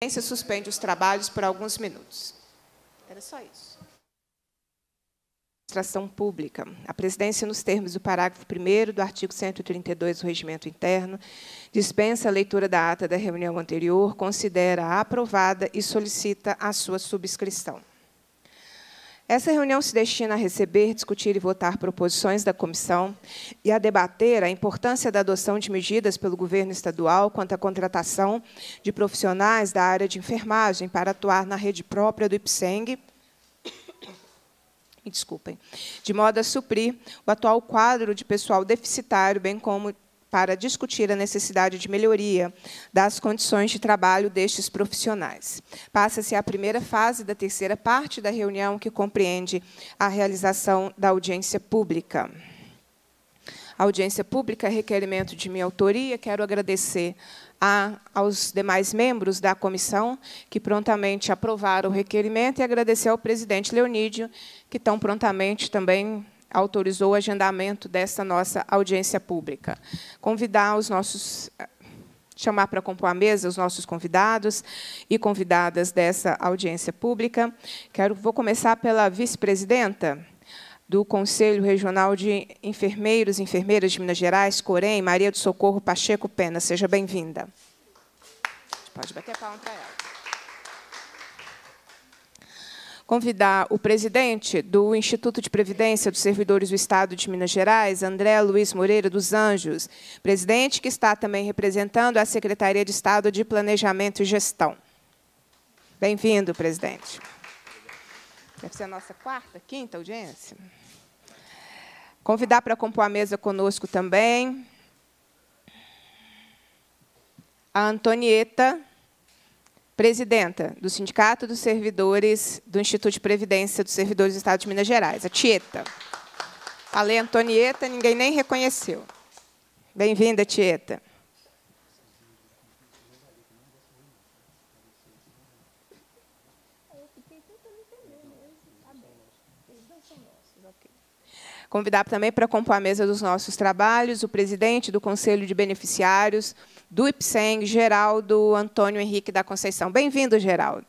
presidência suspende os trabalhos por alguns minutos. Era só isso. Administração pública. A presidência, nos termos do parágrafo 1 do artigo 132 do Regimento Interno, dispensa a leitura da ata da reunião anterior, considera aprovada e solicita a sua subscrição. Essa reunião se destina a receber, discutir e votar proposições da comissão e a debater a importância da adoção de medidas pelo governo estadual quanto à contratação de profissionais da área de enfermagem para atuar na rede própria do IPSENG, desculpem, de modo a suprir o atual quadro de pessoal deficitário, bem como para discutir a necessidade de melhoria das condições de trabalho destes profissionais. Passa-se a primeira fase da terceira parte da reunião, que compreende a realização da audiência pública. Audiência pública é requerimento de minha autoria. Quero agradecer a, aos demais membros da comissão que prontamente aprovaram o requerimento e agradecer ao presidente Leonídio, que tão prontamente também autorizou o agendamento dessa nossa audiência pública. Convidar os nossos chamar para compor a mesa os nossos convidados e convidadas dessa audiência pública. Quero vou começar pela vice-presidenta do Conselho Regional de Enfermeiros e Enfermeiras de Minas Gerais, Corém, Maria do Socorro Pacheco Pena. Seja bem-vinda. Pode bater palma para ela convidar o presidente do Instituto de Previdência dos Servidores do Estado de Minas Gerais, André Luiz Moreira dos Anjos, presidente que está também representando a Secretaria de Estado de Planejamento e Gestão. Bem-vindo, presidente. Deve ser a nossa quarta, quinta audiência. Convidar para compor a mesa conosco também a Antonieta presidenta do Sindicato dos Servidores do Instituto de Previdência dos Servidores do Estado de Minas Gerais, a Tieta. Falei Antonieta, ninguém nem reconheceu. Bem-vinda, Tieta. Convidar também para compor a mesa dos nossos trabalhos o presidente do Conselho de Beneficiários, do IPSENG, Geraldo Antônio Henrique da Conceição. Bem-vindo, Geraldo.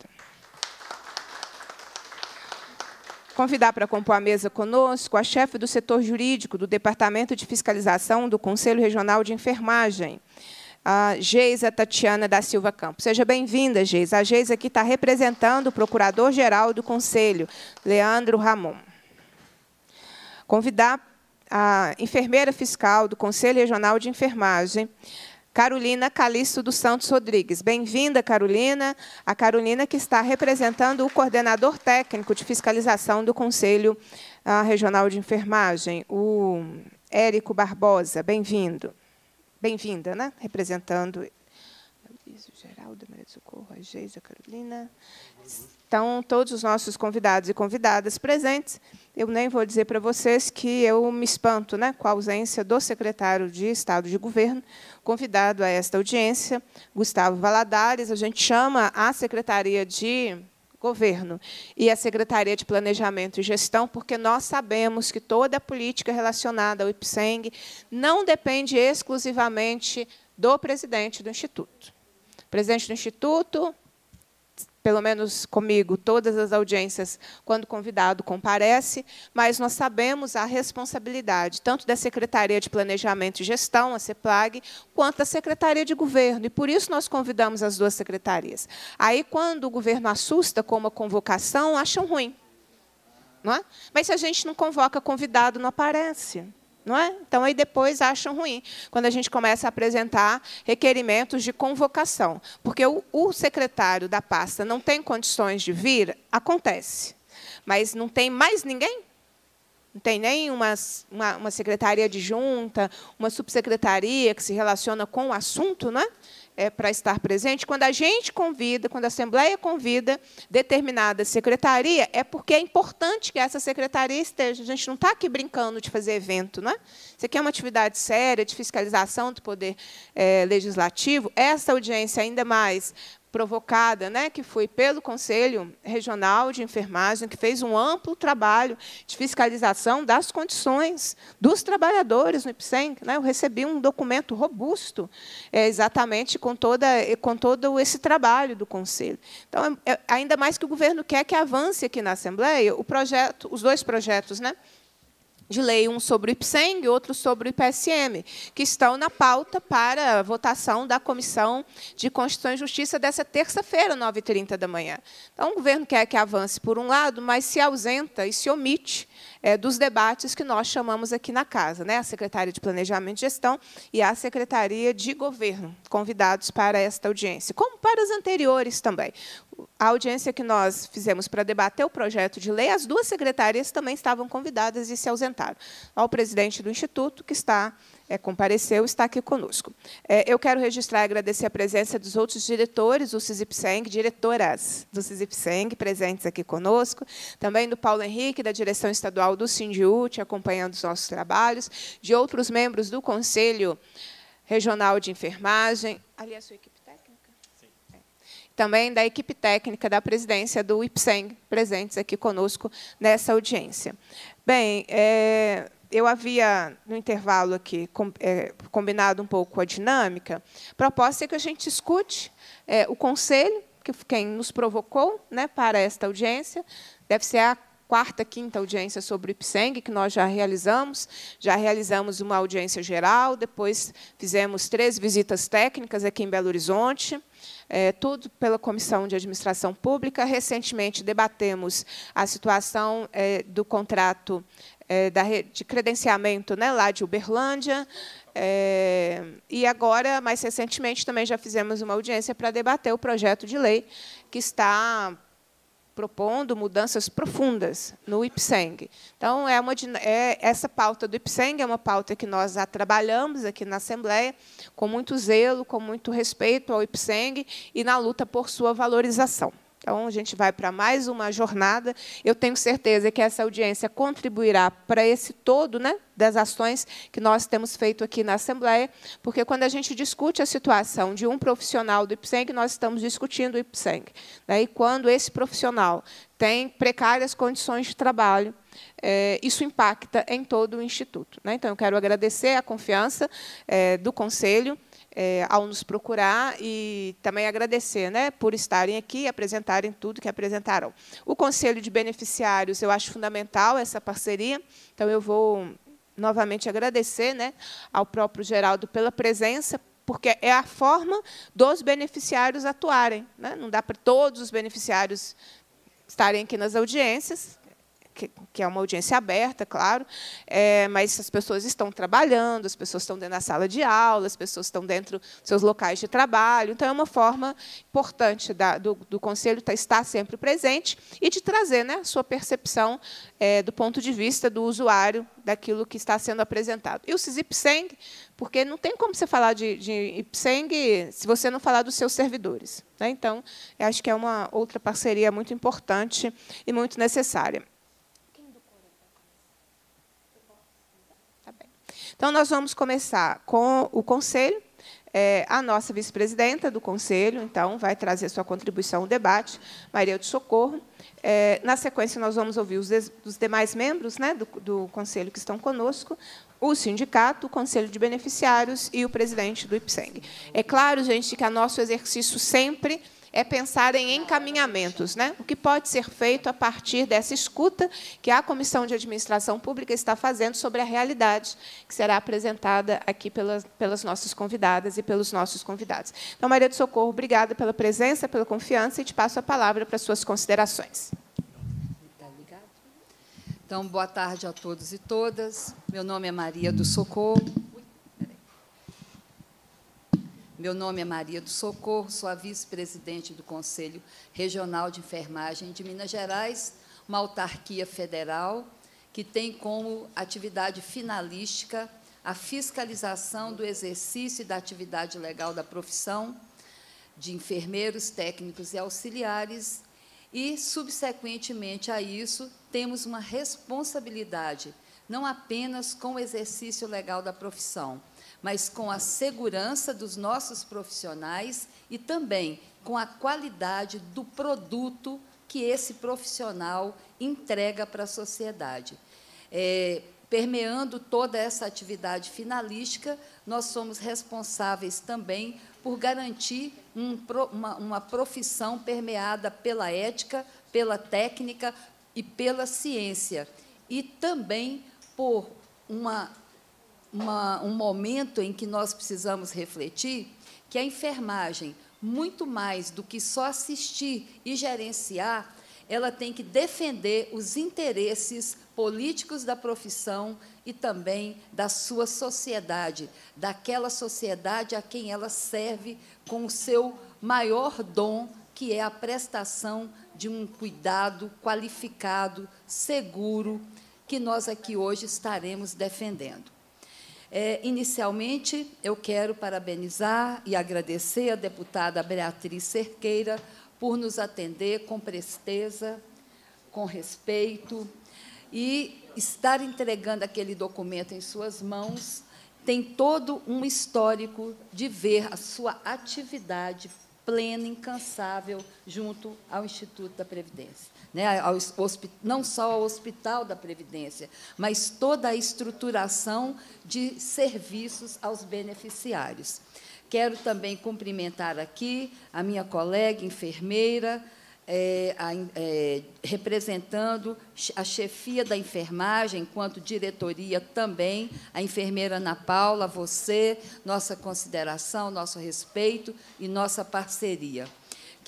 Convidar para compor a mesa conosco a chefe do setor jurídico do Departamento de Fiscalização do Conselho Regional de Enfermagem, a Geisa Tatiana da Silva Campos. Seja bem-vinda, Geisa. A Geisa aqui está representando o Procurador-Geral do Conselho, Leandro Ramon. Convidar a enfermeira fiscal do Conselho Regional de Enfermagem, Carolina Calixto dos Santos Rodrigues. Bem-vinda, Carolina. A Carolina que está representando o coordenador técnico de fiscalização do Conselho uh, Regional de Enfermagem, o Érico Barbosa. Bem-vindo. Bem-vinda, né? Representando Luísio, Geraldo, Maria do Socorro, a Geisa, Carolina. Então, todos os nossos convidados e convidadas presentes eu nem vou dizer para vocês que eu me espanto né, com a ausência do secretário de Estado de Governo, convidado a esta audiência, Gustavo Valadares. A gente chama a Secretaria de Governo e a Secretaria de Planejamento e Gestão, porque nós sabemos que toda a política relacionada ao IPSENG não depende exclusivamente do presidente do Instituto. O presidente do Instituto pelo menos comigo, todas as audiências, quando convidado, comparece, mas nós sabemos a responsabilidade, tanto da Secretaria de Planejamento e Gestão, a CEPLAG, quanto da Secretaria de Governo, e por isso nós convidamos as duas secretarias. Aí, quando o governo assusta com uma convocação, acham ruim. Não é? Mas se a gente não convoca convidado, não aparece. Não é? Então, aí depois acham ruim, quando a gente começa a apresentar requerimentos de convocação. Porque o, o secretário da pasta não tem condições de vir, acontece. Mas não tem mais ninguém? Não tem nem uma, uma, uma secretaria de junta, uma subsecretaria que se relaciona com o assunto, não é? É, para estar presente, quando a gente convida, quando a Assembleia convida determinada secretaria, é porque é importante que essa secretaria esteja. A gente não está aqui brincando de fazer evento. Não é? Isso aqui é uma atividade séria de fiscalização do Poder é, Legislativo. Essa audiência, ainda mais provocada, né, que foi pelo Conselho Regional de Enfermagem, que fez um amplo trabalho de fiscalização das condições dos trabalhadores no IPSEM. Né? Eu recebi um documento robusto, é, exatamente com, toda, com todo esse trabalho do Conselho. Então, é, é, ainda mais que o governo quer que avance aqui na Assembleia o projeto, os dois projetos, né, de lei, um sobre o IPSENG e outro sobre o IPSM, que estão na pauta para votação da Comissão de Constituição e Justiça dessa terça-feira, 9h30 da manhã. Então, o governo quer que avance por um lado, mas se ausenta e se omite é, dos debates que nós chamamos aqui na Casa, né? a Secretaria de Planejamento e Gestão e a Secretaria de Governo, convidados para esta audiência, como para as anteriores também. A audiência que nós fizemos para debater o projeto de lei, as duas secretarias também estavam convidadas e se ausentaram. Ao presidente do Instituto, que está é, compareceu, está aqui conosco. É, eu quero registrar e agradecer a presença dos outros diretores do CISIPSENG, diretoras do CISIPSENG, presentes aqui conosco, também do Paulo Henrique, da direção estadual do Sindiut, acompanhando os nossos trabalhos, de outros membros do Conselho Regional de Enfermagem. Ali é a sua equipe. É. Também da equipe técnica da presidência do IPSENG, presentes aqui conosco nessa audiência. Bem, é, eu havia, no intervalo aqui, com, é, combinado um pouco a dinâmica. A proposta é que a gente escute é, o conselho, que quem nos provocou né, para esta audiência. Deve ser a quarta, quinta audiência sobre o IPSENG, que nós já realizamos. Já realizamos uma audiência geral, depois fizemos três visitas técnicas aqui em Belo Horizonte, é, tudo pela Comissão de Administração Pública. Recentemente, debatemos a situação é, do contrato é, da, de credenciamento né, lá de Uberlândia. É, e agora, mais recentemente, também já fizemos uma audiência para debater o projeto de lei que está propondo mudanças profundas no IPSENG. Então, é uma, é, essa pauta do IPSENG é uma pauta que nós já trabalhamos aqui na Assembleia, com muito zelo, com muito respeito ao IPSENG e na luta por sua valorização. Então, a gente vai para mais uma jornada. Eu tenho certeza que essa audiência contribuirá para esse todo né, das ações que nós temos feito aqui na Assembleia, porque quando a gente discute a situação de um profissional do IPSENG, nós estamos discutindo o IPSENG. Né, e quando esse profissional tem precárias condições de trabalho, é, isso impacta em todo o Instituto. Né? Então, eu quero agradecer a confiança é, do Conselho, é, ao nos procurar e também agradecer né, por estarem aqui e apresentarem tudo que apresentaram. O Conselho de Beneficiários, eu acho fundamental essa parceria, então eu vou novamente agradecer né, ao próprio Geraldo pela presença, porque é a forma dos beneficiários atuarem. Né? Não dá para todos os beneficiários estarem aqui nas audiências, que, é uma audiência aberta, claro, é, mas as pessoas estão trabalhando, as pessoas estão dentro da sala de aula, as pessoas estão dentro dos seus locais de trabalho. Então, é uma forma importante da, do, do Conselho tá, estar sempre presente e de trazer né, sua percepção é, do ponto de vista do usuário daquilo que está sendo apresentado. E o CISIPSENG, porque não tem como você falar de, de IPSENG se você não falar dos seus servidores. Né? Então, acho que é uma outra parceria muito importante e muito necessária. Então, nós vamos começar com o Conselho. É, a nossa vice-presidenta do Conselho, então, vai trazer sua contribuição ao debate, Maria de Socorro. É, na sequência, nós vamos ouvir os, os demais membros né, do, do Conselho que estão conosco, o sindicato, o Conselho de Beneficiários e o presidente do IPSENG. É claro, gente, que o nosso exercício sempre é pensar em encaminhamentos, né? o que pode ser feito a partir dessa escuta que a Comissão de Administração Pública está fazendo sobre a realidade que será apresentada aqui pelas, pelas nossas convidadas e pelos nossos convidados. Então, Maria do Socorro, obrigada pela presença, pela confiança e te passo a palavra para suas considerações. Então, boa tarde a todos e todas. Meu nome é Maria do Socorro. Meu nome é Maria do Socorro, sou a vice-presidente do Conselho Regional de Enfermagem de Minas Gerais, uma autarquia federal que tem como atividade finalística a fiscalização do exercício e da atividade legal da profissão de enfermeiros, técnicos e auxiliares, e, subsequentemente a isso, temos uma responsabilidade, não apenas com o exercício legal da profissão, mas com a segurança dos nossos profissionais e também com a qualidade do produto que esse profissional entrega para a sociedade. É, permeando toda essa atividade finalística, nós somos responsáveis também por garantir um, uma, uma profissão permeada pela ética, pela técnica e pela ciência, e também por uma, uma, um momento em que nós precisamos refletir que a enfermagem, muito mais do que só assistir e gerenciar, ela tem que defender os interesses políticos da profissão e também da sua sociedade, daquela sociedade a quem ela serve com o seu maior dom, que é a prestação de um cuidado qualificado, seguro, que nós aqui hoje estaremos defendendo. É, inicialmente, eu quero parabenizar e agradecer a deputada Beatriz Cerqueira por nos atender com presteza, com respeito e estar entregando aquele documento em suas mãos tem todo um histórico de ver a sua atividade plena, incansável, junto ao Instituto da Previdência. Né, ao, não só ao Hospital da Previdência, mas toda a estruturação de serviços aos beneficiários. Quero também cumprimentar aqui a minha colega enfermeira, é, a, é, representando a chefia da enfermagem, enquanto diretoria também, a enfermeira Ana Paula, você, nossa consideração, nosso respeito e nossa parceria.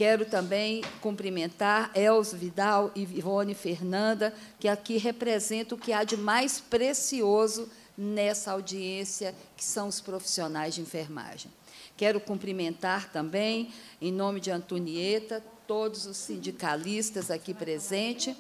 Quero também cumprimentar Els Vidal e Ivone Fernanda, que aqui representam o que há de mais precioso nessa audiência, que são os profissionais de enfermagem. Quero cumprimentar também, em nome de Antonieta, todos os sindicalistas aqui presentes,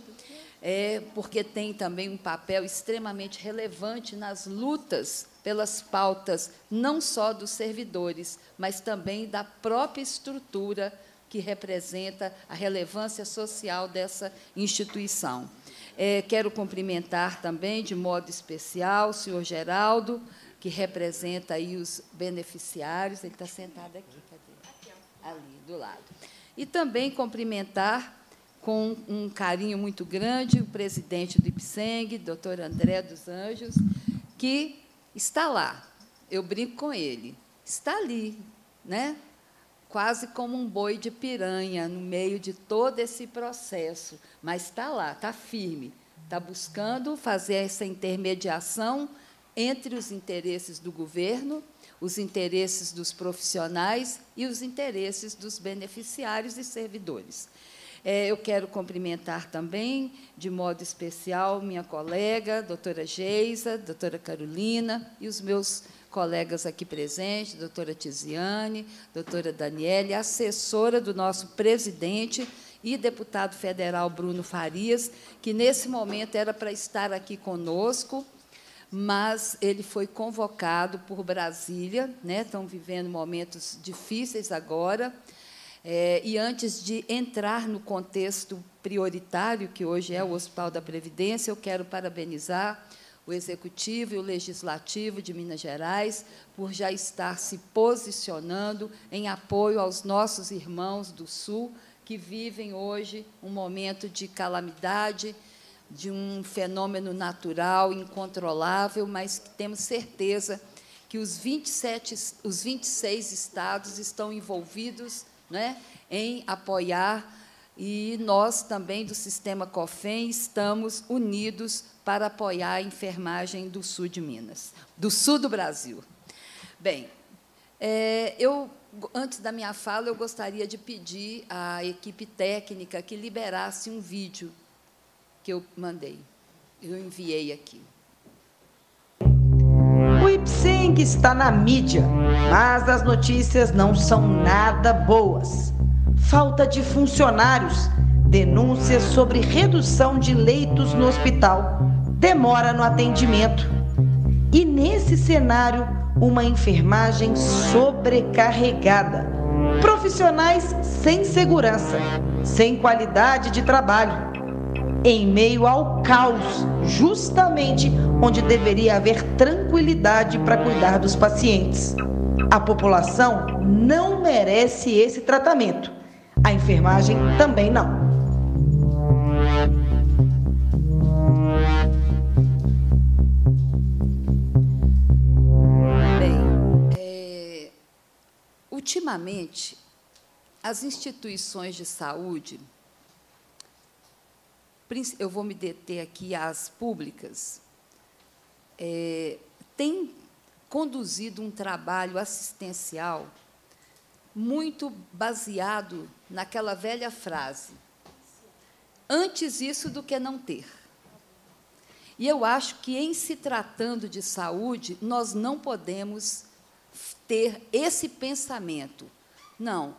é, porque tem também um papel extremamente relevante nas lutas pelas pautas, não só dos servidores, mas também da própria estrutura que representa a relevância social dessa instituição. É, quero cumprimentar também, de modo especial, o senhor Geraldo, que representa aí os beneficiários. Ele está sentado aqui, cadê? Ali, do lado. E também cumprimentar com um carinho muito grande o presidente do IPSENG, doutor André dos Anjos, que está lá. Eu brinco com ele. Está ali, né? Quase como um boi de piranha no meio de todo esse processo, mas está lá, está firme, está buscando fazer essa intermediação entre os interesses do governo, os interesses dos profissionais e os interesses dos beneficiários e servidores. É, eu quero cumprimentar também, de modo especial, minha colega, doutora Geisa, doutora Carolina, e os meus colegas aqui presentes, doutora Tiziane, doutora Daniele, assessora do nosso presidente e deputado federal Bruno Farias, que nesse momento era para estar aqui conosco, mas ele foi convocado por Brasília, né? estão vivendo momentos difíceis agora, é, e antes de entrar no contexto prioritário, que hoje é o Hospital da Previdência, eu quero parabenizar o Executivo e o Legislativo de Minas Gerais por já estar se posicionando em apoio aos nossos irmãos do Sul, que vivem hoje um momento de calamidade, de um fenômeno natural incontrolável, mas que temos certeza que os 27, os 26 estados estão envolvidos né, em apoiar e nós também do sistema COFEM estamos unidos para apoiar a enfermagem do sul de Minas, do sul do Brasil. Bem, é, eu antes da minha fala eu gostaria de pedir à equipe técnica que liberasse um vídeo que eu mandei. Eu enviei aqui. O IPSENG está na mídia, mas as notícias não são nada boas. Falta de funcionários, denúncias sobre redução de leitos no hospital, demora no atendimento. E nesse cenário, uma enfermagem sobrecarregada, profissionais sem segurança, sem qualidade de trabalho em meio ao caos, justamente onde deveria haver tranquilidade para cuidar dos pacientes. A população não merece esse tratamento A enfermagem também não. Bem, é, ultimamente, as instituições de saúde, eu vou me deter aqui às públicas, é, têm conduzido um trabalho assistencial muito baseado naquela velha frase: antes isso do que não ter. E eu acho que, em se tratando de saúde, nós não podemos ter esse pensamento. Não,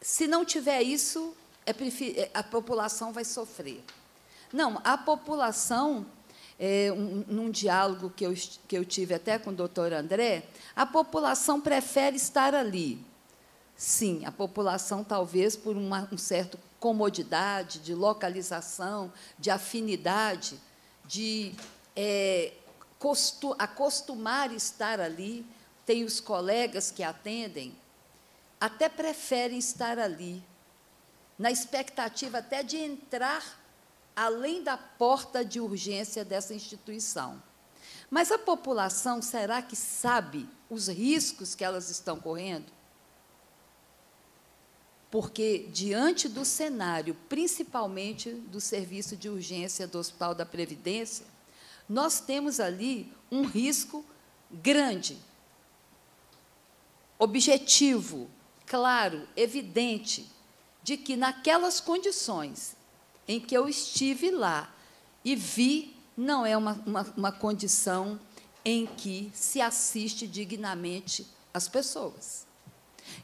se não tiver isso, é é, a população vai sofrer. Não, a população é, um, num diálogo que eu, que eu tive até com o doutor André, a população prefere estar ali. Sim, a população, talvez por uma um certa comodidade, de localização, de afinidade, de é, costu, acostumar estar ali, tem os colegas que atendem, até preferem estar ali, na expectativa até de entrar além da porta de urgência dessa instituição. Mas a população, será que sabe os riscos que elas estão correndo? Porque, diante do cenário, principalmente do serviço de urgência do Hospital da Previdência, nós temos ali um risco grande, objetivo, claro, evidente, de que naquelas condições em que eu estive lá e vi, não é uma, uma, uma condição em que se assiste dignamente as pessoas.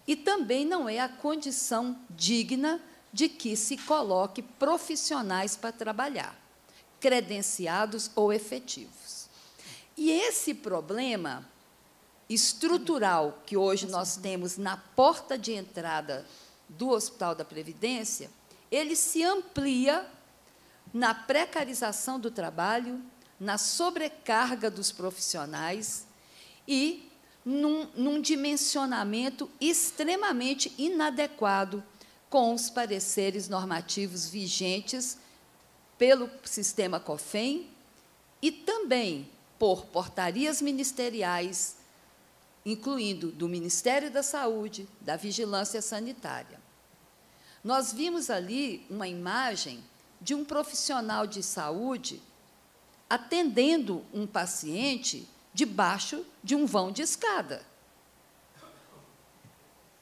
E também não é a condição digna de que se coloque profissionais para trabalhar, credenciados ou efetivos. E esse problema estrutural que hoje nós temos na porta de entrada do Hospital da Previdência ele se amplia na precarização do trabalho, na sobrecarga dos profissionais e num, num, dimensionamento extremamente inadequado com os pareceres normativos vigentes pelo sistema COFEM e também por portarias ministeriais, incluindo do Ministério da Saúde, da Vigilância Sanitária. Nós vimos ali uma imagem de um profissional de saúde atendendo um paciente debaixo de um vão de escada.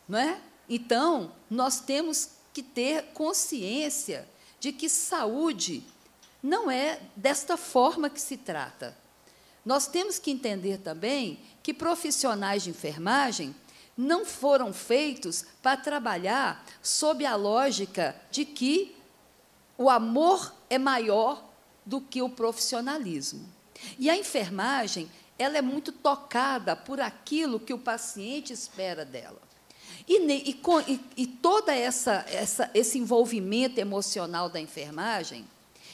Não é? Então, nós temos que ter consciência de que saúde não é desta forma que se trata. Nós temos que entender também que profissionais de enfermagem não foram feitos para trabalhar sob a lógica de que o amor é maior do que o profissionalismo. E a enfermagem, ela é muito tocada por aquilo que o paciente espera dela. E, e, e, e essa, esse envolvimento emocional da enfermagem,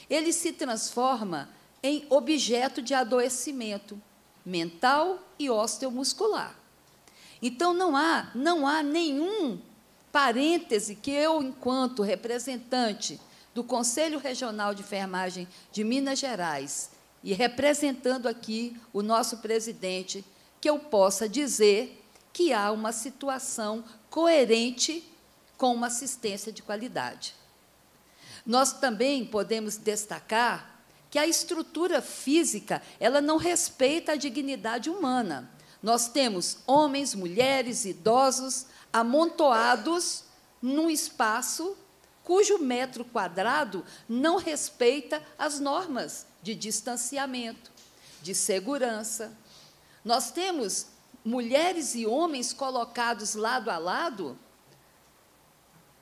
ele se transforma em objeto de adoecimento mental e osteomuscular. Então não há, não há nenhum parêntese que eu, enquanto representante do Conselho Regional de Enfermagem de Minas Gerais e representando aqui o nosso presidente, que eu possa dizer que há uma situação coerente com uma assistência de qualidade. Nós também podemos destacar que a estrutura física, ela não respeita a dignidade humana. Nós temos homens, mulheres, idosos amontoados num espaço cujo metro quadrado não respeita as normas de distanciamento, de segurança. Nós temos mulheres e homens colocados lado a lado,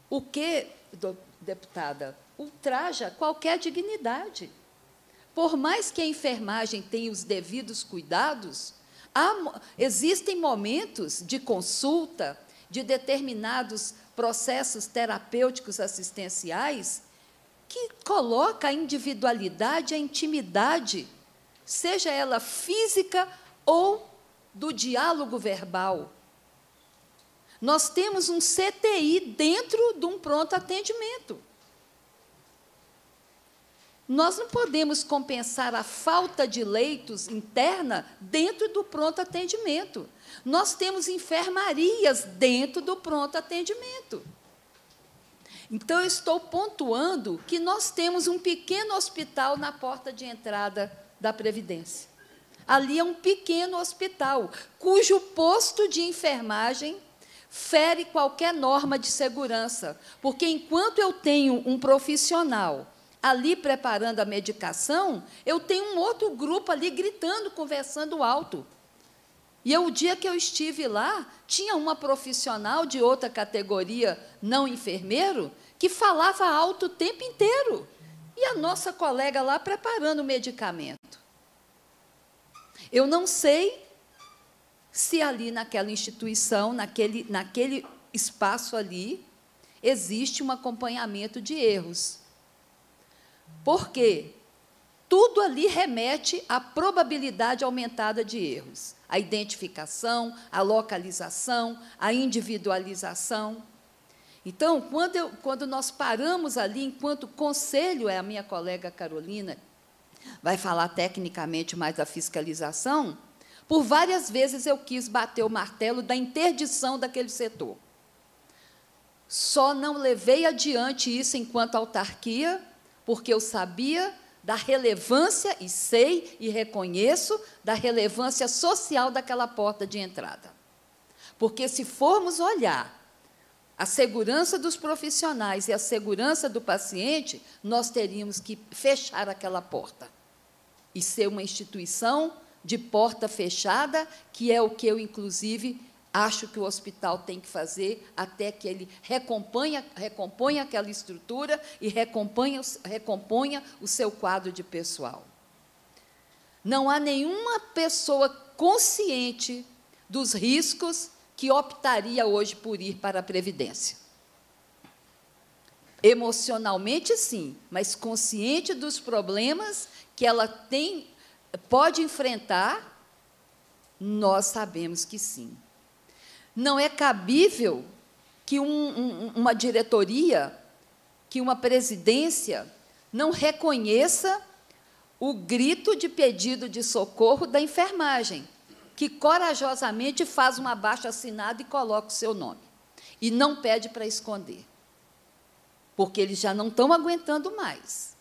o que, deputada, ultraja qualquer dignidade. Por mais que a enfermagem tenha os devidos cuidados, Há, existem momentos de consulta de determinados processos terapêuticos assistenciais que coloca a individualidade, a intimidade, seja ela física ou do diálogo verbal. Nós temos um CTI dentro de um pronto atendimento. Nós não podemos compensar a falta de leitos interna dentro do pronto atendimento. Nós temos enfermarias dentro do pronto atendimento. Então, eu estou pontuando que nós temos um pequeno hospital na porta de entrada da Previdência. Ali é um pequeno hospital, cujo posto de enfermagem fere qualquer norma de segurança, porque enquanto eu tenho um profissional ali preparando a medicação, eu tenho um outro grupo ali gritando, conversando alto. E eu, o dia que eu estive lá, tinha uma profissional de outra categoria, não enfermeiro, que falava alto o tempo inteiro. E a nossa colega lá preparando o medicamento. Eu não sei se ali naquela instituição, naquele, naquele espaço ali, existe um acompanhamento de erros. Por quê? Tudo ali remete à probabilidade aumentada de erros. A identificação, a localização, a individualização. Então, quando, eu, quando nós paramos ali, enquanto conselho, é a minha colega Carolina, vai falar tecnicamente mais da fiscalização, por várias vezes eu quis bater o martelo da interdição daquele setor. Só não levei adiante isso enquanto autarquia, porque eu sabia da relevância, e sei e reconheço, da relevância social daquela porta de entrada. Porque se formos olhar a segurança dos profissionais e a segurança do paciente, nós teríamos que fechar aquela porta e ser uma instituição de porta fechada, que é o que eu, inclusive, acho que o hospital tem que fazer até que ele recomponha, recomponha aquela estrutura e recomponha, recomponha o seu quadro de pessoal. Não há nenhuma pessoa consciente dos riscos que optaria hoje por ir para a Previdência. Emocionalmente, sim, mas consciente dos problemas que ela tem, pode enfrentar, nós sabemos que sim. Não é cabível que um, um, uma diretoria, que uma presidência não reconheça o grito de pedido de socorro da enfermagem, que corajosamente faz uma baixa assinada e coloca o seu nome. E não pede para esconder. Porque eles já não estão aguentando mais.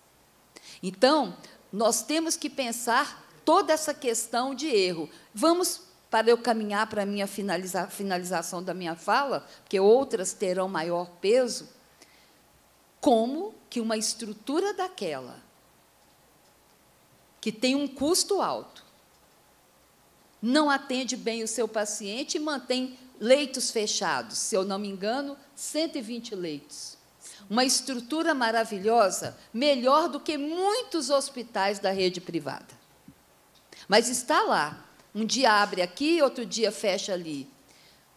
Então, nós temos que pensar toda essa questão de erro. Vamos, para eu caminhar para a minha finaliza, finalização da minha fala, porque outras terão maior peso, como que uma estrutura daquela, que tem um custo alto, não atende bem o seu paciente e mantém leitos fechados, se eu não me engano, 120 leitos uma estrutura maravilhosa, melhor do que muitos hospitais da rede privada. Mas está lá. Um dia abre aqui, outro dia fecha ali.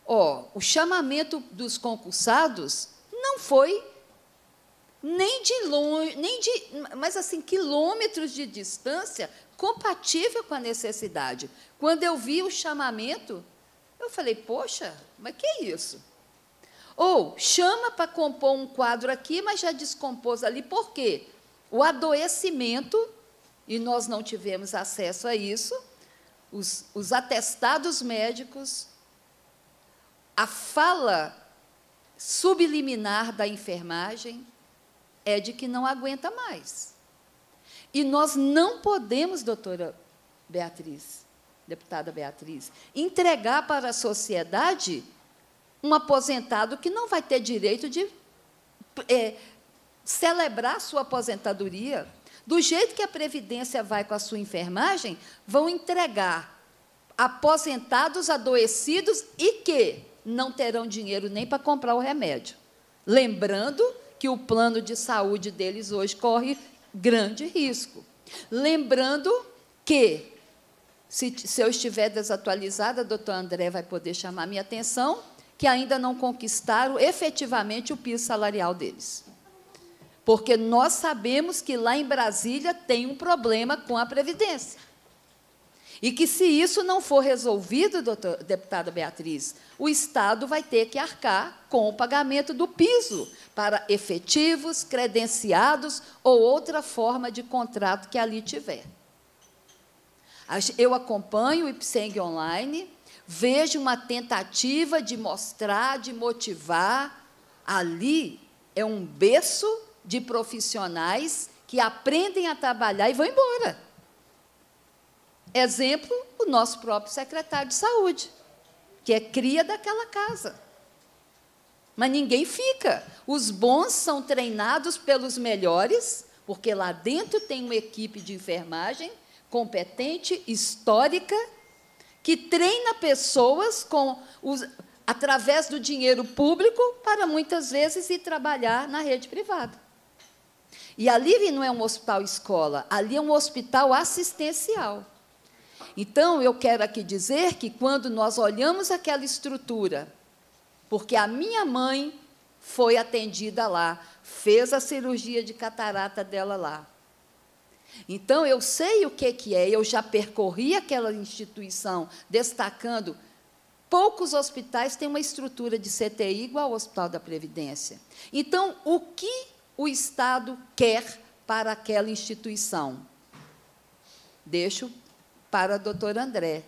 Ó, o chamamento dos concursados não foi nem de longe, nem de, mas assim, quilômetros de distância compatível com a necessidade. Quando eu vi o chamamento, eu falei, poxa, mas que é isso? Ou chama para compor um quadro aqui, mas já descompôs ali. Por quê? O adoecimento, e nós não tivemos acesso a isso, os, os atestados médicos, a fala subliminar da enfermagem é de que não aguenta mais. E nós não podemos, doutora Beatriz, deputada Beatriz, entregar para a sociedade um aposentado que não vai ter direito de é, celebrar sua aposentadoria. Do jeito que a Previdência vai com a sua enfermagem, vão entregar aposentados adoecidos e que não terão dinheiro nem para comprar o remédio. Lembrando que o plano de saúde deles hoje corre grande risco. Lembrando que, se, se eu estiver desatualizada, a doutora André vai poder chamar minha atenção, que ainda não conquistaram efetivamente o piso salarial deles. Porque nós sabemos que lá em Brasília tem um problema com a Previdência. E que, se isso não for resolvido, doutor, deputada Beatriz, o Estado vai ter que arcar com o pagamento do piso para efetivos, credenciados ou outra forma de contrato que ali tiver. Eu acompanho o IPSENG online, vejo uma tentativa de mostrar, de motivar. Ali é um berço de profissionais que aprendem a trabalhar e vão embora. Exemplo, o nosso próprio secretário de saúde, que é cria daquela casa. Mas ninguém fica. Os bons são treinados pelos melhores, porque lá dentro tem uma equipe de enfermagem competente, histórica, que treina pessoas com os, através do dinheiro público para muitas vezes ir trabalhar na rede privada. E ali não é um hospital escola, ali é um hospital assistencial. Então, eu quero aqui dizer que quando nós olhamos aquela estrutura, porque a minha mãe foi atendida lá, fez a cirurgia de catarata dela lá. Então, eu sei o que, que é, eu já percorri aquela instituição, destacando. Poucos hospitais têm uma estrutura de CTI igual ao Hospital da Previdência. Então, o que o Estado quer para aquela instituição? Deixo para a doutora André.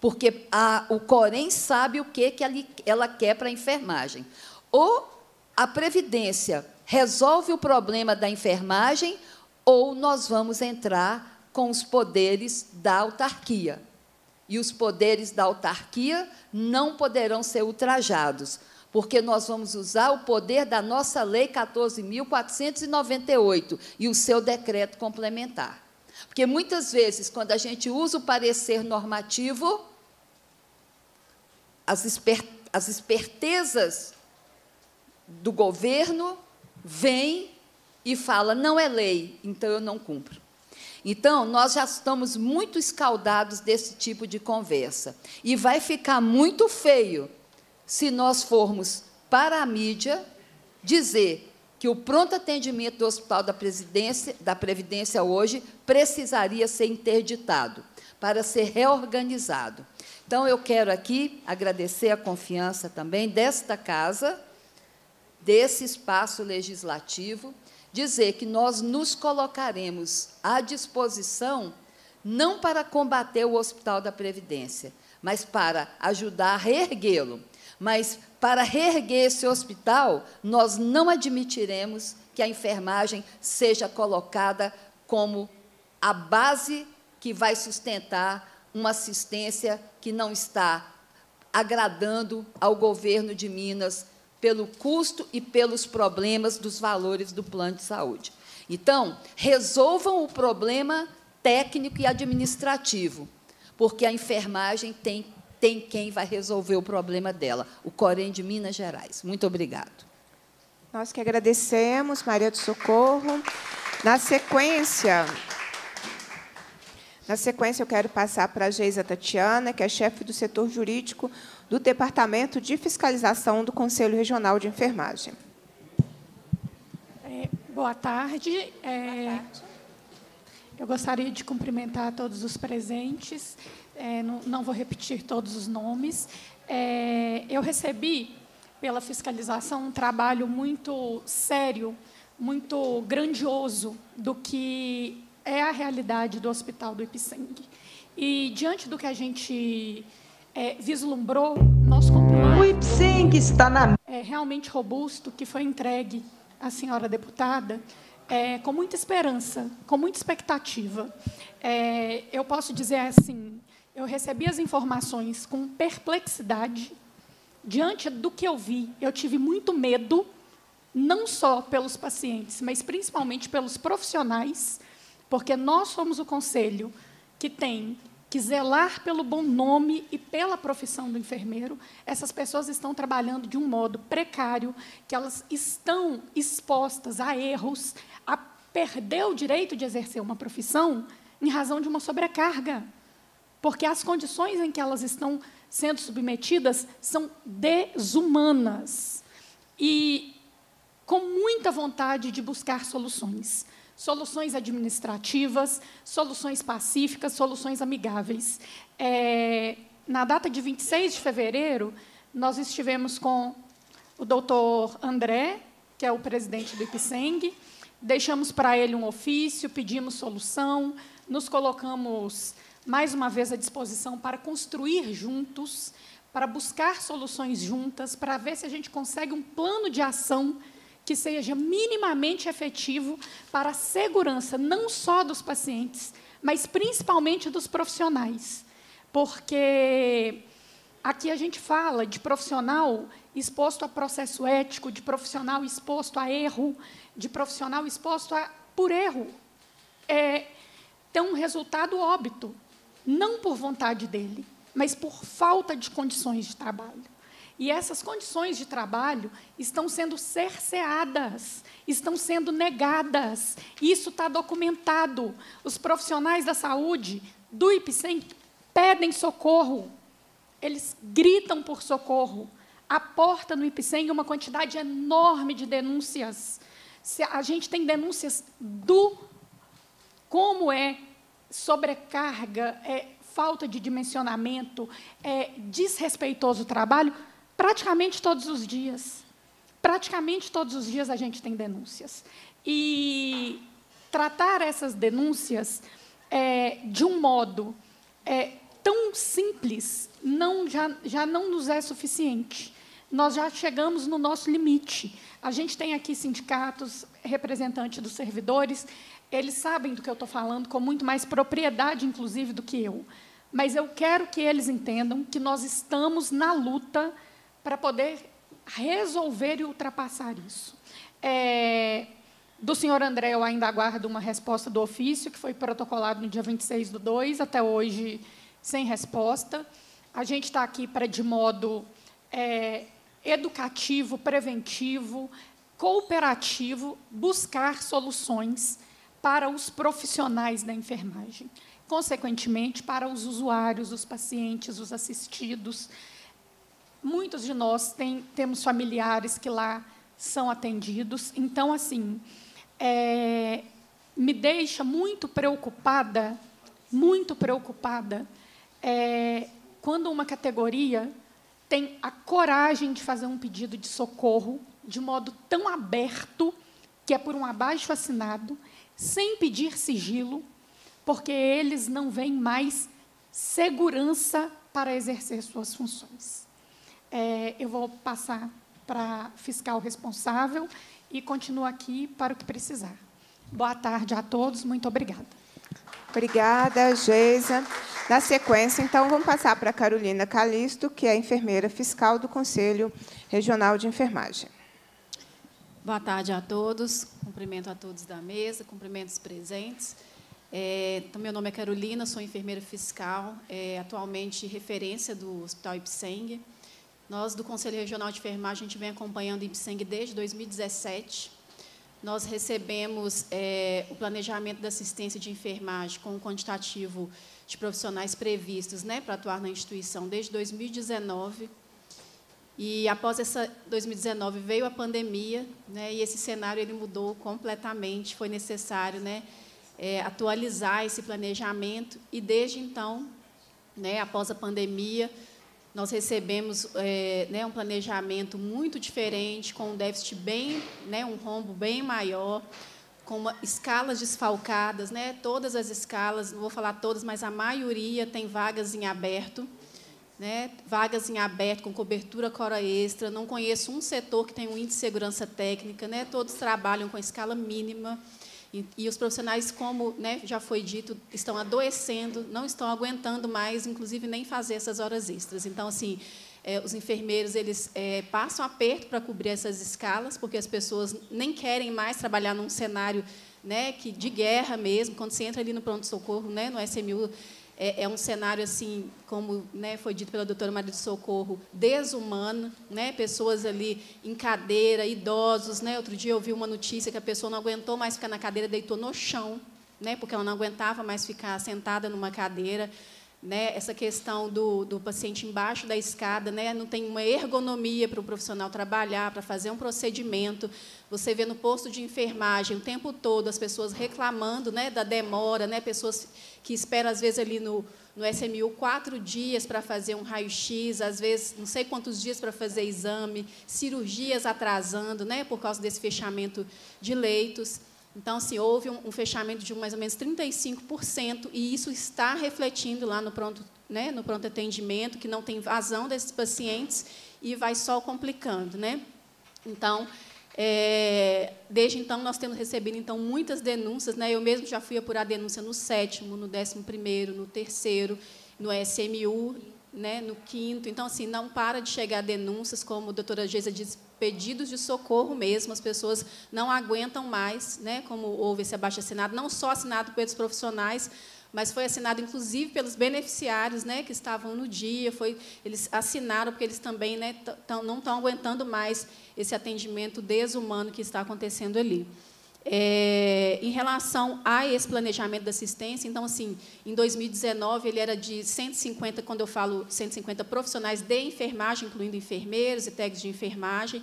Porque a, o Corém sabe o que, que ela quer para a enfermagem. Ou a Previdência resolve o problema da enfermagem, ou nós vamos entrar com os poderes da autarquia. E os poderes da autarquia não poderão ser ultrajados, porque nós vamos usar o poder da nossa Lei 14.498 e o seu decreto complementar. Porque muitas vezes, quando a gente usa o parecer normativo, as, esper as espertezas do governo vêm e falam, não é lei, então eu não cumpro. Então, nós já estamos muito escaldados desse tipo de conversa. E vai ficar muito feio se nós formos para a mídia dizer que o pronto atendimento do Hospital da, da Previdência hoje precisaria ser interditado para ser reorganizado. Então, eu quero aqui agradecer a confiança também desta casa, desse espaço legislativo, dizer que nós nos colocaremos à disposição não para combater o Hospital da Previdência, mas para ajudar a reerguê-lo. Mas para reerguer esse hospital, nós não admitiremos que a enfermagem seja colocada como a base que vai sustentar uma assistência que não está agradando ao governo de Minas pelo custo e pelos problemas dos valores do plano de saúde. Então, resolvam o problema técnico e administrativo, porque a enfermagem tem tem quem vai resolver o problema dela, o Corém de Minas Gerais. Muito obrigado. Nós que agradecemos, Maria do Socorro. Na sequência, na sequência, eu quero passar para a Geisa Tatiana, que é chefe do setor jurídico do Departamento de Fiscalização do Conselho Regional de Enfermagem. É, boa tarde. É, boa tarde. Eu gostaria de cumprimentar todos os presentes é, não, não, vou repetir todos os nomes. É, eu recebi pela fiscalização um trabalho muito sério, muito grandioso do que é a realidade do Hospital do Ipseng. E diante do que a gente é, vislumbrou, nós compilamos. O Ipseng está na. É realmente robusto que foi entregue à senhora deputada é, com muita esperança, com muita expectativa. É, eu posso dizer assim, eu recebi as informações com perplexidade. Diante do que eu vi, eu tive muito medo, não só pelos pacientes, mas principalmente pelos profissionais, porque nós somos o conselho que tem que zelar pelo bom nome e pela profissão do enfermeiro. Essas pessoas estão trabalhando de um modo precário, que elas estão expostas a erros, a perder o direito de exercer uma profissão em razão de uma sobrecarga porque as condições em que elas estão sendo submetidas são desumanas. E com muita vontade de buscar soluções. soluções administrativas, soluções pacíficas, soluções amigáveis. É, na data de 26 de fevereiro, nós estivemos com o doutor André, que é o presidente do IPSENG, deixamos para ele um ofício, pedimos solução, nos colocamos mais uma vez à disposição para construir juntos, para buscar soluções juntas, para ver se a gente consegue um plano de ação que seja minimamente efetivo para a segurança não só dos pacientes, mas principalmente dos profissionais. Porque aqui a gente fala de profissional exposto a processo ético, de profissional exposto a erro, de profissional exposto a, por erro, é, ter um resultado óbito, não por vontade dele, mas por falta de condições de trabalho. E essas condições de trabalho estão sendo cerceadas, estão sendo negadas. Isso está documentado. Os profissionais da saúde do IPSEM pedem socorro, eles gritam por socorro. A porta no IPSEM uma quantidade enorme de denúncias. A gente tem denúncias do como é sobrecarga, é falta de dimensionamento, é desrespeitoso trabalho praticamente todos os dias. Praticamente todos os dias a gente tem denúncias. E tratar essas denúncias é, de um modo é, tão simples não, já, já não nos é suficiente. Nós já chegamos no nosso limite. A gente tem aqui sindicatos, representantes dos servidores, eles sabem do que eu estou falando com muito mais propriedade, inclusive, do que eu. Mas eu quero que eles entendam que nós estamos na luta para poder resolver e ultrapassar isso. É, do senhor André, eu ainda aguardo uma resposta do ofício, que foi protocolado no dia 26 do 2, até hoje sem resposta. A gente está aqui para, de modo é, educativo, preventivo, cooperativo, buscar soluções para os profissionais da enfermagem. Consequentemente, para os usuários, os pacientes, os assistidos, Muitos de nós tem, temos familiares que lá são atendidos. Então, assim, é, me deixa muito preocupada, muito preocupada, é, quando uma categoria tem a coragem de fazer um pedido de socorro de modo tão aberto, que é por um abaixo assinado, sem pedir sigilo, porque eles não veem mais segurança para exercer suas funções. É, eu vou passar para fiscal responsável e continuo aqui para o que precisar. Boa tarde a todos, muito obrigada. Obrigada, Geisa. Na sequência, então, vamos passar para a Carolina Calisto, que é enfermeira fiscal do Conselho Regional de Enfermagem. Boa tarde a todos. Cumprimento a todos da mesa, cumprimento os presentes. É, então, meu nome é Carolina, sou enfermeira fiscal, é, atualmente referência do Hospital Ipseng. Nós, do Conselho Regional de Enfermagem, a gente vem acompanhando o IPSENG desde 2017. Nós recebemos é, o planejamento da assistência de enfermagem com o quantitativo de profissionais previstos né, para atuar na instituição desde 2019. E após essa 2019 veio a pandemia, né, e esse cenário ele mudou completamente. Foi necessário né, é, atualizar esse planejamento e desde então, né, após a pandemia, nós recebemos é, né, um planejamento muito diferente, com um déficit bem, né, um rombo bem maior, com uma, escalas desfalcadas, né, todas as escalas, não vou falar todas, mas a maioria tem vagas em aberto, né, vagas em aberto com cobertura cora extra. Não conheço um setor que tem um índice de segurança técnica, né, todos trabalham com escala mínima. E, e os profissionais, como né, já foi dito, estão adoecendo, não estão aguentando mais, inclusive, nem fazer essas horas extras. Então, assim, é, os enfermeiros eles é, passam aperto para cobrir essas escalas, porque as pessoas nem querem mais trabalhar num cenário né, que, de guerra mesmo. Quando você entra ali no pronto-socorro, né, no SMU, é, é um cenário assim, como né, foi dito pela doutora Maria do Socorro, desumano, né, pessoas ali em cadeira, idosos, né. Outro dia eu vi uma notícia que a pessoa não aguentou mais ficar na cadeira, deitou no chão, né, porque ela não aguentava mais ficar sentada numa cadeira. Né, essa questão do, do paciente embaixo da escada, né, não tem uma ergonomia para o profissional trabalhar, para fazer um procedimento. Você vê no posto de enfermagem o tempo todo as pessoas reclamando né, da demora, né, pessoas que esperam, às vezes, ali no, no SMU quatro dias para fazer um raio-x, às vezes não sei quantos dias para fazer exame, cirurgias atrasando, né, por causa desse fechamento de leitos. Então, assim, houve um, um fechamento de mais ou menos 35%, e isso está refletindo lá no pronto, né, no pronto atendimento, que não tem vazão desses pacientes e vai só complicando. Né? Então, é, desde então, nós temos recebido então, muitas denúncias. Né? Eu mesmo já fui apurar denúncia no sétimo, no décimo primeiro, no terceiro, no SMU, né, no quinto. Então, assim, não para de chegar denúncias, como a doutora Geisa diz, pedidos de socorro mesmo, as pessoas não aguentam mais, né, como houve esse abaixo assinado, não só assinado pelos profissionais, mas foi assinado inclusive pelos beneficiários, né, que estavam no dia, foi eles assinaram porque eles também, né, tão, não estão aguentando mais esse atendimento desumano que está acontecendo ali. É, em relação a esse planejamento da assistência, então, assim, em 2019, ele era de 150, quando eu falo 150 profissionais de enfermagem, incluindo enfermeiros e técnicos de enfermagem.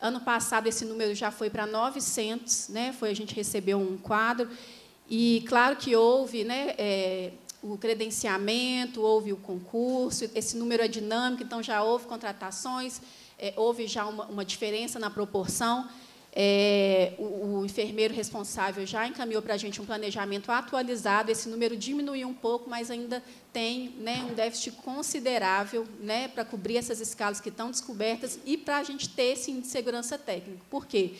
Ano passado, esse número já foi para 900, né? foi, a gente recebeu um quadro. E, claro que houve né, é, o credenciamento, houve o concurso, esse número é dinâmico, então já houve contratações, é, houve já uma, uma diferença na proporção. É, o, o, enfermeiro responsável já encaminhou para a gente um planejamento atualizado. Esse número diminuiu um pouco, mas ainda tem né, um déficit considerável né, para cobrir essas escalas que estão descobertas e para a gente ter esse índice de segurança técnico. Por quê?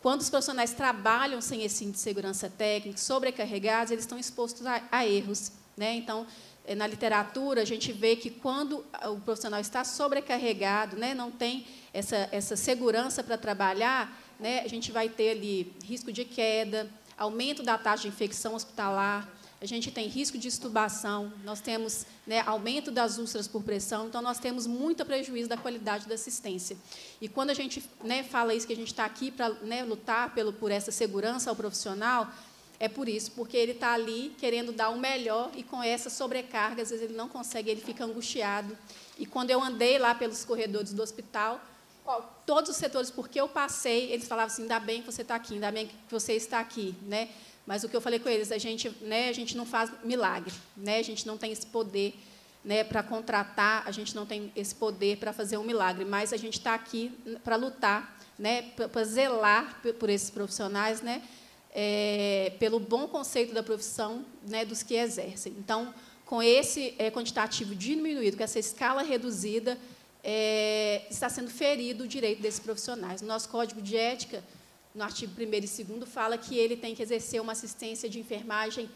Quando os profissionais trabalham sem esse índice de segurança técnico, sobrecarregados, eles estão expostos a, a erros. Né? Então, é, na literatura, a gente vê que quando o profissional está sobrecarregado, né, não tem essa, essa segurança para trabalhar, né, a gente vai ter ali risco de queda, aumento da taxa de infecção hospitalar, a gente tem risco de estubação, nós temos né, aumento das úlceras por pressão, então nós temos muito prejuízo da qualidade da assistência. E quando a gente né, fala isso, que a gente está aqui para né, lutar pelo, por essa segurança ao profissional, é por isso, porque ele está ali querendo dar o melhor e com essa sobrecarga, às vezes ele não consegue, ele fica angustiado. E quando eu andei lá pelos corredores do hospital, todos os setores, porque eu passei, eles falavam assim, ainda bem que você está aqui, ainda bem que você está aqui. Né? Mas o que eu falei com eles, a gente, né, a gente não faz milagre, né? a gente não tem esse poder né, para contratar, a gente não tem esse poder para fazer um milagre, mas a gente está aqui para lutar, né, para zelar por esses profissionais, né, é, pelo bom conceito da profissão né, dos que exercem. Então, com esse é, quantitativo diminuído, com essa escala reduzida, é, está sendo ferido o direito desses profissionais. Nosso Código de Ética, no artigo 1 e 2, fala que ele tem que exercer uma assistência de enfermagem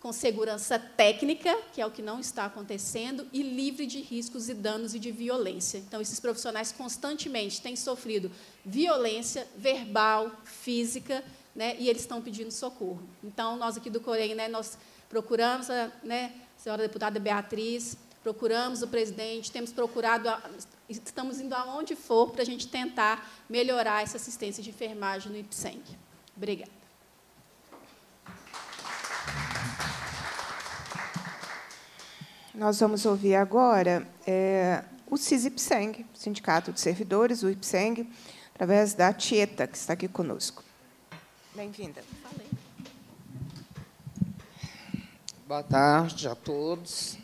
com segurança técnica, que é o que não está acontecendo, e livre de riscos e danos e de violência. Então, esses profissionais constantemente têm sofrido violência verbal, física, né, e eles estão pedindo socorro. Então, nós aqui do Corém, né, nós procuramos a né, senhora deputada Beatriz, procuramos o presidente, temos procurado, estamos indo aonde for para a gente tentar melhorar essa assistência de enfermagem no IPSENG. Obrigada. Nós vamos ouvir agora é, o CISIPSENG, Sindicato de Servidores, o IPSENG, através da Tieta, que está aqui conosco. Bem-vinda. Boa tarde a todos.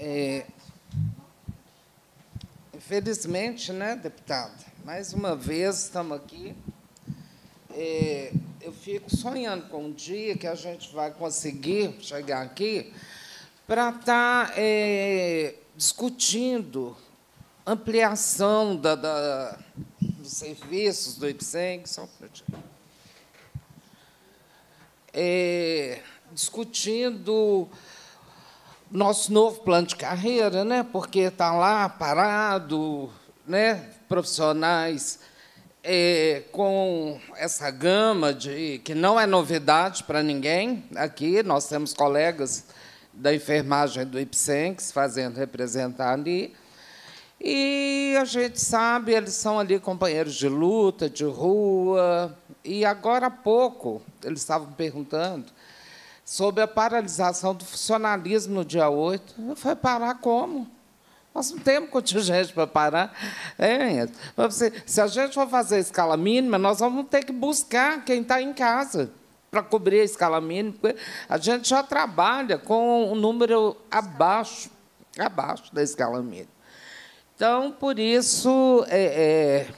É, infelizmente, né, deputada, mais uma vez estamos aqui. É, eu fico sonhando com um dia que a gente vai conseguir chegar aqui para estar tá, é, discutindo ampliação da, da, dos serviços do IPSEG, só um é, discutindo nosso novo plano de carreira, né? porque está lá parado, né? profissionais é, com essa gama de que não é novidade para ninguém. Aqui nós temos colegas da enfermagem do IPSENX fazendo representar ali. E a gente sabe, eles são ali companheiros de luta, de rua. E agora há pouco, eles estavam perguntando sobre a paralisação do funcionalismo no dia 8. Foi parar como? Nós não temos contingente para parar. É, se a gente for fazer a escala mínima, nós vamos ter que buscar quem está em casa para cobrir a escala mínima. A gente já trabalha com um número abaixo, abaixo da escala mínima. Então, por isso, é, é,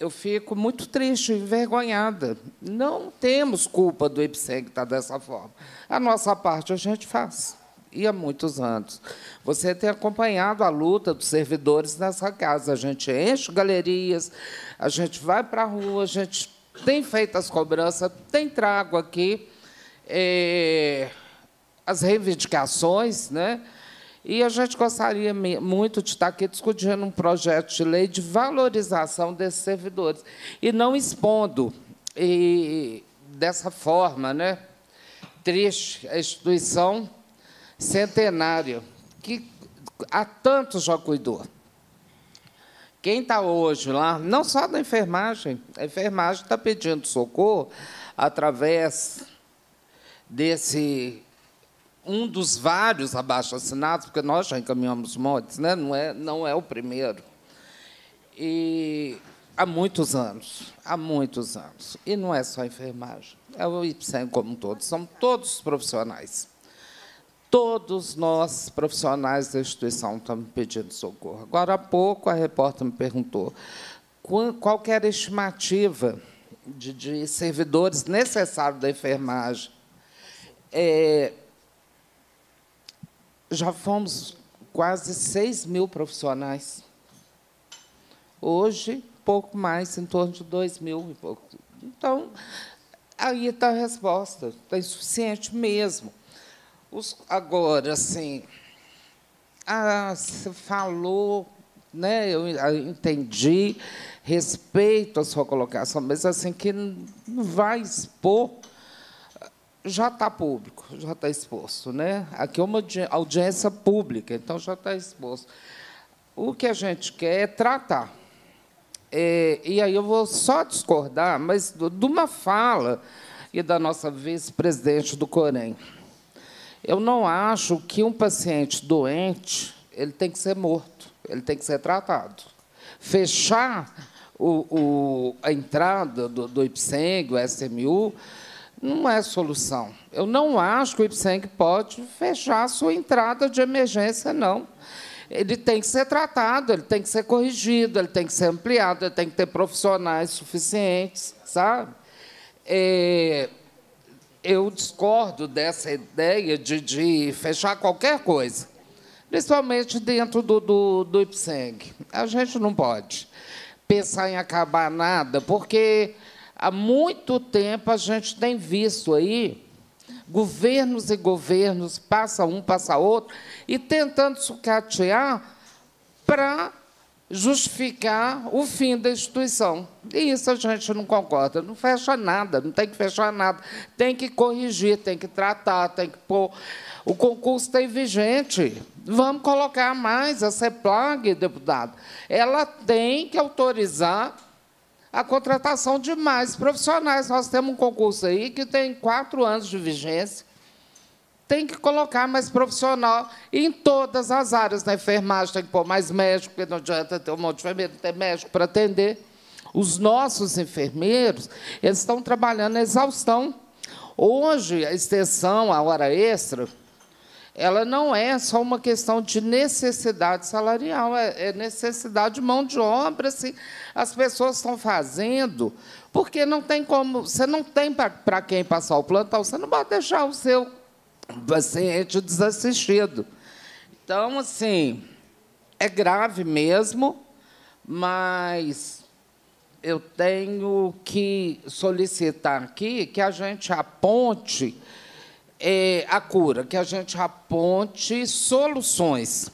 eu fico muito triste, envergonhada. Não temos culpa do IPSEG estar dessa forma. A nossa parte a gente faz e há muitos anos. Você tem acompanhado a luta dos servidores nessa casa. A gente enche galerias, a gente vai para a rua, a gente tem feito as cobranças, tem trago aqui é, as reivindicações, né? E a gente gostaria muito de estar aqui discutindo um projeto de lei de valorização desses servidores e não expondo e, dessa forma, né? Triste a instituição centenário, que há tanto já cuidou. Quem está hoje lá, não só da enfermagem, a enfermagem está pedindo socorro através desse um dos vários abaixo assinados, porque nós já encaminhamos montes, né? não, é, não é o primeiro. E há muitos anos, há muitos anos. E não é só enfermagem, é o IPSEM como um todo, são todos os profissionais. Todos nós, profissionais da instituição, estamos pedindo socorro. Agora há pouco, a repórter me perguntou qual era a estimativa de, de servidores necessários da enfermagem. É, já fomos quase 6 mil profissionais. Hoje, pouco mais, em torno de 2 mil e pouco. Então, aí está a resposta. Está insuficiente mesmo. Os, agora, assim, ah, você falou, né, eu entendi, respeito a sua colocação, mas assim, que não vai expor, já está público, já está exposto. Né? Aqui é uma audiência pública, então já está exposto. O que a gente quer é tratar. É, e aí eu vou só discordar, mas de uma fala e da nossa vice-presidente do Corém. Eu não acho que um paciente doente ele tem que ser morto, ele tem que ser tratado. Fechar o, o, a entrada do, do IPSENG, o SMU, não é solução. Eu não acho que o IPSENG pode fechar a sua entrada de emergência, não. Ele tem que ser tratado, ele tem que ser corrigido, ele tem que ser ampliado, ele tem que ter profissionais suficientes, sabe? É, eu discordo dessa ideia de, de fechar qualquer coisa, principalmente dentro do, do, do IPSEG. A gente não pode pensar em acabar nada, porque há muito tempo a gente tem visto aí governos e governos, passa um, passa outro, e tentando sucatear para justificar o fim da instituição. E isso a gente não concorda. Não fecha nada, não tem que fechar nada. Tem que corrigir, tem que tratar, tem que pôr. O concurso tem vigente. Vamos colocar mais a CEPLAG, deputado. Ela tem que autorizar a contratação de mais profissionais. Nós temos um concurso aí que tem quatro anos de vigência tem que colocar mais profissional em todas as áreas. Na enfermagem tem que pôr mais médico, porque não adianta ter um monte de enfermeiro, ter médico para atender. Os nossos enfermeiros eles estão trabalhando a exaustão. Hoje, a extensão, a hora extra, ela não é só uma questão de necessidade salarial, é, é necessidade de mão de obra. Assim, as pessoas estão fazendo, porque não tem como, você não tem para quem passar o plantão, você não pode deixar o seu paciente desassistido. Então, assim, é grave mesmo, mas eu tenho que solicitar aqui que a gente aponte é, a cura, que a gente aponte soluções.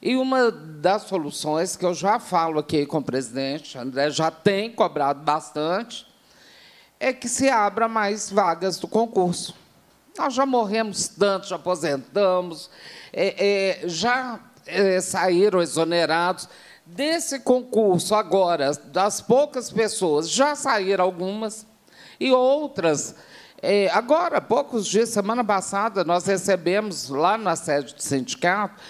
E uma das soluções que eu já falo aqui com o presidente, André já tem cobrado bastante, é que se abra mais vagas do concurso. Nós já morremos tanto, já aposentamos, é, é, já é, saíram exonerados. Desse concurso, agora, das poucas pessoas, já saíram algumas, e outras É, agora, poucos dias, semana passada, nós recebemos lá na sede do sindicato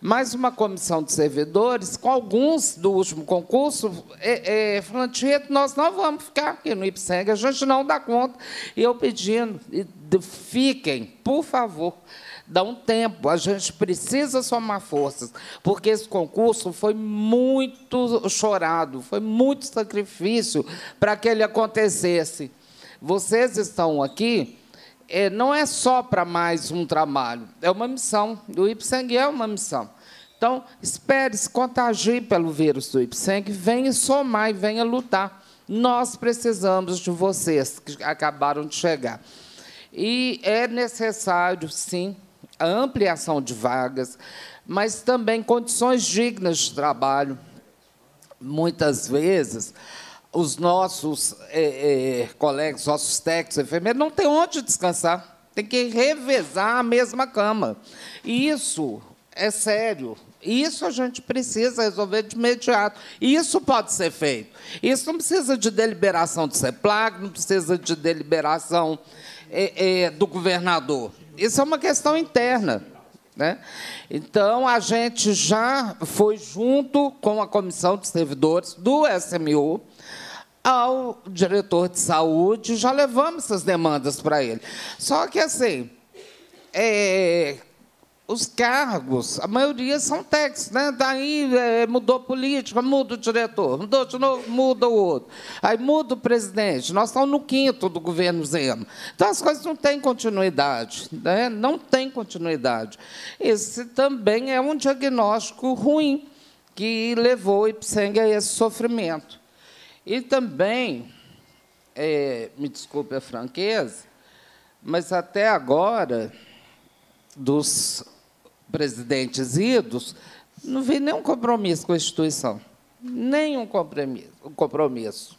mais uma comissão de servidores, com alguns do último concurso, é, é, falando, Tieto, nós não vamos ficar aqui no IPSEG, a gente não dá conta. E eu pedindo, fiquem, por favor, dá um tempo, a gente precisa somar forças, porque esse concurso foi muito chorado, foi muito sacrifício para que ele acontecesse. Vocês estão aqui, é, não é só para mais um trabalho, é uma missão. O IPSENG é uma missão. Então, espere, se contagie pelo vírus do IPSENG, venha somar e venha lutar. Nós precisamos de vocês que acabaram de chegar. E é necessário, sim, a ampliação de vagas, mas também condições dignas de trabalho. Muitas vezes, os nossos é, é, colegas, nossos técnicos, enfermeiros, não têm onde descansar. Tem que revezar a mesma cama. E isso é sério. Isso a gente precisa resolver de imediato. Isso pode ser feito. Isso não precisa de deliberação do CEPLAG, não precisa de deliberação é, é, do governador. Isso é uma questão interna. Né? Então, a gente já foi junto com a comissão de servidores do SMU ao diretor de saúde, já levamos essas demandas para ele. Só que, assim, é, os cargos, a maioria são técnicos, né? Daí é, mudou política, muda o diretor, mudou de novo, muda o outro. Aí muda o presidente. Nós estamos no quinto do governo Zema. Então as coisas não têm continuidade, né? não tem continuidade. Esse também é um diagnóstico ruim que levou o Ipseng a esse sofrimento. E também, é, me desculpe a franqueza, mas até agora, dos presidentes idos, não vi nenhum compromisso com a instituição. Nenhum compromisso. compromisso.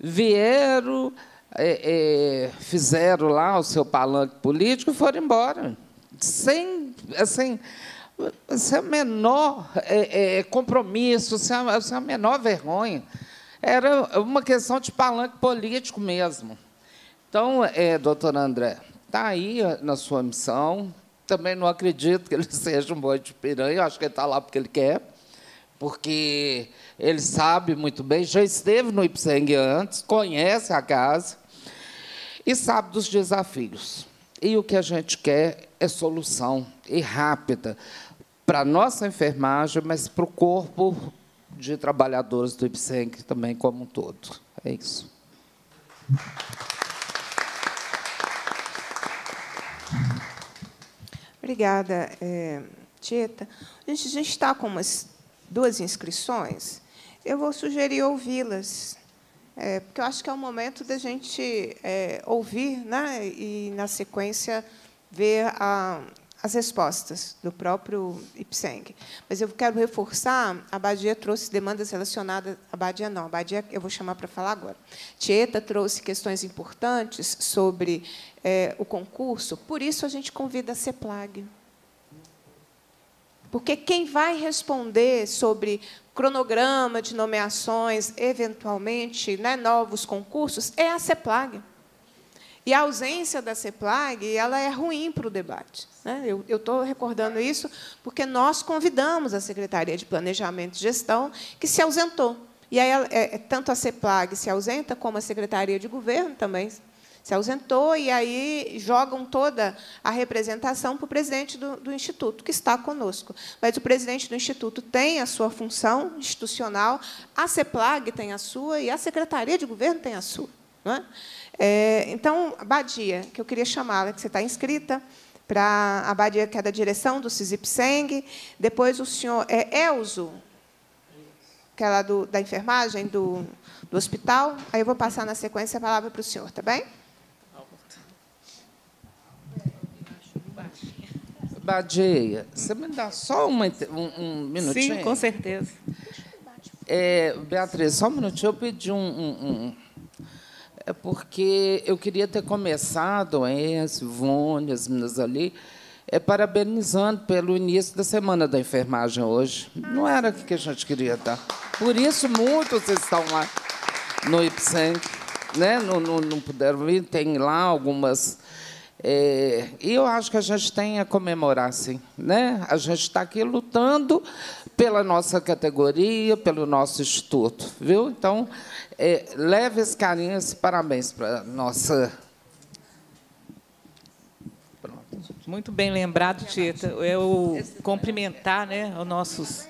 Vieram, é, é, fizeram lá o seu palanque político e foram embora. Sem, assim, sem a menor é, é compromisso, sem a, sem a menor vergonha. Era uma questão de palanque político mesmo. Então, é, doutor André, está aí na sua missão, também não acredito que ele seja um boi de piranha, acho que ele está lá porque ele quer, porque ele sabe muito bem, já esteve no Ipseng antes, conhece a casa e sabe dos desafios. E o que a gente quer é solução, e rápida, para a nossa enfermagem, mas para o corpo de trabalhadores do Ipseng também como um todo. É isso. Obrigada, é, Tieta. A gente está com umas duas inscrições. Eu vou sugerir ouvi-las, é, porque eu acho que é o momento da gente é, ouvir né, e, na sequência, ver a, as respostas do próprio IPSENG. Mas eu quero reforçar, a Badia trouxe demandas relacionadas... A Badia não, a Badia eu vou chamar para falar agora. Tieta trouxe questões importantes sobre é, o concurso, por isso a gente convida a CEPLAG. Porque quem vai responder sobre cronograma de nomeações, eventualmente, né, novos concursos, é a CEPLAG. E a ausência da CEPLAG ela é ruim para o debate. Né? Eu estou recordando isso porque nós convidamos a Secretaria de Planejamento e Gestão, que se ausentou. E aí, é, é, tanto a CEPLAG se ausenta, como a Secretaria de Governo também se ausentou, e aí jogam toda a representação para o presidente do, do, Instituto, que está conosco. Mas o presidente do Instituto tem a sua função institucional, a CEPLAG tem a sua, e a Secretaria de Governo tem a sua. Não é? É, então, Badia, que eu queria chamá-la, que você está inscrita, para a Badia, que é da direção do CISIPSENG. Depois o senhor é Elzo, que é lá do, da enfermagem do, do hospital. Aí eu vou passar na sequência a palavra para o senhor, tá bem? Badia, você me dá só uma, um, um minutinho? Sim, com certeza. É, Beatriz, só um minutinho. Eu pedi um, um é porque eu queria ter começado, esse, Ivone, as meninas ali, é, parabenizando pelo início da Semana da Enfermagem hoje. Não era o que a gente queria estar. Por isso, muitos estão lá no IPSENC. né, não, não, não puderam vir, tem lá algumas. É, e eu acho que a gente tem a comemorar, sim. Né? A gente está aqui lutando pela nossa categoria, pelo nosso instituto. Viu? Então, é, leve esse carinho, esse parabéns para a nossa Muito bem lembrado, Tita. Eu cumprimentar né, aos nossos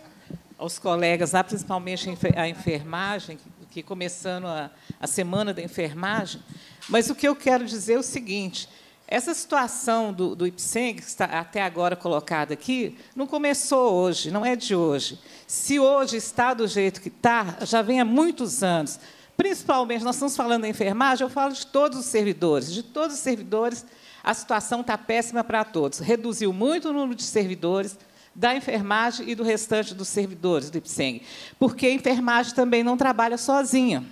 aos colegas lá, principalmente a enfermagem, que começando a, a semana da enfermagem. Mas o que eu quero dizer é o seguinte: essa situação do, do que está até agora colocada aqui, não começou hoje, não é de hoje. Se hoje está do jeito que está, já vem há muitos anos. Principalmente, nós estamos falando da enfermagem, eu falo de todos os servidores, de todos os servidores a situação está péssima para todos. Reduziu muito o número de servidores da enfermagem e do restante dos servidores do IPSENG, porque a enfermagem também não trabalha sozinha.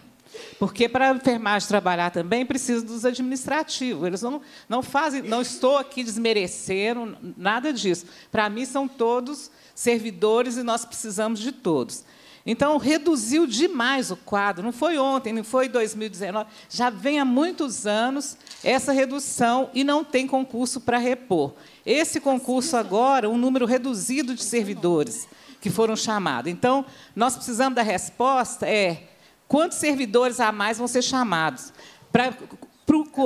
Porque para a enfermagem trabalhar também precisa dos administrativos. Eles não, não fazem, não estou aqui desmerecendo nada disso. Para mim são todos servidores e nós precisamos de todos. Então, reduziu demais o quadro. Não foi ontem, não foi 2019. Já vem há muitos anos essa redução e não tem concurso para repor. Esse concurso agora, um número reduzido de servidores que foram chamados. Então, nós precisamos da resposta é quantos servidores a mais vão ser chamados para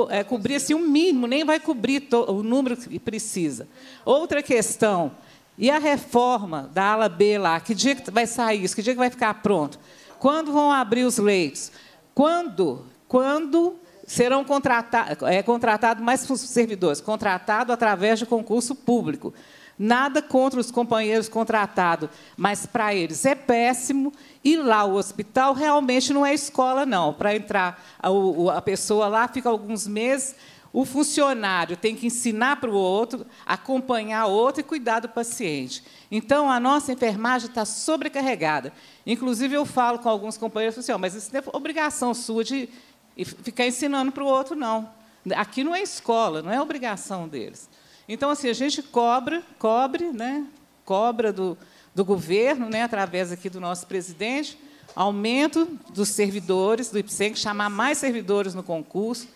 é, cobrir assim, um mínimo, nem vai cobrir o número que precisa. Outra questão, e a reforma da ala B lá, que dia que vai sair isso? Que dia que vai ficar pronto? Quando vão abrir os leitos? Quando? Quando serão contratados é, contratado mais servidores? Contratado através de concurso público. Nada contra os companheiros contratados, mas para eles é péssimo. E lá o hospital realmente não é escola, não. Para entrar a, a pessoa lá, fica alguns meses, o funcionário tem que ensinar para o outro, acompanhar o outro e cuidar do paciente. Então, a nossa enfermagem está sobrecarregada. Inclusive, eu falo com alguns companheiros assim, oh, mas isso não é obrigação sua de ficar ensinando para o outro, não. Aqui não é escola, não é obrigação deles. Então, assim, a gente cobra, cobre, né, cobra do, do governo, né, através aqui do nosso presidente, aumento dos servidores do IPSENC, chamar mais servidores no concurso,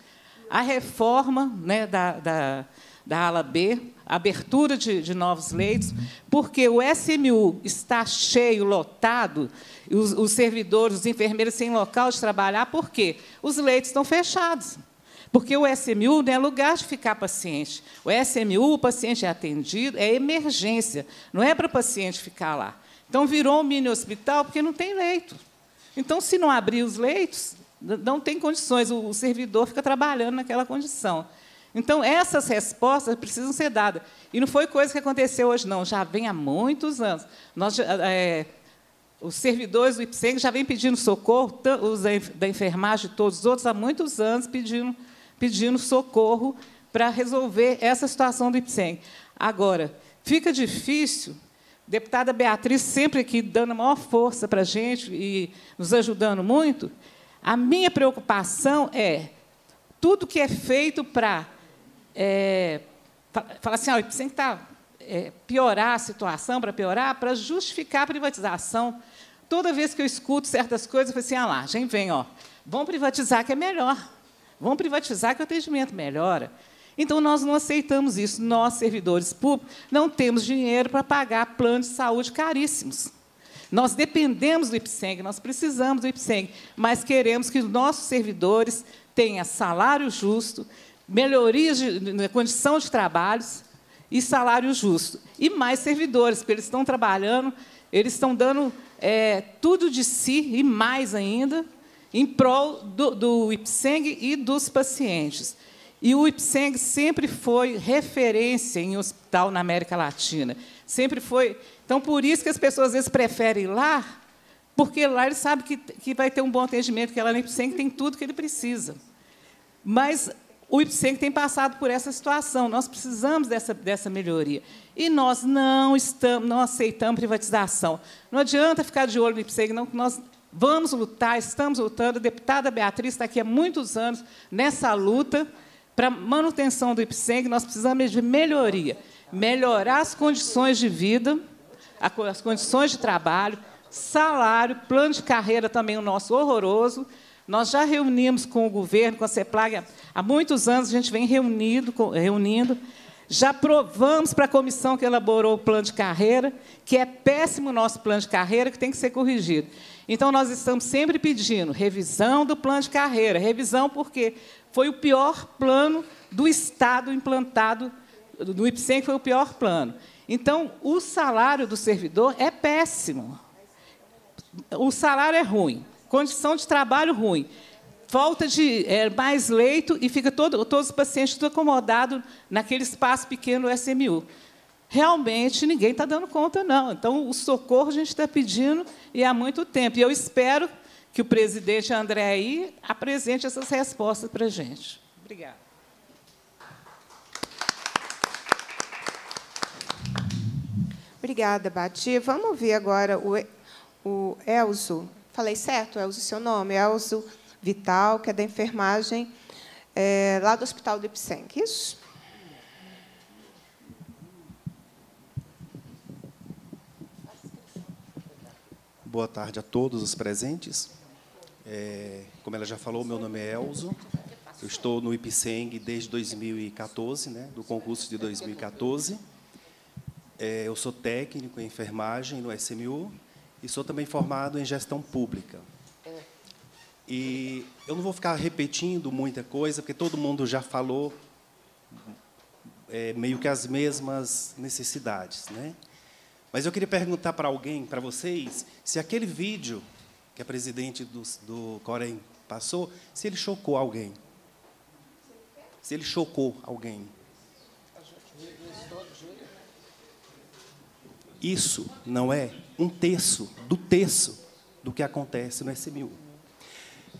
a reforma né, da, da, da ala B, abertura de, de, novos leitos, porque o SMU está cheio, lotado, os, os servidores, os enfermeiros sem local de trabalhar, por quê? Os leitos estão fechados. Porque o SMU não é lugar de ficar paciente. O SMU, o paciente é atendido, é emergência, não é para o paciente ficar lá. Então, virou um mini hospital porque não tem leito. Então, se não abrir os leitos, não tem condições, o servidor fica trabalhando naquela condição. Então, essas respostas precisam ser dadas. E não foi coisa que aconteceu hoje, não, já vem há muitos anos. Nós, é, os servidores do IPSENG já vêm pedindo socorro, os da enfermagem, todos os outros, há muitos anos pedindo, pedindo socorro para resolver essa situação do IPSENG. Agora, fica difícil, deputada Beatriz sempre aqui dando a maior força para a gente e nos ajudando muito, a minha preocupação é tudo que é feito para é, falar assim, ah, tem que tá, é, piorar a situação, para piorar, para justificar a privatização. Toda vez que eu escuto certas coisas, eu falo assim, ah lá, gente vem, ó, vamos privatizar que é melhor. Vamos privatizar que o atendimento melhora. Então, nós não aceitamos isso. Nós, servidores públicos, não temos dinheiro para pagar planos de saúde caríssimos. Nós dependemos do IPSENG, nós precisamos do IPSENG, mas queremos que os nossos servidores tenham salário justo, melhorias de, de condição de trabalhos e salário justo. E mais servidores, porque eles estão trabalhando, eles estão dando é, tudo de si e mais ainda em prol do, do IPSENG e dos pacientes. E o IPSENG sempre foi referência em hospital na América Latina. Sempre foi então, por isso que as pessoas às vezes preferem ir lá, porque lá ele sabe que, que vai ter um bom atendimento, que lá no IPSENG tem tudo que ele precisa. Mas o IPSENG tem passado por essa situação, nós precisamos dessa, dessa melhoria. E nós não, estamos, não aceitamos privatização. Não adianta ficar de olho no IPSENG, não, nós vamos lutar, estamos lutando. A deputada Beatriz está aqui há muitos anos nessa luta para manutenção do IPSENG, nós precisamos de melhoria. Melhorar as condições de vida as condições de trabalho, salário, plano de carreira também o nosso horroroso. Nós já reunimos com o governo, com a CEPLAG, há muitos anos a gente vem reunido, reunindo. Já provamos para a comissão que elaborou o plano de carreira, que é péssimo o nosso plano de carreira, que tem que ser corrigido. Então, nós estamos sempre pedindo revisão do plano de carreira. Revisão porque foi o pior plano do Estado implantado, do IPSEM foi o pior plano. Então, o salário do servidor é péssimo. O salário é ruim, condição de trabalho ruim, falta de é, mais leito e fica todo, todos os pacientes tudo acomodados naquele espaço pequeno do SMU. Realmente ninguém está dando conta, não. Então, o socorro a gente está pedindo e há muito tempo. E eu espero que o presidente André aí apresente essas respostas para a gente. Obrigada. Obrigada, Bati. Vamos ouvir agora o, o Elzo. Falei certo, Elzo, seu nome? Elzo Vital, que é da enfermagem é, lá do Hospital do Ipsenc. Isso? Boa tarde a todos os presentes. É, como ela já falou, meu nome é Elzo. Eu estou no IPSENG desde 2014, né, do concurso de 2014. É, eu sou técnico em enfermagem no SMU e sou também formado em gestão pública. E eu não vou ficar repetindo muita coisa, porque todo mundo já falou é, meio que as mesmas necessidades. Né? Mas eu queria perguntar para alguém, para vocês, se aquele vídeo que a presidente do, do Corém passou, se ele chocou alguém. Se ele chocou alguém. Isso não é um terço do terço do que acontece no SMU.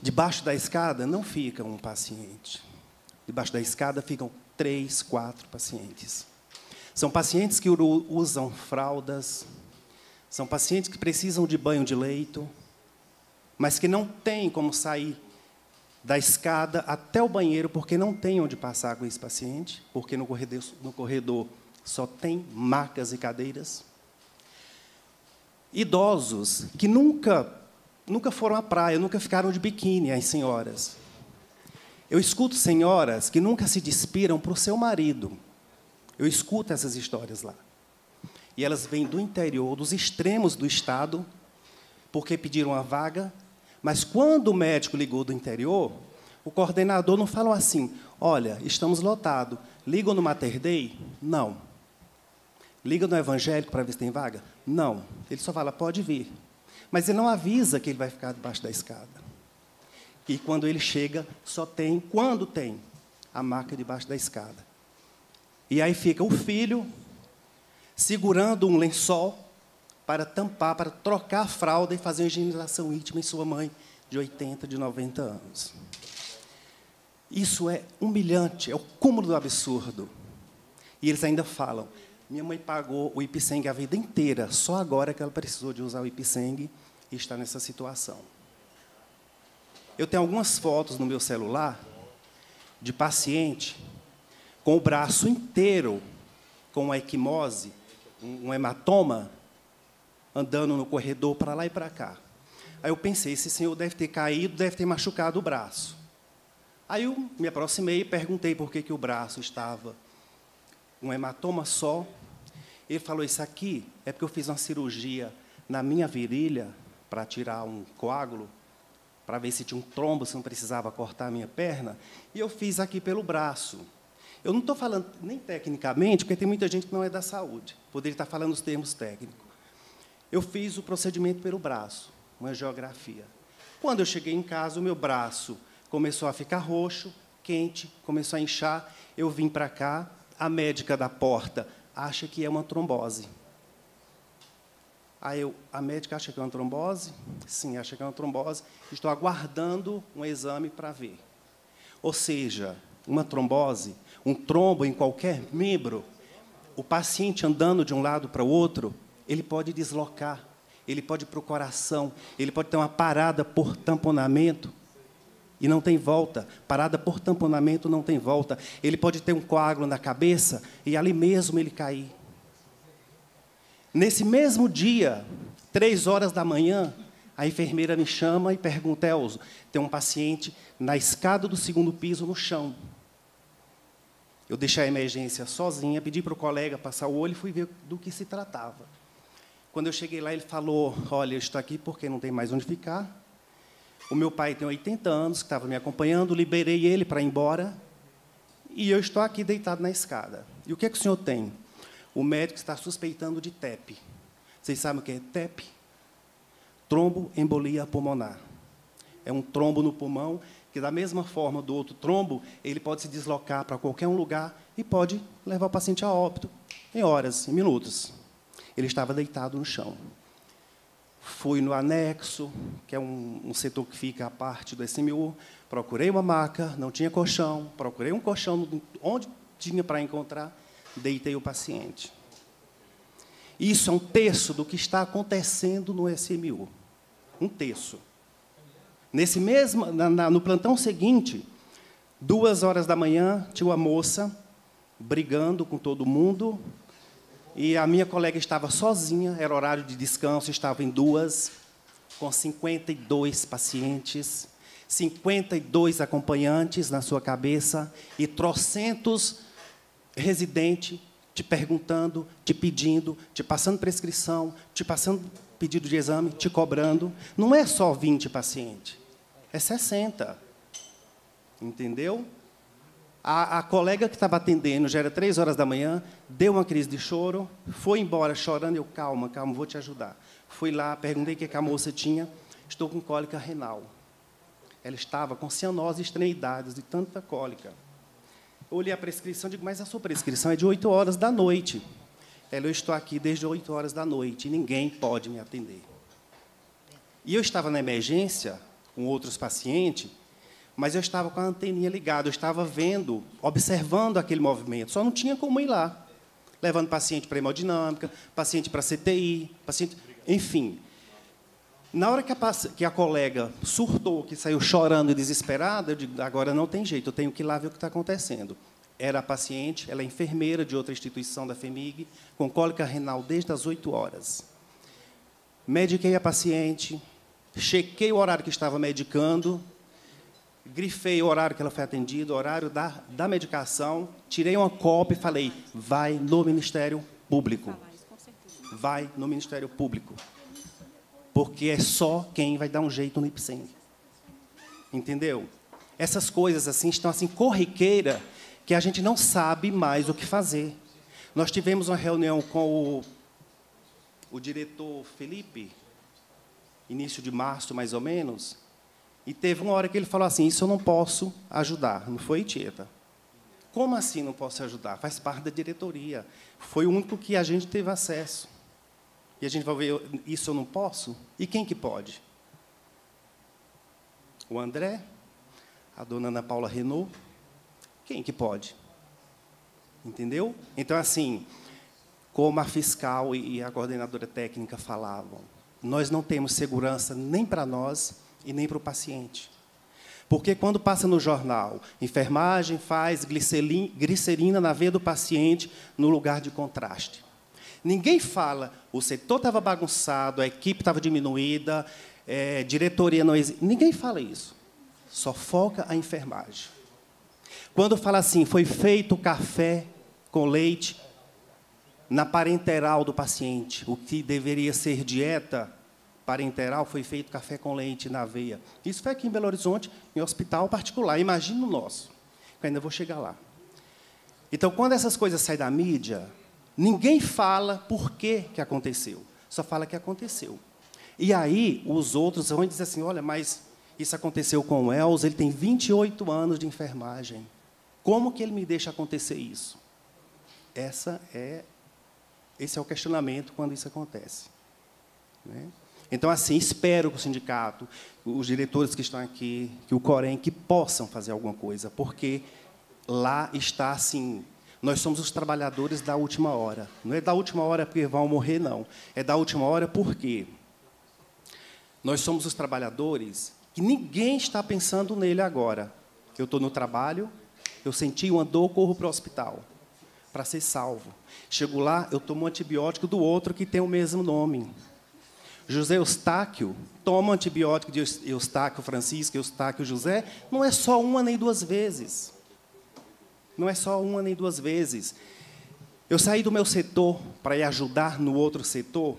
Debaixo da escada não fica um paciente. Debaixo da escada ficam três, quatro pacientes. São pacientes que usam fraldas, são pacientes que precisam de banho de leito, mas que não têm como sair da escada até o banheiro porque não tem onde passar com esse paciente, porque no corredor, no corredor só tem macas e cadeiras idosos que nunca, nunca foram à praia, nunca ficaram de biquíni, as senhoras. Eu escuto senhoras que nunca se despiram para o seu marido. Eu escuto essas histórias lá. E elas vêm do interior, dos extremos do estado, porque pediram a vaga, mas quando o médico ligou do interior, o coordenador não falou assim: olha, estamos lotados, ligam no Mater Dei? Não. Liga no evangélico para ver se tem vaga? Não. Ele só fala, pode vir. Mas ele não avisa que ele vai ficar debaixo da escada. E quando ele chega, só tem, quando tem, a marca debaixo da escada. E aí fica o filho segurando um lençol para tampar, para trocar a fralda e fazer uma higienização íntima em sua mãe de 80, de 90 anos. Isso é humilhante, é o cúmulo do absurdo. E eles ainda falam: minha mãe pagou o Ipseng a vida inteira, só agora que ela precisou de usar o Ipseng e está nessa situação. Eu tenho algumas fotos no meu celular de paciente com o braço inteiro com uma equimose, um hematoma, andando no corredor para lá e para cá. Aí eu pensei, esse senhor deve ter caído, deve ter machucado o braço. Aí eu me aproximei e perguntei por que, que o braço estava um hematoma só ele falou: Isso aqui é porque eu fiz uma cirurgia na minha virilha para tirar um coágulo, para ver se tinha um trombo, se não precisava cortar a minha perna, e eu fiz aqui pelo braço. Eu não estou falando nem tecnicamente, porque tem muita gente que não é da saúde, poderia estar falando os termos técnicos. Eu fiz o procedimento pelo braço, uma geografia. Quando eu cheguei em casa, o meu braço começou a ficar roxo, quente, começou a inchar. Eu vim para cá, a médica da porta acha que é uma trombose. Aí eu, a médica acha que é uma trombose? Sim, acha que é uma trombose. Estou aguardando um exame para ver. Ou seja, uma trombose, um trombo em qualquer membro, o paciente andando de um lado para o outro, ele pode deslocar, ele pode ir para o coração, ele pode ter uma parada por tamponamento e não tem volta. Parada por tamponamento não tem volta. Ele pode ter um coágulo na cabeça e ali mesmo ele cair. Nesse mesmo dia, três horas da manhã, a enfermeira me chama e pergunta, Elzo, tem um paciente na escada do segundo piso no chão. Eu deixei a emergência sozinha, pedi para o colega passar o olho e fui ver do que se tratava. Quando eu cheguei lá, ele falou: Olha, eu estou aqui porque não tem mais onde ficar. O meu pai tem 80 anos, que estava me acompanhando, liberei ele para ir embora. E eu estou aqui deitado na escada. E o que, é que o senhor tem? O médico está suspeitando de TEP. Vocês sabem o que é TEP? Tromboembolia pulmonar. É um trombo no pulmão que, da mesma forma do outro trombo, ele pode se deslocar para qualquer um lugar e pode levar o paciente a óbito em horas, em minutos. Ele estava deitado no chão. Fui no anexo, que é um, um setor que fica à parte do SMU, procurei uma maca, não tinha colchão, procurei um colchão onde tinha para encontrar, deitei o paciente. Isso é um terço do que está acontecendo no SMU. Um terço. Nesse mesmo, na, na, no plantão seguinte, duas horas da manhã, tinha uma moça brigando com todo mundo, e a minha colega estava sozinha, era horário de descanso, estava em duas, com 52 pacientes, 52 acompanhantes na sua cabeça e trocentos residentes te perguntando, te pedindo, te passando prescrição, te passando pedido de exame, te cobrando. Não é só 20 pacientes, é 60. Entendeu? A, a colega que estava atendendo, já era três horas da manhã, deu uma crise de choro, foi embora chorando. Eu, calma, calma, vou te ajudar. Fui lá, perguntei o que a moça tinha. Estou com cólica renal. Ela estava com cianose e estreidades de tanta cólica. Eu olhei a prescrição digo, mas a sua prescrição é de 8 horas da noite. Ela, eu estou aqui desde 8 horas da noite e ninguém pode me atender. E eu estava na emergência com outros pacientes mas eu estava com a anteninha ligada, eu estava vendo, observando aquele movimento. Só não tinha como ir lá, levando paciente para hemodinâmica, paciente para CTI, paciente, enfim. Na hora que a, que a colega surtou, que saiu chorando e desesperada, eu digo, agora não tem jeito, eu tenho que ir lá ver o que está acontecendo. Era a paciente, ela é enfermeira de outra instituição da FEMIG, com cólica renal desde as 8 horas. Mediquei a paciente, chequei o horário que estava medicando, grifei o horário que ela foi atendida, o horário da, da medicação, tirei uma cópia e falei: vai no Ministério Público. Vai no Ministério Público. Porque é só quem vai dar um jeito no IPSEM. Entendeu? Essas coisas assim estão assim corriqueira que a gente não sabe mais o que fazer. Nós tivemos uma reunião com o, o diretor Felipe, início de março, mais ou menos, e teve uma hora que ele falou assim: Isso eu não posso ajudar. Não foi, Tieta? Como assim não posso ajudar? Faz parte da diretoria. Foi o único que a gente teve acesso. E a gente vai ver: Isso eu não posso? E quem que pode? O André? A dona Ana Paula Renault? Quem que pode? Entendeu? Então, assim, como a fiscal e a coordenadora técnica falavam, nós não temos segurança nem para nós e nem para o paciente. Porque quando passa no jornal, enfermagem faz glicerina na veia do paciente no lugar de contraste. Ninguém fala, o setor estava bagunçado, a equipe estava diminuída, é, diretoria não existe. Ninguém fala isso. Só foca a enfermagem. Quando fala assim, foi feito café com leite na parenteral do paciente, o que deveria ser dieta, parenteral foi feito café com leite na veia. Isso foi aqui em Belo Horizonte, em hospital particular. Imagina o nosso, que ainda vou chegar lá. Então, quando essas coisas saem da mídia, ninguém fala por que, que aconteceu, só fala que aconteceu. E aí, os outros vão dizer assim: olha, mas isso aconteceu com o Els, ele tem 28 anos de enfermagem. Como que ele me deixa acontecer isso? Essa é, esse é o questionamento quando isso acontece. Né? Então, assim, espero que o sindicato, os diretores que estão aqui, que o Corém, que possam fazer alguma coisa, porque lá está assim. Nós somos os trabalhadores da última hora. Não é da última hora porque vão morrer, não. É da última hora porque nós somos os trabalhadores que ninguém está pensando nele agora. Eu estou no trabalho, eu senti uma dor, corro para o hospital para ser salvo. Chego lá, eu tomo um antibiótico do outro que tem o mesmo nome. José Eustáquio toma antibiótico de Eustáquio Francisco, Eustáquio José, não é só uma nem duas vezes. Não é só uma nem duas vezes. Eu saí do meu setor para ir ajudar no outro setor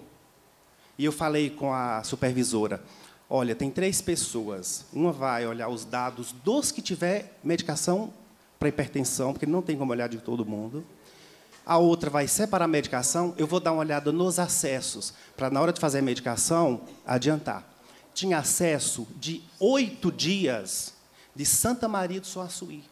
e eu falei com a supervisora: olha, tem três pessoas. Uma vai olhar os dados dos que tiver medicação para hipertensão, porque não tem como olhar de todo mundo. A outra vai separar a medicação. Eu vou dar uma olhada nos acessos, para, na hora de fazer a medicação, adiantar. Tinha acesso de oito dias de Santa Maria do Suaçuí.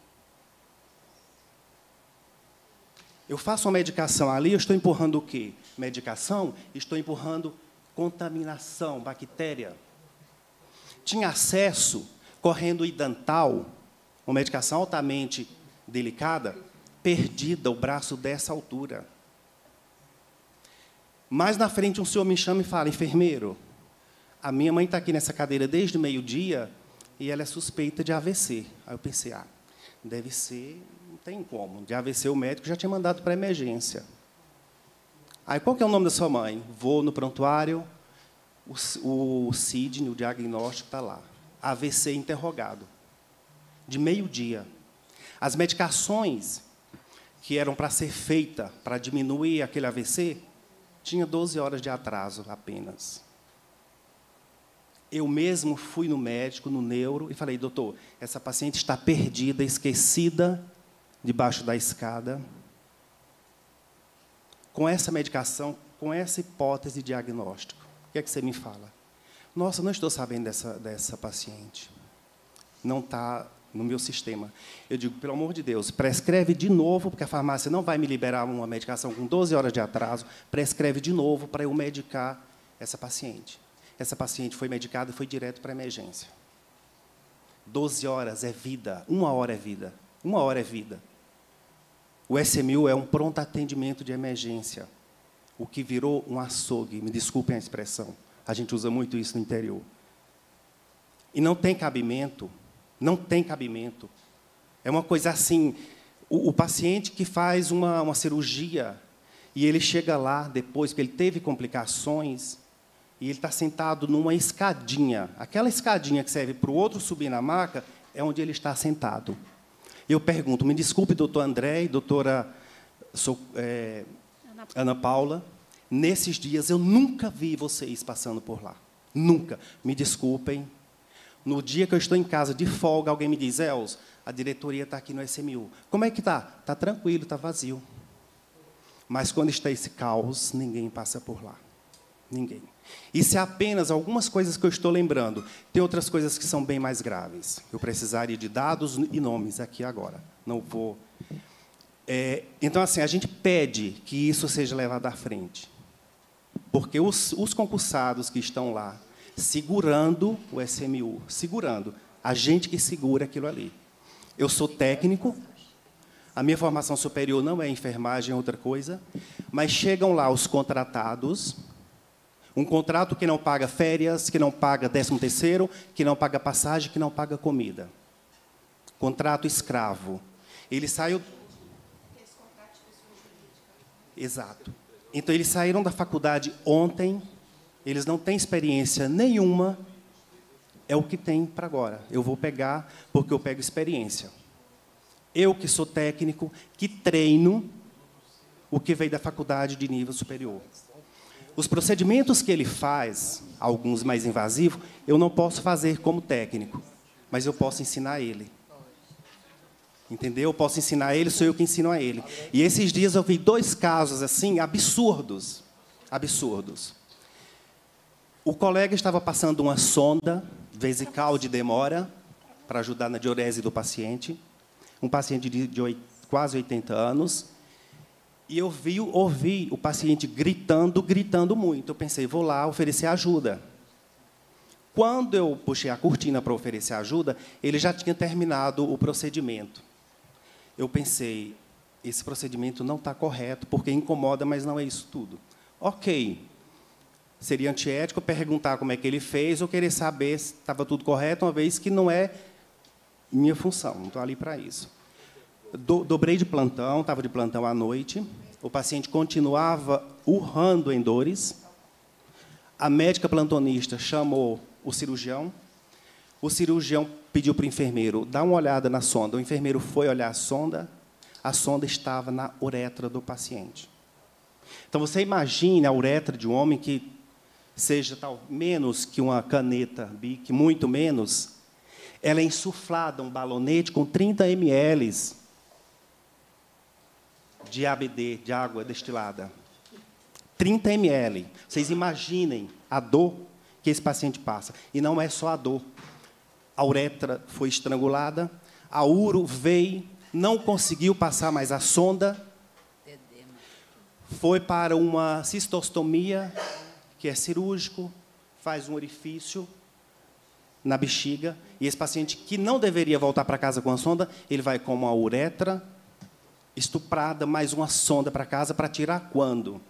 Eu faço uma medicação ali, eu estou empurrando o quê? Medicação, estou empurrando contaminação, bactéria. Tinha acesso, correndo idantal, uma medicação altamente delicada, perdida, o braço dessa altura. Mais na frente, um senhor me chama e fala: enfermeiro, a minha mãe está aqui nessa cadeira desde meio-dia e ela é suspeita de AVC. Aí eu pensei: ah, deve ser tem como. De AVC, o médico já tinha mandado para emergência. Aí, qual que é o nome da sua mãe? Vou no prontuário, o, o Sidney, o diagnóstico está lá. AVC interrogado. De meio-dia. As medicações que eram para ser feitas para diminuir aquele AVC, tinha 12 horas de atraso apenas. Eu mesmo fui no médico, no neuro, e falei, doutor, essa paciente está perdida, esquecida debaixo da escada, com essa medicação, com essa hipótese de diagnóstico. O que é que você me fala? Nossa, não estou sabendo dessa, dessa paciente. Não está no meu sistema. Eu digo, pelo amor de Deus, prescreve de novo, porque a farmácia não vai me liberar uma medicação com 12 horas de atraso, prescreve de novo para eu medicar essa paciente. Essa paciente foi medicada e foi direto para a emergência. 12 horas é vida, uma hora é vida. Uma hora é vida. O SMU é um pronto atendimento de emergência, o que virou um açougue, me desculpem a expressão, a gente usa muito isso no interior. E não tem cabimento, não tem cabimento. É uma coisa assim, o, o paciente que faz uma, uma cirurgia e ele chega lá depois, porque ele teve complicações, e ele está sentado numa escadinha. Aquela escadinha que serve para o outro subir na maca é onde ele está sentado. Eu pergunto, me desculpe, doutor André e doutora sou, é, Ana Paula, nesses dias eu nunca vi vocês passando por lá. Nunca. Me desculpem. No dia que eu estou em casa de folga, alguém me diz, Els, a diretoria está aqui no SMU. Como é que está? Está tranquilo, está vazio. Mas quando está esse caos, ninguém passa por lá. Ninguém. Isso é apenas algumas coisas que eu estou lembrando. Tem outras coisas que são bem mais graves. Eu precisaria de dados e nomes aqui agora. Não vou. É, então, assim, a gente pede que isso seja levado à frente. Porque os, os concursados que estão lá, segurando o SMU, segurando, a gente que segura aquilo ali. Eu sou técnico, a minha formação superior não é enfermagem, é outra coisa, mas chegam lá os contratados, um contrato que não paga férias, que não paga décimo terceiro, que não paga passagem, que não paga comida. Contrato escravo. Ele saiu. Exato. Então eles saíram da faculdade ontem, eles não têm experiência nenhuma. É o que tem para agora. Eu vou pegar porque eu pego experiência. Eu que sou técnico, que treino o que veio da faculdade de nível superior. Os procedimentos que ele faz, alguns mais invasivos, eu não posso fazer como técnico, mas eu posso ensinar ele. Entendeu? Eu posso ensinar ele, sou eu que ensino a ele. E esses dias eu vi dois casos assim absurdos, absurdos. O colega estava passando uma sonda vesical de demora para ajudar na diurese do paciente, um paciente de, de quase 80 anos, e eu vi, ouvi o paciente gritando, gritando muito. Eu pensei, vou lá oferecer ajuda. Quando eu puxei a cortina para oferecer ajuda, ele já tinha terminado o procedimento. Eu pensei, esse procedimento não está correto, porque incomoda, mas não é isso tudo. Ok. Seria antiético perguntar como é que ele fez ou querer saber se estava tudo correto, uma vez que não é minha função, não estou ali para isso. Do, dobrei de plantão, estava de plantão à noite. O paciente continuava urrando em dores. A médica plantonista chamou o cirurgião. O cirurgião pediu para o enfermeiro dar uma olhada na sonda. O enfermeiro foi olhar a sonda. A sonda estava na uretra do paciente. Então você imagine a uretra de um homem que seja tal menos que uma caneta Bic, muito menos, ela é insuflada um balonete com 30 ml de ABD, de água destilada. 30 ml. Vocês imaginem a dor que esse paciente passa. E não é só a dor. A uretra foi estrangulada, a uro veio, não conseguiu passar mais a sonda, foi para uma cistostomia, que é cirúrgico, faz um orifício na bexiga, e esse paciente que não deveria voltar para casa com a sonda, ele vai com uma uretra estuprada, mais uma sonda para casa para tirar quando?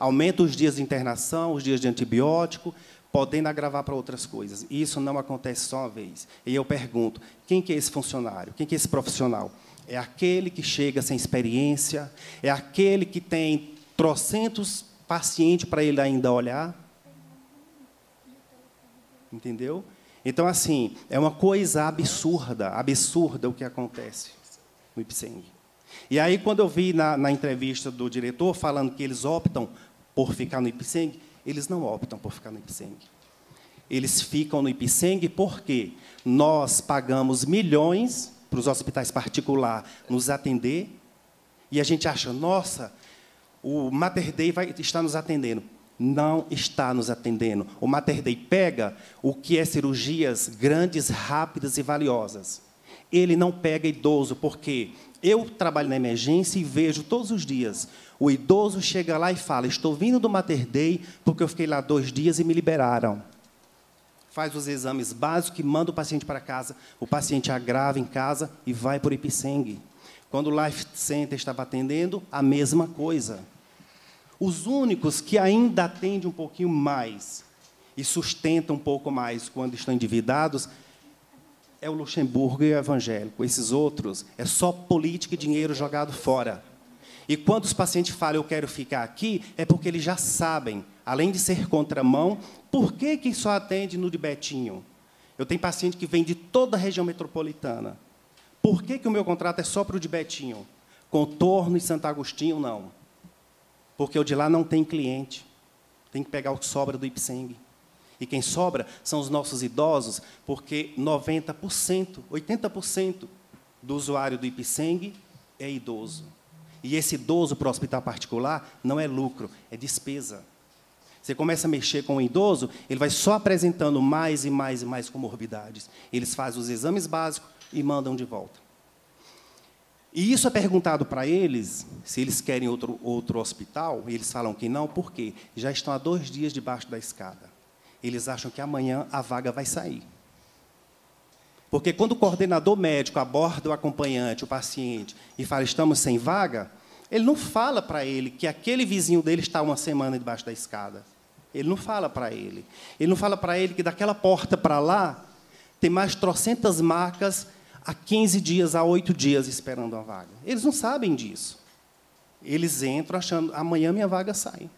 Aumenta os dias de internação, os dias de antibiótico, podendo agravar para outras coisas. E isso não acontece só uma vez. E eu pergunto, quem que é esse funcionário? Quem que é esse profissional? É aquele que chega sem experiência? É aquele que tem trocentos pacientes para ele ainda olhar? Entendeu? Então, assim, é uma coisa absurda, absurda o que acontece no IPSENG. E aí, quando eu vi na, na entrevista do diretor falando que eles optam por ficar no IPSENG, eles não optam por ficar no IPSENG. Eles ficam no IPSENG porque nós pagamos milhões para os hospitais particulares nos atender e a gente acha, nossa, o Mater Dei vai estar nos atendendo. Não está nos atendendo. O Mater Dei pega o que é cirurgias grandes, rápidas e valiosas. Ele não pega idoso, porque eu trabalho na emergência e vejo todos os dias. O idoso chega lá e fala: Estou vindo do Mater Dei porque eu fiquei lá dois dias e me liberaram. Faz os exames básicos e manda o paciente para casa. O paciente agrava em casa e vai o Ipseng. Quando o Life Center estava atendendo, a mesma coisa. Os únicos que ainda atendem um pouquinho mais e sustentam um pouco mais quando estão endividados é o Luxemburgo e o evangélico. Esses outros é só política e dinheiro jogado fora. E quando os pacientes falam eu quero ficar aqui, é porque eles já sabem, além de ser contramão, por que, que só atende no de Betinho? Eu tenho paciente que vem de toda a região metropolitana. Por que, que o meu contrato é só para o de Betinho? Contorno e Santo Agostinho, não. Porque o de lá não tem cliente. Tem que pegar o que sobra do Ipseng. E quem sobra são os nossos idosos, porque 90%, 80% do usuário do Ipseng é idoso. E esse idoso para o hospital particular não é lucro, é despesa. Você começa a mexer com o idoso, ele vai só apresentando mais e mais e mais comorbidades. Eles fazem os exames básicos e mandam de volta. E isso é perguntado para eles, se eles querem outro, outro hospital, e eles falam que não, por quê? Já estão há dois dias debaixo da escada. Eles acham que amanhã a vaga vai sair. Porque quando o coordenador médico aborda o acompanhante, o paciente, e fala, estamos sem vaga, ele não fala para ele que aquele vizinho dele está uma semana debaixo da escada. Ele não fala para ele. Ele não fala para ele que daquela porta para lá tem mais trocentas marcas há 15 dias, há 8 dias esperando a vaga. Eles não sabem disso. Eles entram achando, amanhã minha vaga sai.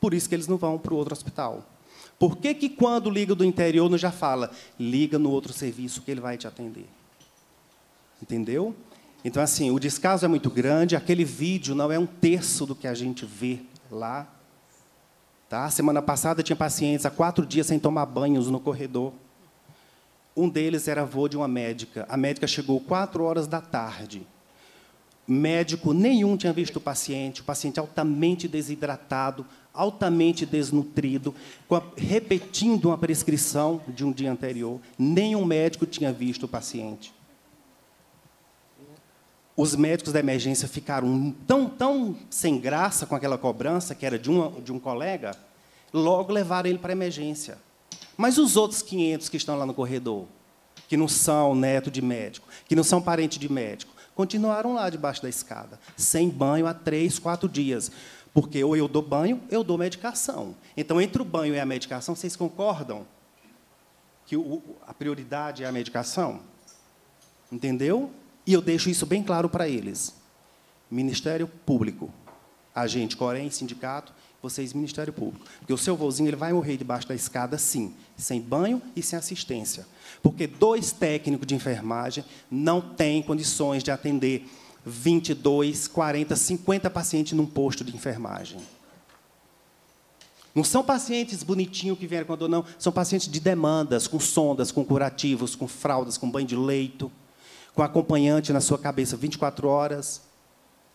Por isso que eles não vão para o outro hospital. Por que, que quando liga do interior não já fala, liga no outro serviço que ele vai te atender? Entendeu? Então, assim, o descaso é muito grande, aquele vídeo não é um terço do que a gente vê lá. Tá? Semana passada tinha pacientes há quatro dias sem tomar banhos no corredor. Um deles era avô de uma médica. A médica chegou quatro horas da tarde. Médico nenhum tinha visto o paciente, o paciente altamente desidratado, altamente desnutrido, repetindo uma prescrição de um dia anterior. Nenhum médico tinha visto o paciente. Os médicos da emergência ficaram tão, tão sem graça com aquela cobrança, que era de, uma, de um colega, logo levaram ele para a emergência. Mas os outros 500 que estão lá no corredor, que não são neto de médico, que não são parente de médico, continuaram lá debaixo da escada, sem banho há três, quatro dias. Porque ou eu dou banho, eu dou medicação. Então, entre o banho e a medicação, vocês concordam que o, a prioridade é a medicação? Entendeu? E eu deixo isso bem claro para eles. Ministério Público, agente Corém, sindicato, vocês, Ministério Público. Porque o seu vozinho ele vai morrer debaixo da escada, sim, sem banho e sem assistência. Porque dois técnicos de enfermagem não têm condições de atender 22, 40, 50 pacientes num posto de enfermagem. Não são pacientes bonitinhos que vieram quando não, são pacientes de demandas, com sondas, com curativos, com fraldas, com banho de leito, com acompanhante na sua cabeça 24 horas.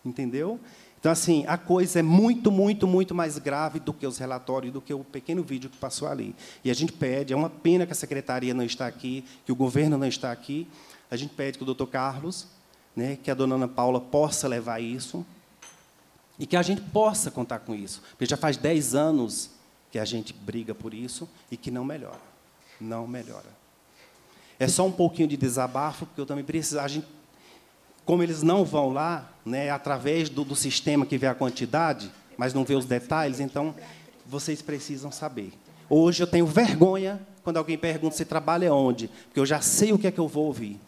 Entendeu? Então, assim, a coisa é muito, muito, muito mais grave do que os relatórios, do que o pequeno vídeo que passou ali. E a gente pede, é uma pena que a secretaria não está aqui, que o governo não está aqui. A gente pede que o doutor Carlos, né, que a dona Ana Paula possa levar isso, e que a gente possa contar com isso. Porque já faz 10 anos que a gente briga por isso e que não melhora. Não melhora. É só um pouquinho de desabafo, porque eu também preciso. A gente, como eles não vão lá, né, através do, do sistema que vê a quantidade, mas não vê os detalhes, então vocês precisam saber. Hoje eu tenho vergonha quando alguém pergunta se trabalha onde, porque eu já sei o que é que eu vou ouvir.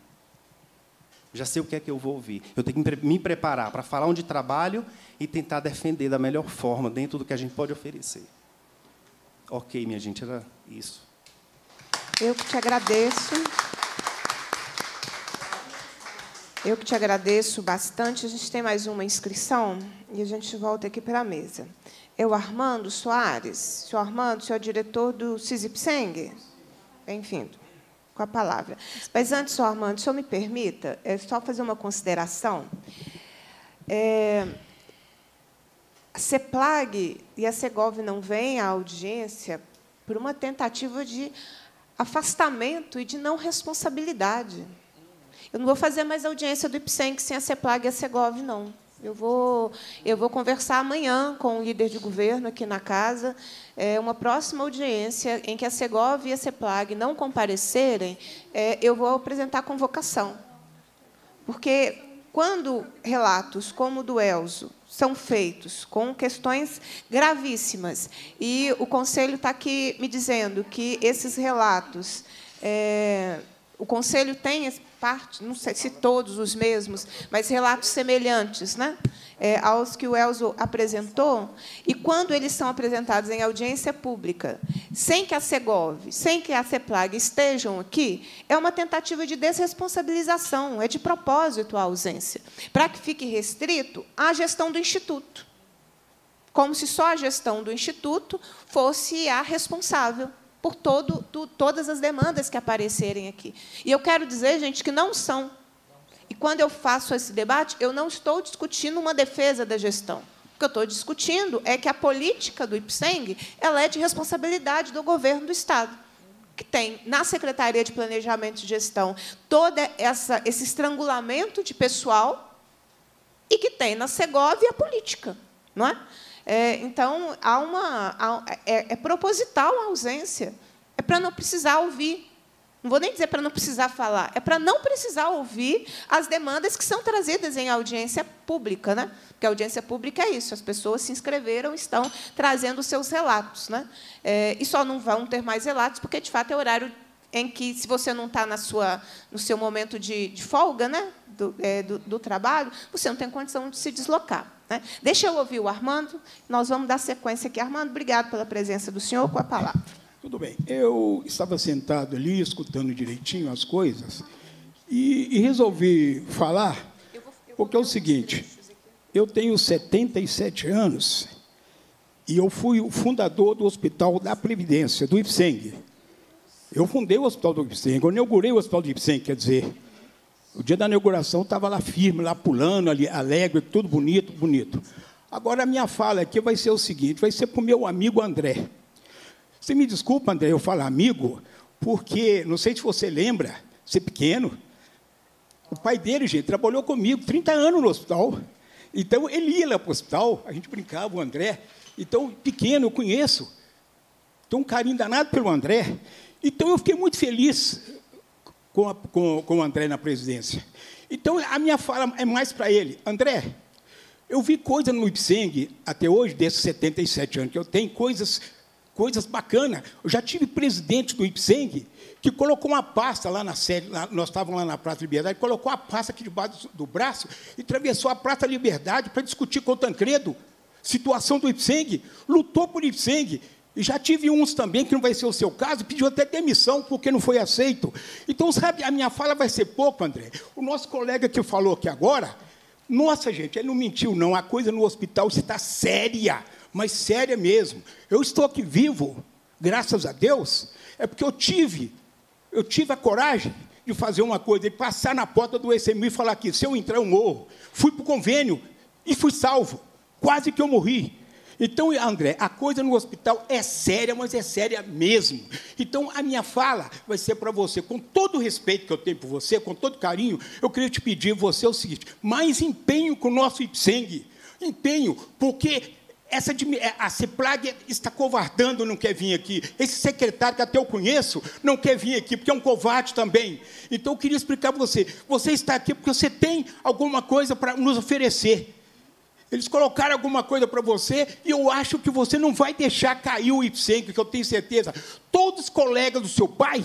Já sei o que é que eu vou ouvir. Eu tenho que me preparar para falar onde trabalho e tentar defender da melhor forma, dentro do que a gente pode oferecer. Ok, minha gente, era isso. Eu que te agradeço. Eu que te agradeço bastante. A gente tem mais uma inscrição e a gente volta aqui para a mesa. Eu, Armando Soares. Senhor Armando, senhor é diretor do CISIPSENG. Bem-vindo. Com a palavra. Mas antes, senhor Armando, se eu me permita, é só fazer uma consideração. É, a CEPLAG e a SEGOV não vêm à audiência por uma tentativa de afastamento e de não responsabilidade. Eu não vou fazer mais audiência do IPSENC sem a CEPLAG e a SEGOV, não. Eu vou, eu vou conversar amanhã com o líder de governo aqui na casa. É uma próxima audiência em que a Segov e a CEPLAG não comparecerem, é, eu vou apresentar convocação. Porque quando relatos como o do Elzo são feitos com questões gravíssimas. E o Conselho está aqui me dizendo que esses relatos. É, o Conselho tem parte, não sei se todos os mesmos, mas relatos semelhantes né, é, aos que o Elzo apresentou, e quando eles são apresentados em audiência pública, sem que a Segov, sem que a CEPLAG estejam aqui, é uma tentativa de desresponsabilização, é de propósito a ausência, para que fique restrito à gestão do Instituto. Como se só a gestão do Instituto fosse a responsável por todo, tu, todas as demandas que aparecerem aqui. E eu quero dizer, gente, que não são. E quando eu faço esse debate, eu não estou discutindo uma defesa da gestão. O que eu estou discutindo é que a política do IPSENG ela é de responsabilidade do governo do Estado, que tem na Secretaria de Planejamento e Gestão todo esse estrangulamento de pessoal e que tem na Segovia a política. Não é? É, então, há uma, há, é, é proposital a ausência. É para não precisar ouvir. Não vou nem dizer para não precisar falar, é para não precisar ouvir as demandas que são trazidas em audiência pública, né? Porque a audiência pública é isso, as pessoas se inscreveram, estão trazendo seus relatos, né? É, e só não vão ter mais relatos porque de fato é horário em que, se você não está na sua, no seu momento de, de folga, né? Do, é, do, do trabalho, você não tem condição de se deslocar. Né? Deixa eu ouvir o Armando, nós vamos dar sequência aqui. Armando, obrigado pela presença do senhor, com a palavra. Tudo bem. Eu estava sentado ali, escutando direitinho as coisas, e, e resolvi falar, porque é o seguinte, eu tenho 77 anos, e eu fui o fundador do Hospital da Previdência, do IPSENG. Eu fundei o Hospital do IPSENG, eu inaugurei o Hospital do IPSENG, quer dizer, o dia da inauguração estava lá firme, lá pulando, ali, alegre, tudo bonito, bonito. Agora a minha fala aqui vai ser o seguinte: vai ser para o meu amigo André. Você me desculpa, André, eu falo amigo, porque não sei se você lembra, ser pequeno, o pai dele, gente, trabalhou comigo 30 anos no hospital. Então ele ia lá para o hospital, a gente brincava, o André. Então, pequeno, eu conheço. Tenho um carinho danado pelo André. Então eu fiquei muito feliz com, a, com, com o André na presidência. Então, a minha fala é mais para ele. André, eu vi coisa no Ipseng, até hoje, desses 77 anos que eu tenho, coisas, coisas bacanas. Eu já tive presidente do Ipseng que colocou uma pasta lá na sede, lá, nós estávamos lá na Praça Liberdade, colocou a pasta aqui debaixo do braço e atravessou a Praça Liberdade para discutir com o Tancredo Situação do Ipseng, lutou por Ipseng. E já tive uns também, que não vai ser o seu caso, pediu até demissão porque não foi aceito. Então, sabe, a minha fala vai ser pouco, André. O nosso colega que falou aqui agora, nossa, gente, ele não mentiu, não. A coisa no hospital está séria, mas séria mesmo. Eu estou aqui vivo, graças a Deus, é porque eu tive, eu tive a coragem de fazer uma coisa, de passar na porta do ECMI e falar aqui, se eu entrar, eu morro. Fui para o convênio e fui salvo. Quase que eu morri. Então, André, a coisa no hospital é séria, mas é séria mesmo. Então, a minha fala vai ser para você, com todo o respeito que eu tenho por você, com todo carinho, eu queria te pedir você o seguinte: mais empenho com o nosso IPSENG. Empenho, porque essa é, a CEPLAG está covardando, não quer vir aqui. Esse secretário que até eu conheço não quer vir aqui, porque é um covarde também. Então, eu queria explicar para você: você está aqui porque você tem alguma coisa para nos oferecer. Eles colocaram alguma coisa para você e eu acho que você não vai deixar cair o Ipsenk, que eu tenho certeza. Todos os colegas do seu pai,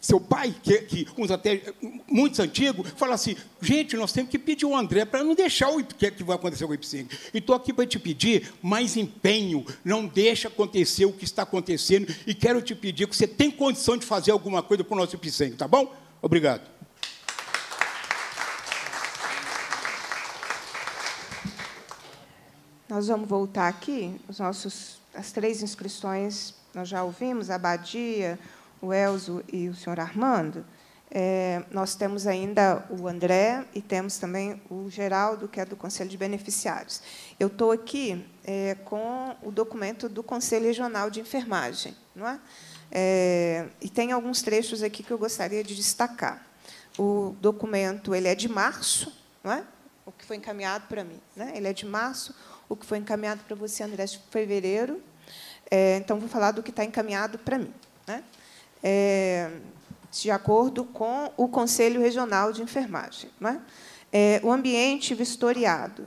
seu pai, que, que uns até muitos antigos, falam assim: gente, nós temos que pedir o André para não deixar o que, que vai acontecer com o Ipsenk. E estou aqui para te pedir mais empenho, não deixa acontecer o que está acontecendo e quero te pedir que você tem condição de fazer alguma coisa para o nosso Ipsenk, tá bom? Obrigado. Nós vamos voltar aqui, os nossos, as três inscrições, nós já ouvimos, a Badia, o Elzo e o senhor Armando. É, nós temos ainda o André e temos também o Geraldo, que é do Conselho de Beneficiários. Eu estou aqui é, com o documento do Conselho Regional de Enfermagem. Não é? é? e tem alguns trechos aqui que eu gostaria de destacar. O documento ele é de março, não é? o que foi encaminhado para mim. Né? Ele é de março, o que foi encaminhado para você, André, de fevereiro. É, então, vou falar do que está encaminhado para mim. Né? É, de acordo com o Conselho Regional de Enfermagem. Né? É, o ambiente vistoriado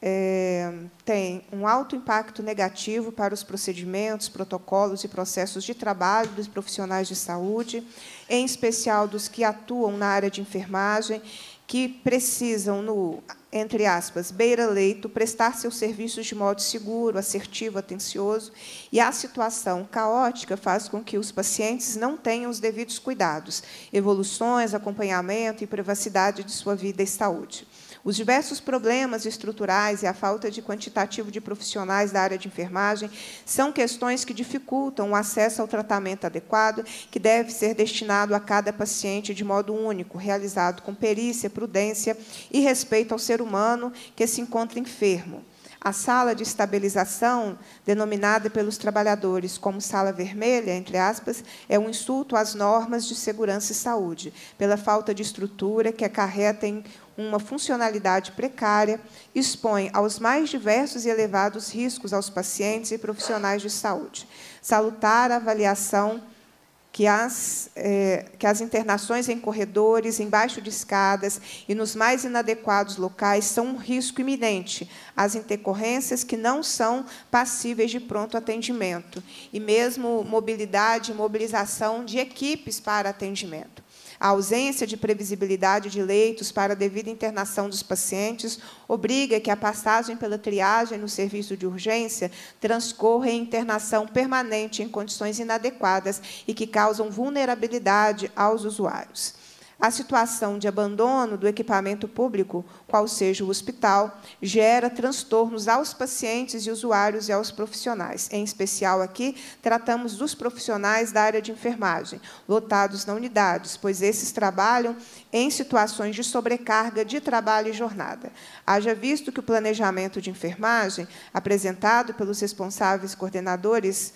é, tem um alto impacto negativo para os procedimentos, protocolos e processos de trabalho dos profissionais de saúde, em especial dos que atuam na área de enfermagem, que precisam, no entre aspas, beira-leito, prestar seus serviços de modo seguro, assertivo, atencioso, e a situação caótica faz com que os pacientes não tenham os devidos cuidados, evoluções, acompanhamento e privacidade de sua vida e saúde. Os diversos problemas estruturais e a falta de quantitativo de profissionais da área de enfermagem são questões que dificultam o acesso ao tratamento adequado, que deve ser destinado a cada paciente de modo único, realizado com perícia, prudência e respeito ao ser humano que se encontra enfermo. A sala de estabilização, denominada pelos trabalhadores como sala vermelha, entre aspas, é um insulto às normas de segurança e saúde, pela falta de estrutura que acarreta em uma funcionalidade precária, expõe aos mais diversos e elevados riscos aos pacientes e profissionais de saúde. Salutar a avaliação que as, eh, que as internações em corredores, embaixo de escadas e nos mais inadequados locais são um risco iminente às intercorrências que não são passíveis de pronto atendimento, e mesmo mobilidade e mobilização de equipes para atendimento. A ausência de previsibilidade de leitos para a devida internação dos pacientes obriga que a passagem pela triagem no serviço de urgência transcorra em internação permanente em condições inadequadas e que causam vulnerabilidade aos usuários. A situação de abandono do equipamento público, qual seja o hospital, gera transtornos aos pacientes e usuários e aos profissionais. Em especial aqui, tratamos dos profissionais da área de enfermagem, lotados na unidades, pois esses trabalham em situações de sobrecarga de trabalho e jornada. Haja visto que o planejamento de enfermagem, apresentado pelos responsáveis coordenadores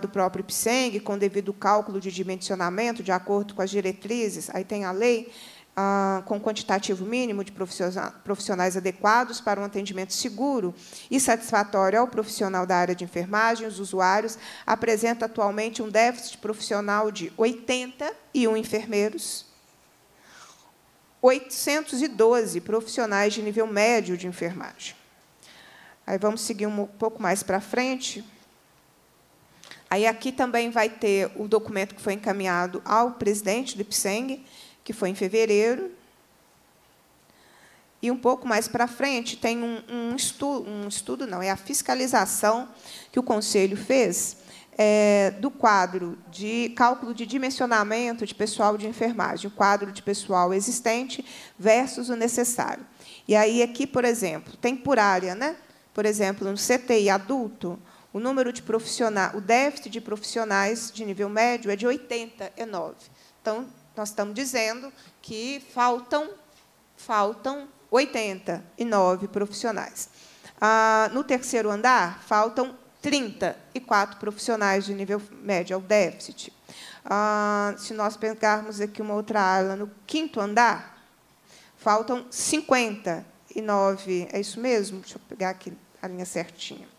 do próprio PSENG, com devido cálculo de dimensionamento, de acordo com as diretrizes, aí tem a lei, ah, com quantitativo mínimo de profissionais adequados para um atendimento seguro e satisfatório ao profissional da área de enfermagem, os usuários, apresenta atualmente um déficit profissional de 81 enfermeiros, 812 profissionais de nível médio de enfermagem. Aí vamos seguir um pouco mais para frente. Aí aqui também vai ter o documento que foi encaminhado ao presidente do IPSENG, que foi em fevereiro. E um pouco mais para frente tem um, um, estudo, um estudo, não, é a fiscalização que o Conselho fez é, do quadro de cálculo de dimensionamento de pessoal de enfermagem, o quadro de pessoal existente versus o necessário. E aí, aqui, por exemplo, tem por área, né? Por exemplo, no CTI adulto, o número de profissionais, o déficit de profissionais de nível médio é de 89. Então, nós estamos dizendo que faltam, faltam 89 profissionais. Ah, no terceiro andar, faltam 34 profissionais de nível médio, é o déficit. Ah, se nós pegarmos aqui uma outra ala no quinto andar, faltam 59. É isso mesmo? Deixa eu pegar aqui a linha certinha.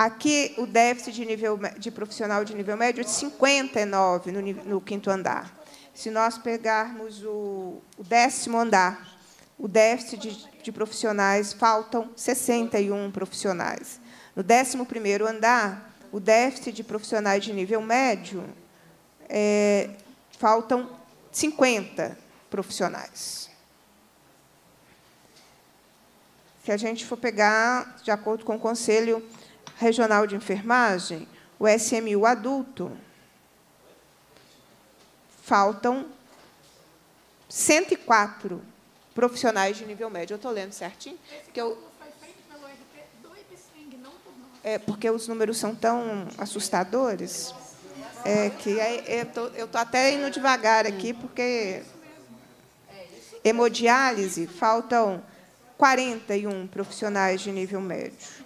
Aqui, o déficit de, nível, de profissional de nível médio é de 59 no, no quinto andar. Se nós pegarmos o, o décimo andar, o déficit de, de, profissionais, faltam 61 profissionais. No décimo primeiro andar, o déficit de profissionais de nível médio, é, faltam 50 profissionais. Se a gente for pegar, de acordo com o Conselho Regional de Enfermagem, o SMU adulto, faltam 104 profissionais de nível médio. Eu estou lendo certinho? Porque eu, é porque os números são tão assustadores é que é, eu estou até indo devagar aqui, porque hemodiálise faltam 41 profissionais de nível médio.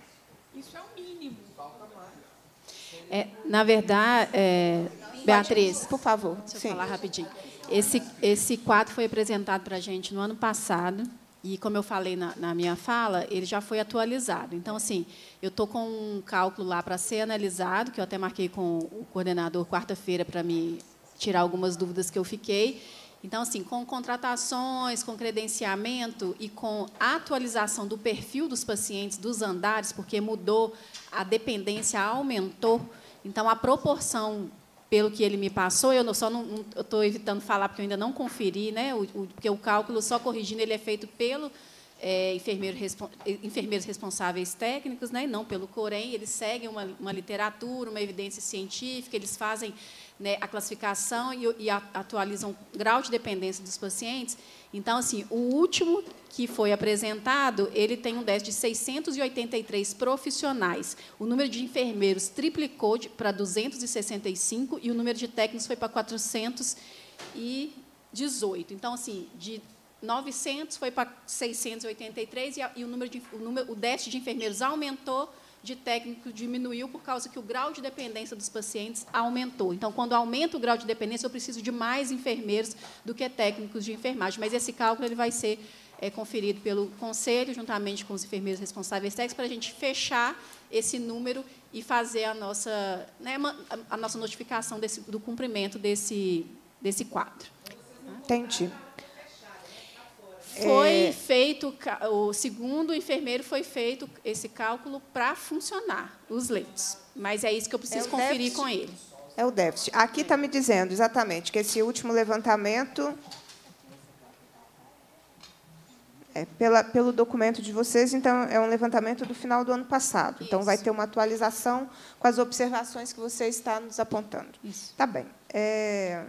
É, na verdade, é, Beatriz, por favor, deixa eu Sim. falar rapidinho. Esse, esse quadro foi apresentado para a gente no ano passado, e, como eu falei na, na, minha fala, ele já foi atualizado. Então, assim, eu estou com um cálculo lá para ser analisado, que eu até marquei com o coordenador quarta-feira para me tirar algumas dúvidas que eu fiquei. Então, assim, com contratações, com credenciamento e com atualização do perfil dos pacientes, dos andares, porque mudou, a dependência aumentou, então, a proporção, pelo que ele me passou, eu só não estou evitando falar porque eu ainda não conferi, né? O, o, porque o cálculo, só corrigindo, ele é feito pelo é, enfermeiro, enfermeiros responsáveis técnicos, né? não pelo Corém. Eles seguem uma, uma literatura, uma evidência científica, eles fazem né, a classificação e, e atualizam o grau de dependência dos pacientes. Então, assim, o último que foi apresentado, ele tem um déficit de 683 profissionais. O número de enfermeiros triplicou para 265 e o número de técnicos foi para 418. Então, assim, de 900 foi para 683 e, a, e o número de o, número, o déficit de enfermeiros aumentou de técnico diminuiu por causa que o grau de dependência dos pacientes aumentou. Então, quando aumenta o grau de dependência, eu preciso de mais enfermeiros do que técnicos de enfermagem. Mas esse cálculo ele vai ser é, conferido pelo conselho, juntamente com os enfermeiros responsáveis técnicos, para a gente fechar esse número e fazer a nossa, né, a nossa notificação desse, do cumprimento desse, desse quadro. Entendi. Foi é... feito, o segundo enfermeiro foi feito esse cálculo para funcionar os leitos. Mas é isso que eu preciso é conferir déficit. com ele. É o déficit. Aqui está me dizendo exatamente que esse último levantamento é pela, pelo documento de vocês, então é um levantamento do final do ano passado. Isso. Então vai ter uma atualização com as observações que você está nos apontando. Isso. Tá bem. É...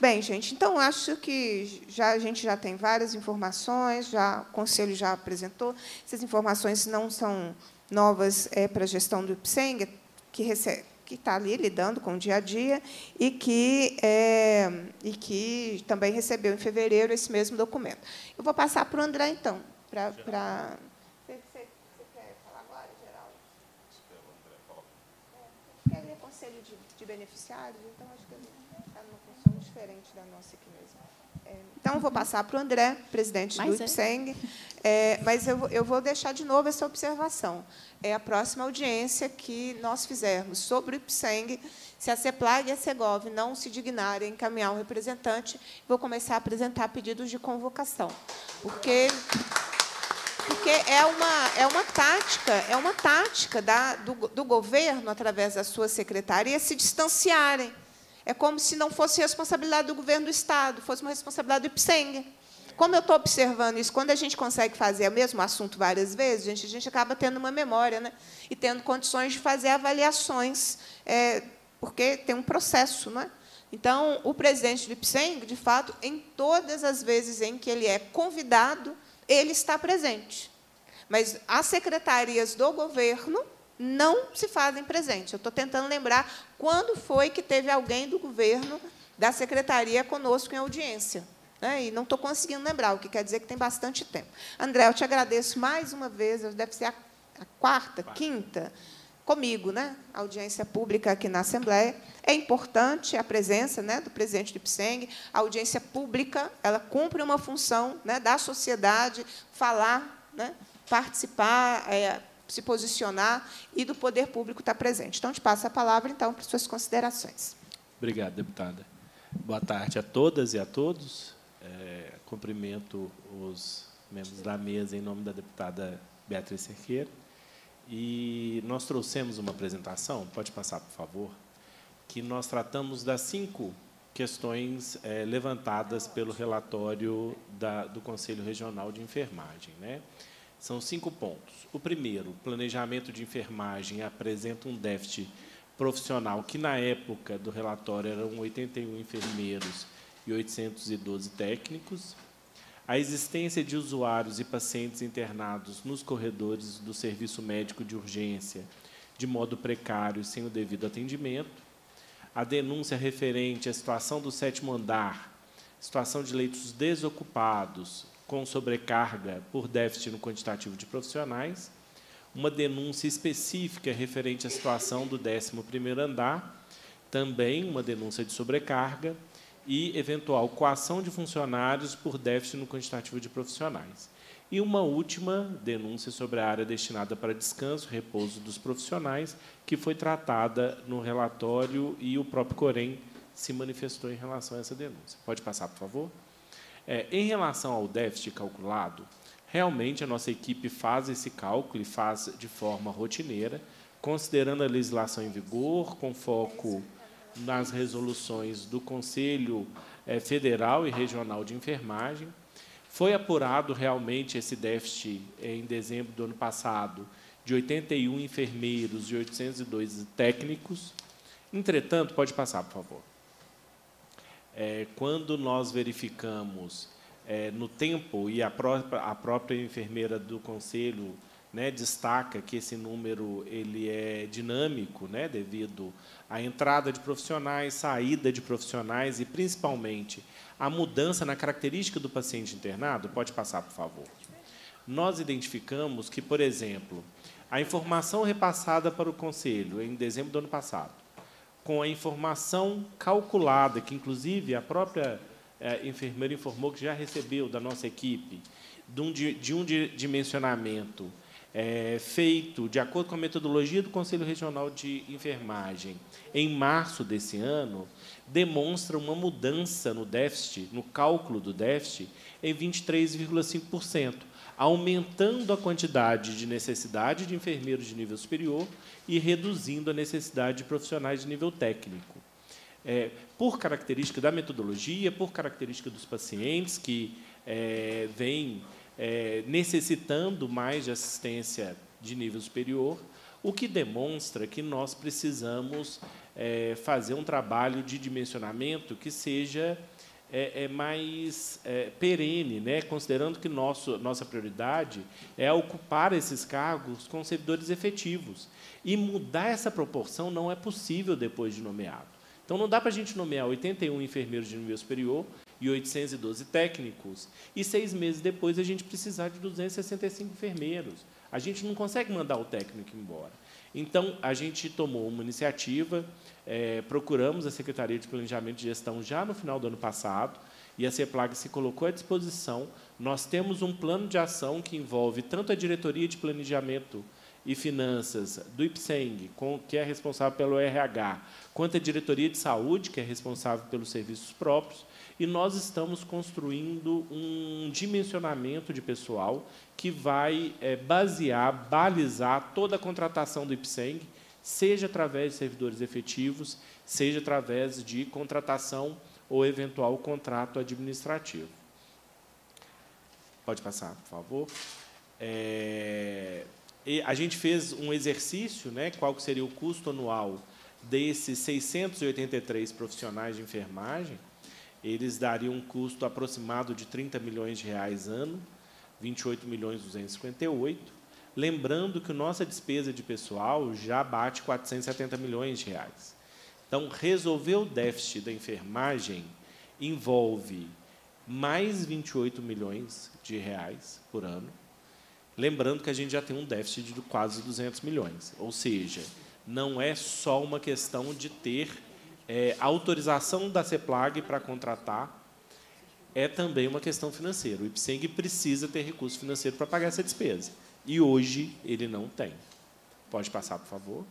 Bem, gente, então acho que já, a gente já tem várias informações, já o Conselho já apresentou. Essas informações não são novas é, para a gestão do IPSENG, que recebe, que está ali lidando com o dia a dia e que, é, e que também recebeu em fevereiro esse mesmo documento. Eu vou passar para o André, então, para. para... Você, você, quer falar agora, Geraldo? É, é conselho de, de beneficiários, então acho que ele diferente da nossa aqui mesmo. É, então, vou passar para o André, presidente mas do IPSENG, é. é, mas eu, eu vou deixar de novo essa observação. É a próxima audiência que nós fizermos sobre o IPSENG, se a CEPLAG e a SEGOV não se dignarem em encaminhar um representante, vou começar a apresentar pedidos de convocação. Porque, porque é uma, é uma tática, é uma tática da, do, do governo, através das suas secretarias, se distanciarem. É como se não fosse responsabilidade do governo do Estado, fosse uma responsabilidade do IPSENG. Como eu estou observando isso, quando a gente consegue fazer o mesmo assunto várias vezes, a gente, a gente acaba tendo uma memória né? e tendo condições de fazer avaliações, é, porque tem um processo. Não é? Então, o presidente do IPSENG, de fato, em todas as vezes em que ele é convidado, ele está presente. Mas as secretarias do governo não se fazem presente. Eu estou tentando lembrar quando foi que teve alguém do governo, da secretaria, conosco em audiência. Né? E não estou conseguindo lembrar, o que quer dizer que tem bastante tempo. André, eu te agradeço mais uma vez, deve ser a, a quarta, quinta, comigo, né? audiência pública aqui na Assembleia. É importante a presença né, do presidente do IPSENG. A audiência pública ela cumpre uma função né, da sociedade, falar, né, participar, é, se posicionar e do poder público estar presente. Então, te passo a palavra, então, para suas considerações. Obrigado, deputada. Boa tarde a todas e a todos. É, cumprimento os membros da mesa em nome da deputada Beatriz Cerqueira. E nós trouxemos uma apresentação, pode passar, por favor, que nós tratamos das cinco questões é, levantadas pelo relatório da, do Conselho Regional de Enfermagem. Né? São cinco pontos. O primeiro, planejamento de enfermagem apresenta um déficit profissional que, na época do relatório, eram 81 enfermeiros e 812 técnicos a existência de usuários e pacientes internados nos corredores do serviço médico de urgência de modo precário sem o devido atendimento, a denúncia referente à situação do sétimo andar, situação de leitos desocupados com sobrecarga por déficit no quantitativo de profissionais, uma denúncia específica referente à situação do 11º andar, também uma denúncia de sobrecarga, e eventual coação de funcionários por déficit no quantitativo de profissionais. E uma última denúncia sobre a área destinada para descanso e repouso dos profissionais, que foi tratada no relatório e o próprio Corém se manifestou em relação a essa denúncia. Pode passar, por favor? É, em relação ao déficit calculado, realmente a nossa equipe faz esse cálculo e faz de forma rotineira, considerando a legislação em vigor, com foco nas resoluções do Conselho eh, Federal e Regional de Enfermagem. Foi apurado realmente esse déficit em dezembro do ano passado de 81 enfermeiros e 802 técnicos. Entretanto, pode passar, por favor. É, quando nós verificamos é, no tempo, e a própria, a própria enfermeira do Conselho né, destaca que esse número ele é dinâmico, né, devido à entrada de profissionais, saída de profissionais e, principalmente, a mudança na característica do paciente internado. Pode passar, por favor. Nós identificamos que, por exemplo, a informação repassada para o Conselho em dezembro do ano passado, com a informação calculada, que, inclusive, a própria é, enfermeira informou que já recebeu da nossa equipe, de um, de um dimensionamento é, feito de acordo com a metodologia do Conselho Regional de Enfermagem. Em março desse ano, demonstra uma mudança no déficit, no cálculo do déficit, em 23,5%, aumentando a quantidade de necessidade de enfermeiros de nível superior e reduzindo a necessidade de profissionais de nível técnico. É, por característica da metodologia, por característica dos pacientes que é, vêm é, necessitando mais de assistência de nível superior, o que demonstra que nós precisamos é, fazer um trabalho de dimensionamento que seja é, é mais é, perene, né? considerando que nosso, nossa prioridade é ocupar esses cargos com servidores efetivos. E mudar essa proporção não é possível depois de nomeado. Então, não dá para a gente nomear 81 enfermeiros de nível superior e 812 técnicos, e seis meses depois a gente precisar de 265 enfermeiros. A gente não consegue mandar o técnico embora. Então, a gente tomou uma iniciativa, é, procuramos a Secretaria de Planejamento e Gestão já no final do ano passado, e a CEPLAG se colocou à disposição. Nós temos um plano de ação que envolve tanto a Diretoria de Planejamento e Finanças do IPSENG, que é responsável pelo RH, quanto a Diretoria de Saúde, que é responsável pelos serviços próprios, e nós estamos construindo um dimensionamento de pessoal que vai é, basear, balizar toda a contratação do IPSENG, seja através de servidores efetivos, seja através de contratação ou eventual contrato administrativo. Pode passar, por favor. É, a gente fez um exercício, né, qual seria o custo anual desses 683 profissionais de enfermagem, eles dariam um custo aproximado de 30 milhões de reais ano, 28 milhões 258. Lembrando que nossa despesa de pessoal já bate 470 milhões de reais. Então, resolver o déficit da enfermagem envolve mais 28 milhões de reais por ano. Lembrando que a gente já tem um déficit de quase 200 milhões. Ou seja, não é só uma questão de ter é, autorização da CEPLAG para contratar, é também uma questão financeira. O IPSENG precisa ter recurso financeiro para pagar essa despesa. E hoje ele não tem. Pode passar, por favor.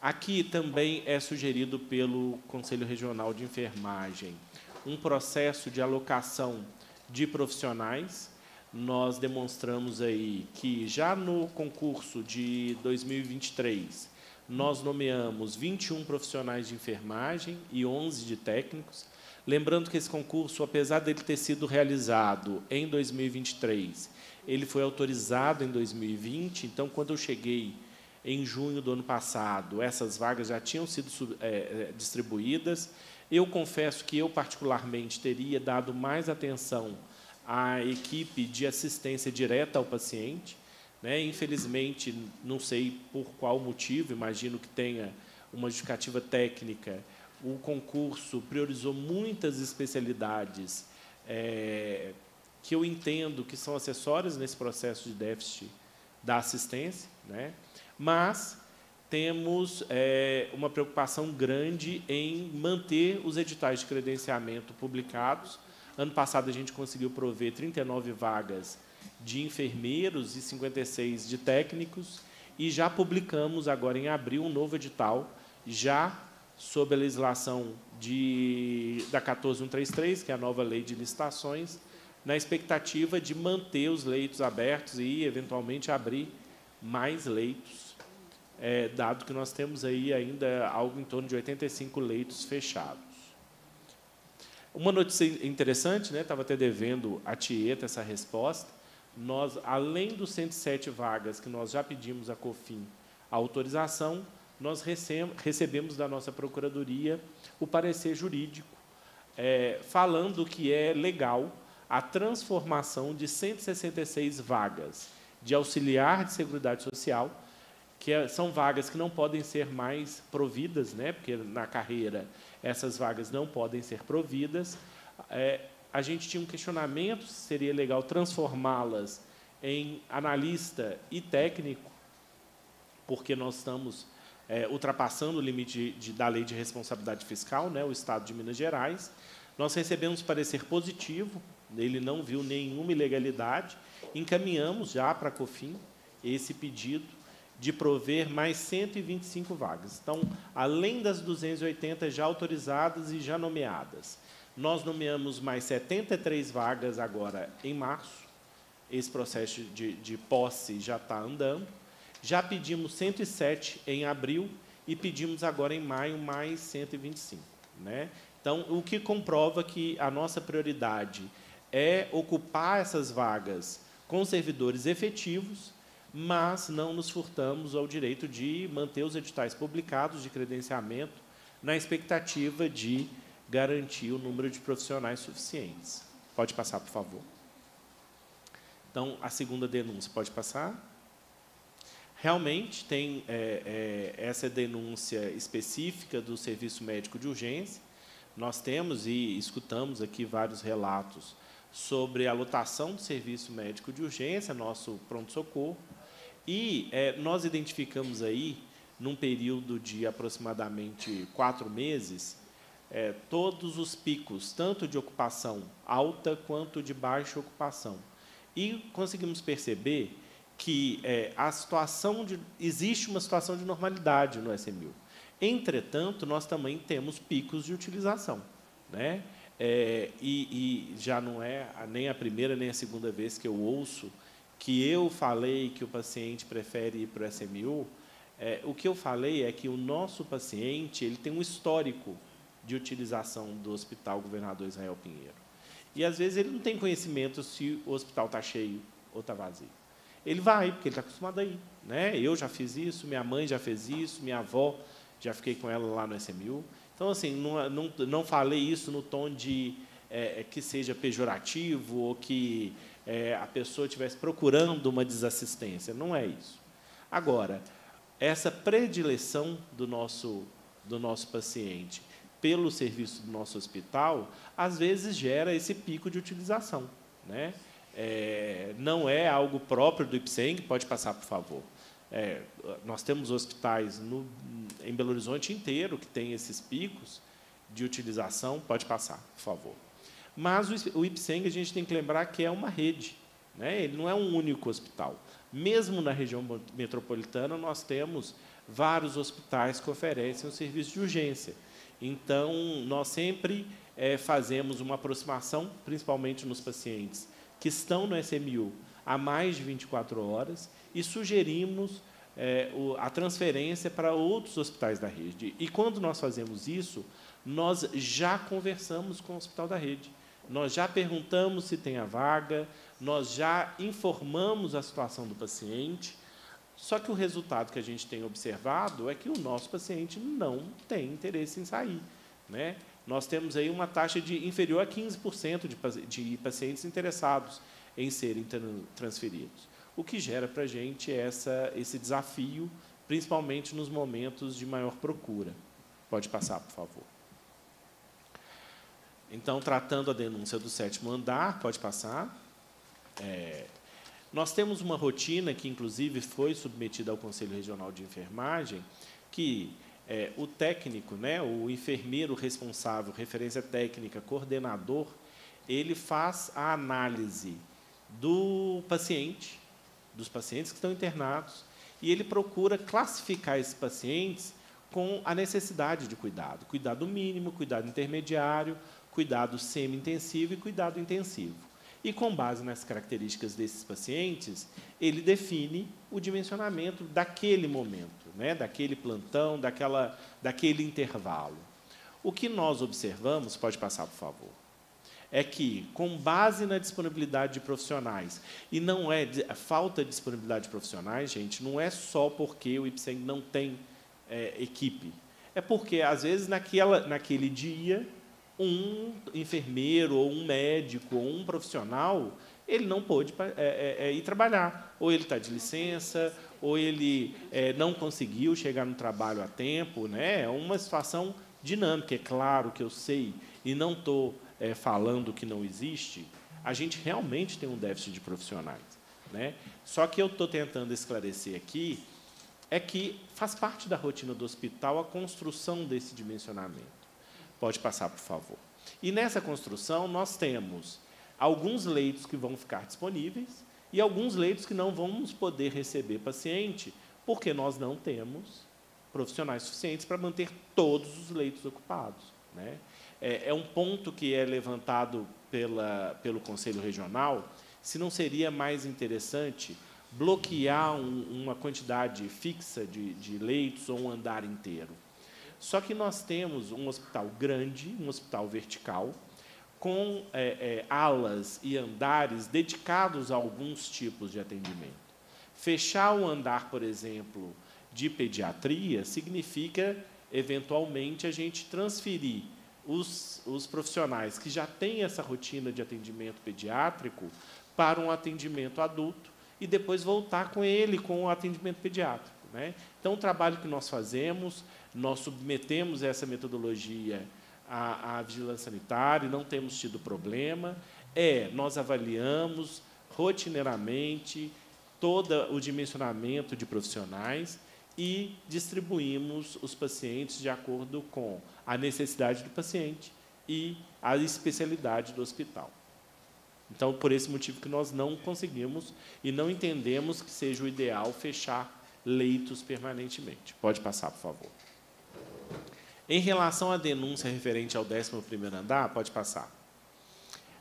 Aqui também é sugerido pelo Conselho Regional de Enfermagem um processo de alocação de profissionais. Nós demonstramos aí que já no concurso de 2023 nós nomeamos 21 profissionais de enfermagem e 11 de técnicos. Lembrando que esse concurso, apesar dele ter sido realizado em 2023, ele foi autorizado em 2020. Então, quando eu cheguei em junho do ano passado, essas vagas já tinham sido é, distribuídas. Eu confesso que eu, particularmente, teria dado mais atenção à equipe de assistência direta ao paciente, né? Infelizmente, não sei por qual motivo, imagino que tenha uma justificativa técnica, o concurso priorizou muitas especialidades é, que eu entendo que são acessórias nesse processo de déficit da assistência, né? mas temos é, uma preocupação grande em manter os editais de credenciamento publicados. Ano passado, a gente conseguiu prover 39 vagas de enfermeiros e 56 de técnicos, e já publicamos agora em abril um novo edital, já sob a legislação de, da 14133, que é a nova lei de licitações, na expectativa de manter os leitos abertos e, eventualmente, abrir mais leitos, é, dado que nós temos aí ainda algo em torno de 85 leitos fechados. Uma notícia interessante, né? estava até devendo a Tieta essa resposta, nós, além dos 107 vagas que nós já pedimos à COFIN a autorização, nós recebemos da nossa Procuradoria o parecer jurídico, é, falando que é legal a transformação de 166 vagas de auxiliar de Seguridade Social, que é, são vagas que não podem ser mais providas, né, porque na carreira essas vagas não podem ser providas, é, a gente tinha um questionamento se seria legal transformá-las em analista e técnico, porque nós estamos é, ultrapassando o limite de, de, da lei de responsabilidade fiscal, né, o Estado de Minas Gerais. Nós recebemos parecer positivo, ele não viu nenhuma ilegalidade, encaminhamos já para a COFIN esse pedido de prover mais 125 vagas. Então, além das 280 já autorizadas e já nomeadas, nós nomeamos mais 73 vagas agora em março. Esse processo de, de posse já está andando. Já pedimos 107 em abril e pedimos agora em maio mais 125. Né? Então, o que comprova que a nossa prioridade é ocupar essas vagas com servidores efetivos, mas não nos furtamos ao direito de manter os editais publicados de credenciamento na expectativa de garantir o número de profissionais suficientes. Pode passar, por favor. Então, a segunda denúncia, pode passar? Realmente tem é, é, essa denúncia específica do serviço médico de urgência. Nós temos e escutamos aqui vários relatos sobre a lotação do serviço médico de urgência, nosso pronto-socorro, e é, nós identificamos aí, num período de aproximadamente quatro meses, é, todos os picos, tanto de ocupação alta quanto de baixa ocupação. E conseguimos perceber que é, a situação de, existe uma situação de normalidade no SMU. Entretanto, nós também temos picos de utilização. Né? É, e, e, já não é nem a primeira nem a segunda vez que eu ouço que eu falei que o paciente prefere ir para o SMU. É, o que eu falei é que o nosso paciente ele tem um histórico de utilização do Hospital Governador Israel Pinheiro. E, às vezes, ele não tem conhecimento se o hospital está cheio ou está vazio. Ele vai, porque ele está acostumado a ir. Né? Eu já fiz isso, minha mãe já fez isso, minha avó, já fiquei com ela lá no SMU. Então, assim, não, não, não falei isso no tom de é, é, que seja pejorativo ou que é, a pessoa estivesse procurando uma desassistência. Não é isso. Agora, essa predileção do nosso, do nosso paciente pelo serviço do nosso hospital, às vezes gera esse pico de utilização. Né? É, não é algo próprio do IPSENG, pode passar, por favor. É, nós temos hospitais no, em Belo Horizonte inteiro que tem esses picos de utilização. Pode passar, por favor. Mas o, IPSENG a gente tem que lembrar que é uma rede. Né? Ele não é um único hospital. Mesmo na região metropolitana, nós temos vários hospitais que oferecem o serviço de urgência. Então, nós sempre é, fazemos uma aproximação, principalmente nos pacientes que estão no SMU há mais de 24 horas, e sugerimos é, o, a transferência para outros hospitais da rede. E quando nós fazemos isso, nós já conversamos com o hospital da rede. Nós já perguntamos se tem a vaga, nós já informamos a situação do paciente. Só que o resultado que a gente tem observado é que o nosso paciente não tem interesse em sair. Né? Nós temos aí uma taxa de inferior a 15% de, de pacientes interessados em serem transferidos o que gera para a gente essa, esse desafio, principalmente nos momentos de maior procura. Pode passar, por favor. Então, tratando a denúncia do sétimo andar, pode passar. É, nós temos uma rotina que, inclusive, foi submetida ao Conselho Regional de Enfermagem, que é, o técnico, né, o enfermeiro responsável, referência técnica, coordenador, ele faz a análise do paciente, dos pacientes que estão internados, e ele procura classificar esses pacientes com a necessidade de cuidado. Cuidado mínimo, cuidado intermediário, cuidado semi-intensivo e cuidado intensivo. E, com base nas características desses pacientes, ele define o dimensionamento daquele momento, né? daquele plantão, daquela, daquele intervalo. O que nós observamos, pode passar, por favor, é que, com base na disponibilidade de profissionais, e não é a falta de disponibilidade de profissionais, gente, não é só porque o IPSEM não tem é, equipe. É porque, às vezes, naquela, naquele dia, um enfermeiro, ou um médico, ou um profissional, ele não pôde é, é, é, ir trabalhar. Ou ele está de licença, ou ele é, não conseguiu chegar no trabalho a tempo. Né? É uma situação dinâmica. É claro que eu sei, e não estou é, falando que não existe, a gente realmente tem um déficit de profissionais. Né? Só que eu estou tentando esclarecer aqui é que faz parte da rotina do hospital a construção desse dimensionamento. Pode passar, por favor. E nessa construção, nós temos alguns leitos que vão ficar disponíveis e alguns leitos que não vamos poder receber paciente, porque nós não temos profissionais suficientes para manter todos os leitos ocupados. Né? É, é um ponto que é levantado pela, pelo Conselho Regional, se não seria mais interessante bloquear um, uma quantidade fixa de, de leitos ou um andar inteiro. Só que nós temos um hospital grande, um hospital vertical, com é, é, alas e andares dedicados a alguns tipos de atendimento. Fechar o andar, por exemplo, de pediatria significa, eventualmente, a gente transferir os, os profissionais que já têm essa rotina de atendimento pediátrico para um atendimento adulto e depois voltar com ele com o atendimento pediátrico. Né? Então, o trabalho que nós fazemos, nós submetemos essa metodologia à, à vigilância sanitária e não temos tido problema, é nós avaliamos rotineiramente todo o dimensionamento de profissionais e distribuímos os pacientes de acordo com a necessidade do paciente e a especialidade do hospital. Então, por esse motivo que nós não conseguimos e não entendemos que seja o ideal fechar leitos permanentemente. Pode passar, por favor. Em relação à denúncia referente ao 11º andar, pode passar.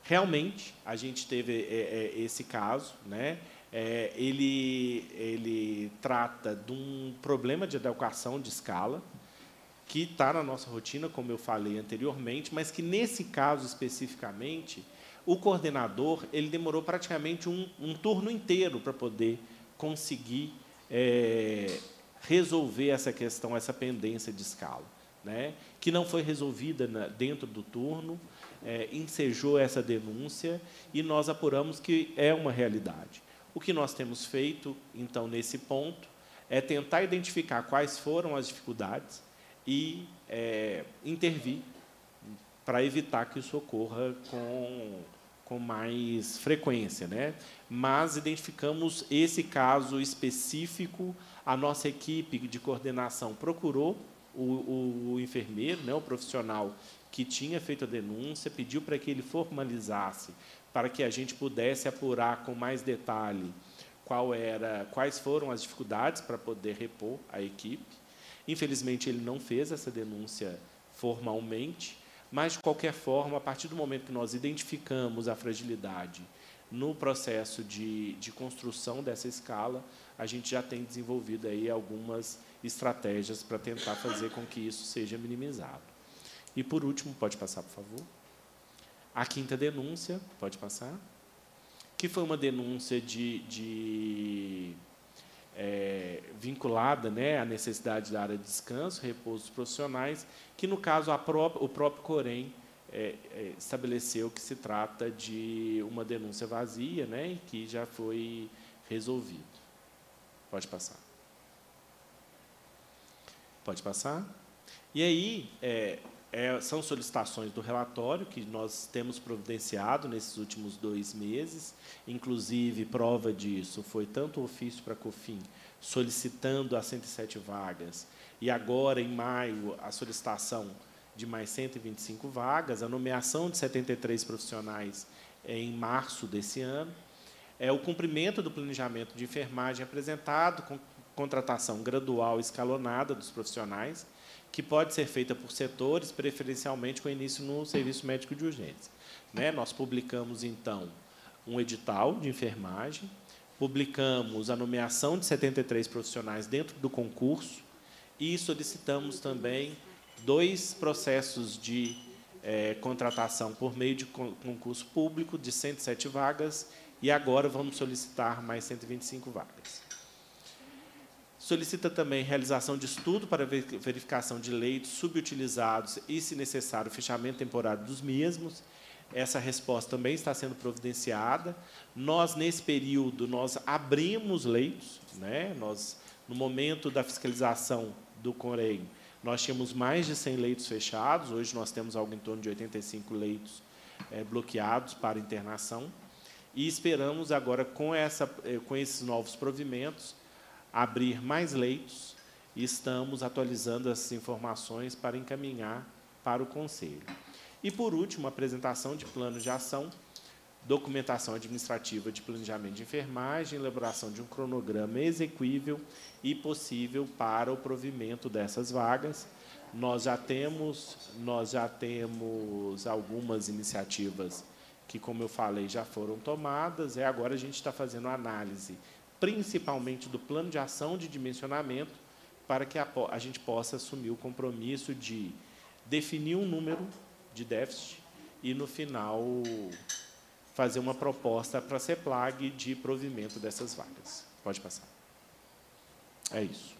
Realmente, a gente teve é, é, esse caso, né? É, ele, ele trata de um problema de adequação de escala, que está na nossa rotina, como eu falei anteriormente, mas que, nesse caso especificamente, o coordenador ele demorou praticamente um, um turno inteiro para poder conseguir é, resolver essa questão, essa pendência de escala, né? que não foi resolvida na, dentro do turno, é, ensejou essa denúncia e nós apuramos que é uma realidade. O que nós temos feito, então, nesse ponto, é tentar identificar quais foram as dificuldades e é, intervir para evitar que isso ocorra com, com mais frequência. Né? Mas identificamos esse caso específico, a nossa equipe de coordenação procurou o, o, enfermeiro, né, o profissional que tinha feito a denúncia, pediu para que ele formalizasse, para que a gente pudesse apurar com mais detalhe qual era, quais foram as dificuldades para poder repor a equipe. Infelizmente, ele não fez essa denúncia formalmente, mas, de qualquer forma, a partir do momento que nós identificamos a fragilidade no processo de, de construção dessa escala, a gente já tem desenvolvido aí algumas estratégias para tentar fazer com que isso seja minimizado. E, por último, pode passar, por favor. A quinta denúncia, pode passar, que foi uma denúncia de, de é, vinculada né, à necessidade da área de descanso, repouso dos profissionais, que, no caso, pró o próprio Corém é, é, estabeleceu que se trata de uma denúncia vazia né, e que já foi resolvido. Pode passar. Pode passar. E aí, é, é, são solicitações do relatório que nós temos providenciado nesses últimos dois meses. Inclusive, prova disso foi tanto o ofício para a COFIN solicitando as 107 vagas, e agora, em maio, a solicitação de mais 125 vagas, a nomeação de 73 profissionais em março desse ano, é o cumprimento do planejamento de enfermagem apresentado com contratação gradual escalonada dos profissionais, que pode ser feita por setores, preferencialmente com início no serviço médico de urgência. Né? Nós publicamos, então, um edital de enfermagem, publicamos a nomeação de 73 profissionais dentro do concurso e solicitamos também dois processos de é, contratação por meio de concurso público de 107 vagas e agora vamos solicitar mais 125 vagas. Solicita também realização de estudo para verificação de leitos subutilizados e, se necessário, fechamento temporário dos mesmos. Essa resposta também está sendo providenciada. Nós, nesse período, nós abrimos leitos. Né? Nós, no momento da fiscalização do COREM, nós tínhamos mais de 100 leitos fechados. Hoje, nós temos algo em torno de 85 leitos é, bloqueados para internação. E esperamos agora, com, essa, eh, com esses novos provimentos, abrir mais leitos e estamos atualizando essas informações para encaminhar para o Conselho. E, por último, apresentação de plano de ação, documentação administrativa de planejamento de enfermagem, elaboração de um cronograma exequível e possível para o provimento dessas vagas. Nós já temos, nós já temos algumas iniciativas que, como eu falei, já foram tomadas, e agora a gente está fazendo análise principalmente do plano de ação de dimensionamento, para que a, a gente possa assumir o compromisso de definir um número de déficit e, no final, fazer uma proposta para a CEPLAG de provimento dessas vagas. Pode passar. É isso.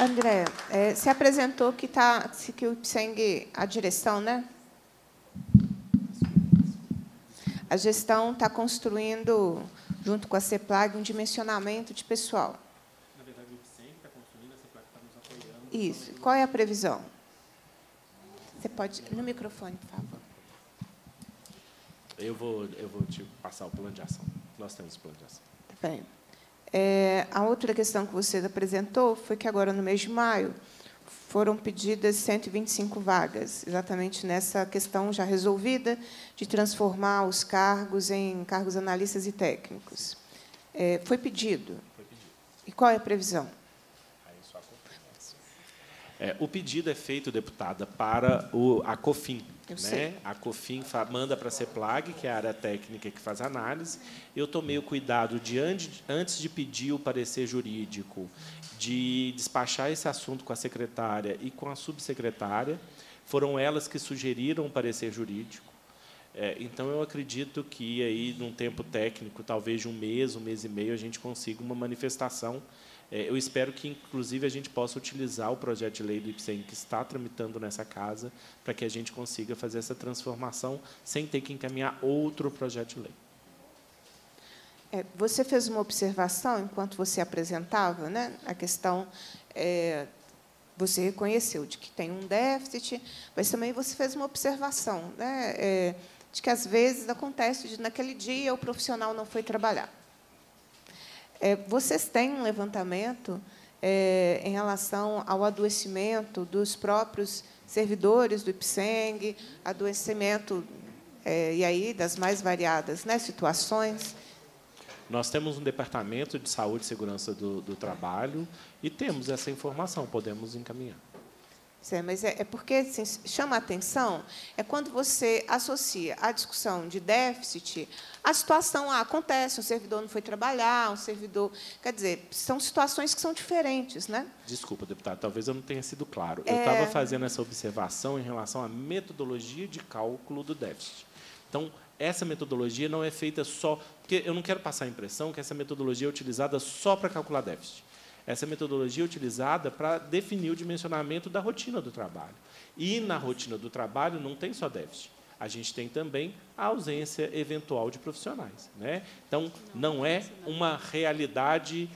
André, é, se apresentou que, tá, que o IPSENG, a direção, né, a gestão está construindo, junto com a CEPLAG, um dimensionamento de pessoal. Na verdade, o IPSEM está construindo, a CEPLAG está nos apoiando. Isso. Qual é a previsão? Você pode... No microfone, por favor. Eu vou, eu vou te passar o plano de ação. Nós temos o plano de ação. Tá bem. É, a outra questão que você apresentou foi que agora, no mês de maio, foram pedidas 125 vagas, exatamente nessa questão já resolvida de transformar os cargos em cargos analistas e técnicos. É, foi pedido? Foi pedido. E qual é a previsão? É, o pedido é feito, deputada, para o, a COFIN. Eu né? sei. A COFIN manda para a CEPLAG, que é a área técnica que faz análise. Eu tomei o cuidado de, ante- antes de pedir o parecer jurídico, de despachar esse assunto com a secretária e com a subsecretária. Foram elas que sugeriram o parecer jurídico. É, então, eu acredito que, aí, num tempo técnico, talvez de um mês, um mês e meio, a gente consiga uma manifestação. É, eu espero que, inclusive, a gente possa utilizar o projeto de lei do IPSEM que está tramitando nessa casa, para que a gente consiga fazer essa transformação sem ter que encaminhar outro projeto de lei. É, você fez uma observação enquanto você apresentava, né? A questão é, você reconheceu de que tem um déficit, mas também você fez uma observação, né? É, de que às vezes acontece de naquele dia o profissional não foi trabalhar. É, vocês têm um levantamento é, em relação ao adoecimento dos próprios servidores do IPSENG, adoecimento é, e aí das mais variadas né, situações. Nós temos um departamento de saúde e segurança do, do trabalho e temos essa informação, podemos encaminhar. Mas é, é porque assim, chama a atenção é quando você associa a discussão de déficit à situação, ah, acontece, um servidor não foi trabalhar, um servidor. Quer dizer, são situações que são diferentes, né? Desculpa, deputado, talvez eu não tenha sido claro. É. Eu estava fazendo essa observação em relação à metodologia de cálculo do déficit. Então, essa metodologia não é feita só. Porque eu não quero passar a impressão que essa metodologia é utilizada só para calcular déficit. Essa metodologia é utilizada para definir o dimensionamento da rotina do trabalho. E na rotina do trabalho não tem só déficit. A gente tem também a ausência eventual de profissionais. Né? Então, não é uma realidade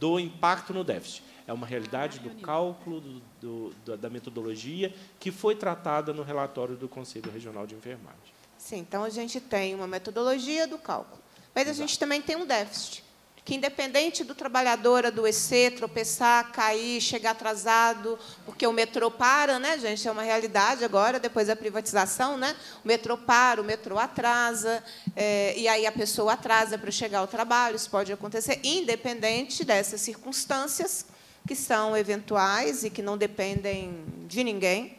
do impacto no déficit. É uma realidade do cálculo do, do, da- da metodologia que foi tratada no relatório do Conselho Regional de Enfermagem. Sim, então a gente tem uma metodologia do cálculo, mas a gente também tem um déficit, que independente do trabalhador adoecer, tropeçar, cair, chegar atrasado, porque o metrô para, né, gente? É uma realidade agora, depois da privatização, né? O metrô para, o metrô atrasa, é, e aí a pessoa atrasa para chegar ao trabalho, isso pode acontecer, independente dessas circunstâncias que são eventuais e que não dependem de ninguém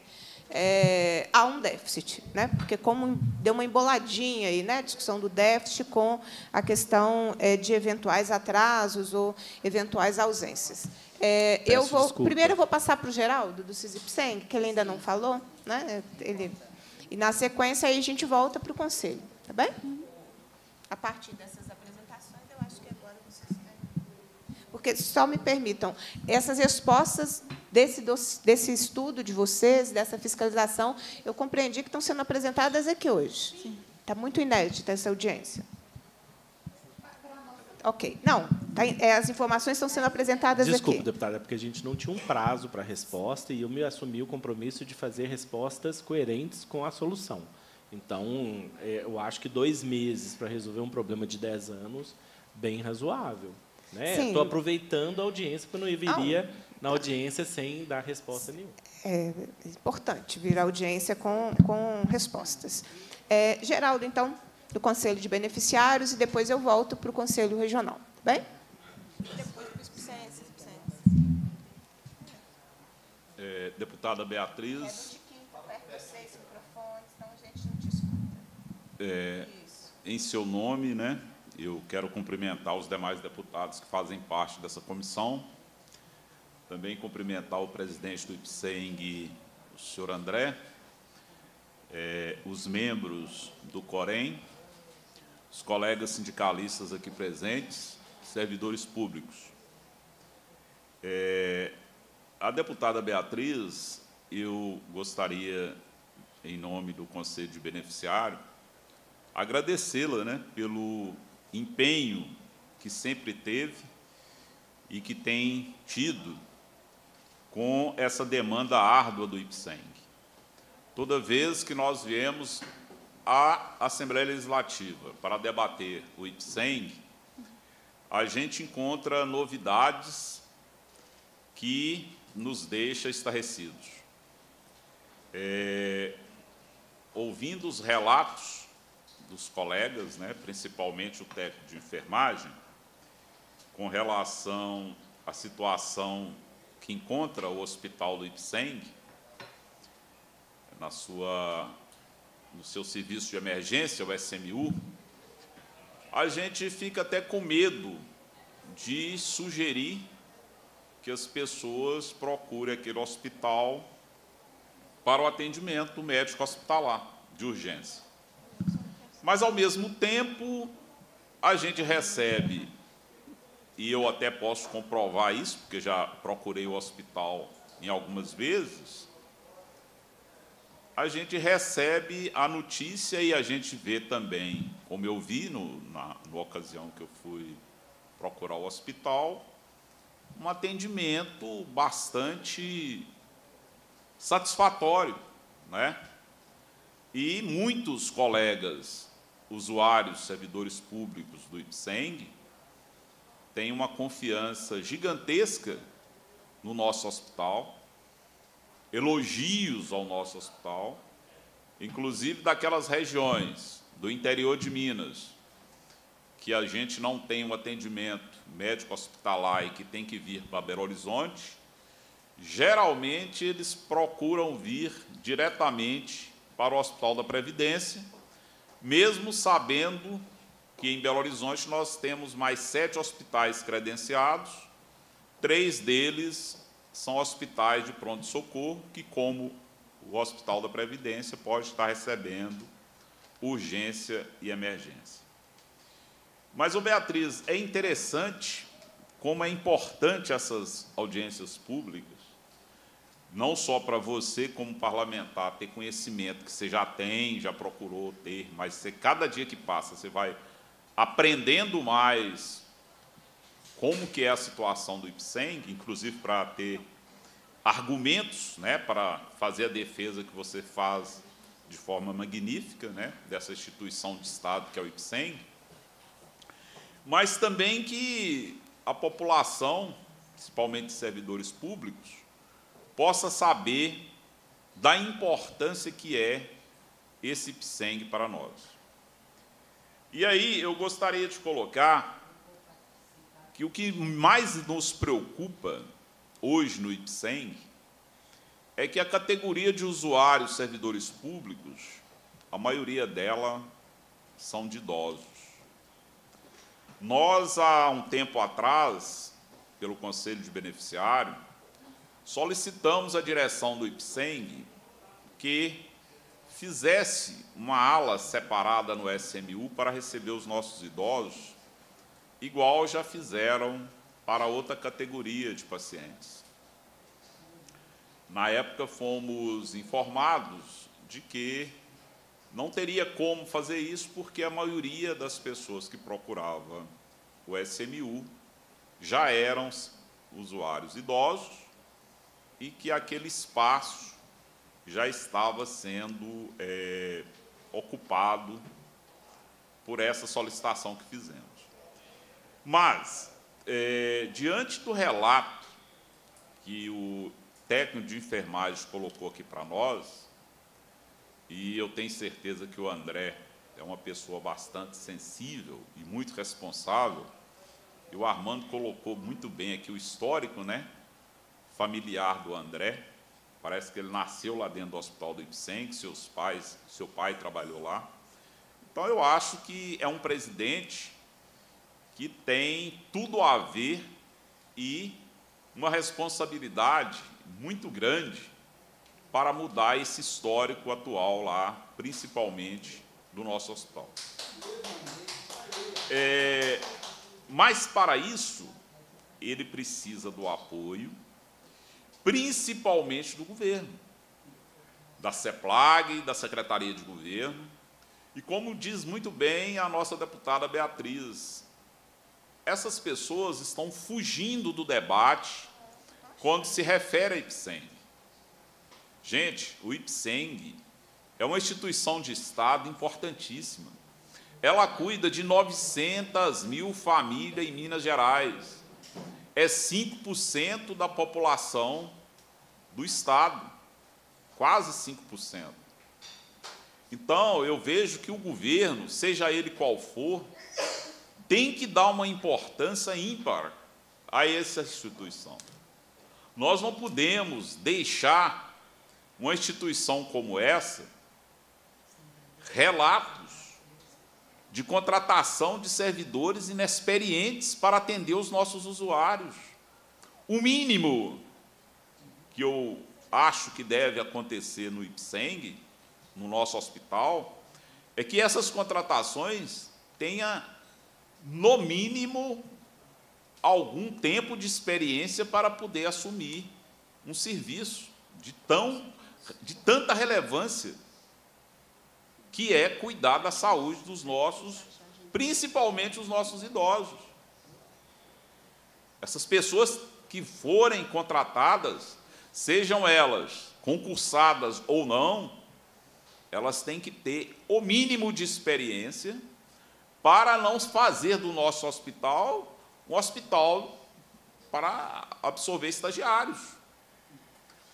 é, há um déficit, né? Porque como deu uma emboladinha aí, né? A discussão do déficit com a questão é, de eventuais atrasos ou eventuais ausências. É, eu vou desculpa. primeiro eu vou passar para o Geraldo do Cisipseng, que ele ainda não falou, né? Ele e na sequência aí a gente volta para o conselho, tá bem? A partir dessas apresentações, eu acho que agora vocês têm. Porque, só me permitam, essas respostas desse, desse estudo de vocês, dessa fiscalização, eu compreendi que estão sendo apresentadas aqui hoje. Está muito inédita essa audiência. Ok. Não, tá é, as informações estão sendo apresentadas Desculpe, aqui. deputada, é porque a gente não tinha um prazo para a resposta e eu me assumi o compromisso de fazer respostas coerentes com a solução. Então, é, eu acho que dois meses para resolver um problema de 10 anos, bem razoável. Né? Estou aproveitando a audiência, porque eu não viria na audiência sem dar resposta nenhuma. É importante vir à audiência com, com respostas. É, Geraldo, então, do Conselho de Beneficiários, e depois eu volto para o Conselho Regional. Tá bem? É, deputada Beatriz, é, em seu nome, né, eu quero cumprimentar os demais deputados que fazem parte dessa comissão, também cumprimentar o presidente do IPSENG, o senhor André, é, os membros do Corém, os colegas sindicalistas aqui presentes, servidores públicos. É, a deputada Beatriz, eu gostaria, em nome do Conselho de Beneficiário, agradecê-la né, pelo empenho que sempre teve e que tem tido com essa demanda árdua do IPSENG. Toda vez que nós viemos à Assembleia Legislativa para debater o IPSENG, a gente encontra novidades que nos deixa estarrecidos. É, ouvindo os relatos dos colegas, né, principalmente o técnico de enfermagem, com relação a situação que encontra o hospital do Ipseng, na sua, no seu serviço de emergência, o SMU, a gente fica até com medo de sugerir que as pessoas procurem aquele hospital para o atendimento médico hospitalar de urgência. Mas, ao mesmo tempo, a gente recebe, e eu até posso comprovar isso, porque já procurei o hospital em algumas vezes, a gente recebe a notícia e a gente vê também, como eu vi no, na, na ocasião que eu fui procurar o hospital, um atendimento bastante satisfatório, né? E muitos colegas, usuários, servidores públicos do IPSENG, têm uma confiança gigantesca no nosso hospital, elogios ao nosso hospital, inclusive daquelas regiões do interior de Minas, que a gente não tem um atendimento médico hospitalar e que tem que vir para Belo Horizonte, geralmente eles procuram vir diretamente para o Hospital da Previdência, mesmo sabendo que em Belo Horizonte nós temos mais sete hospitais credenciados, três deles são hospitais de pronto-socorro, que, como o Hospital da Previdência, pode estar recebendo urgência e emergência. Mas, o Beatriz, é interessante como é importante essas audiências públicas, não só para você, como parlamentar, ter conhecimento que você já tem, já procurou ter, mas você, cada dia que passa, você vai aprendendo mais como que é a situação do IPSENG, inclusive para ter argumentos né, para fazer a defesa que você faz de forma magnífica né, dessa instituição de Estado que é o IPSENG, mas também que a população, principalmente servidores públicos, possa saber da importância que é esse PSENG para nós. E aí eu gostaria de colocar que o que mais nos preocupa hoje no IPSENG é que a categoria de usuários servidores públicos, a maioria dela são de idosos. Nós, há um tempo atrás, pelo Conselho de Beneficiário, solicitamos à direção do IPSENG que fizesse uma ala separada no SMU para receber os nossos idosos, igual já fizeram para outra categoria de pacientes. Na época fomos informados de que não teria como fazer isso porque a maioria das pessoas que procuravam o SMU já eram usuários idosos e que aquele espaço já estava sendo é, ocupado por essa solicitação que fizemos. Mas, é, diante do relato que o técnico de enfermagem colocou aqui para nós, e eu tenho certeza que o André é uma pessoa bastante sensível e muito responsável, e o Armando colocou muito bem aqui o histórico, né? Familiar do André. Parece que ele nasceu lá dentro do Hospital do Ipsen, seus pais, seu pai trabalhou lá. Então eu acho que é um presidente que tem tudo a ver e uma responsabilidade muito grande para mudar esse histórico atual lá, principalmente do nosso hospital. É, mas para isso, ele precisa do apoio principalmente do governo, da CEPLAG, da Secretaria de Governo, e como diz muito bem a nossa deputada Beatriz, essas pessoas estão fugindo do debate quando se refere a IPSENG. Gente, o IPSENG é uma instituição de Estado importantíssima. Ela cuida de 900 mil famílias em Minas Gerais. É 5% da população do Estado, quase 5%. Então, eu vejo que o governo, seja ele qual for, tem que dar uma importância ímpar a essa instituição. Nós não podemos deixar uma instituição como essa relatos de contratação de servidores inexperientes para atender os nossos usuários. O mínimo que eu acho que deve acontecer no IPSENG, no nosso hospital, é que essas contratações tenham, no mínimo, algum tempo de experiência para poder assumir um serviço de, tão, de tanta relevância que é cuidar da saúde dos nossos, principalmente os nossos idosos. Essas pessoas que forem contratadas, sejam elas concursadas ou não, elas têm que ter o mínimo de experiência para não fazer do nosso hospital um hospital para absorver estagiários.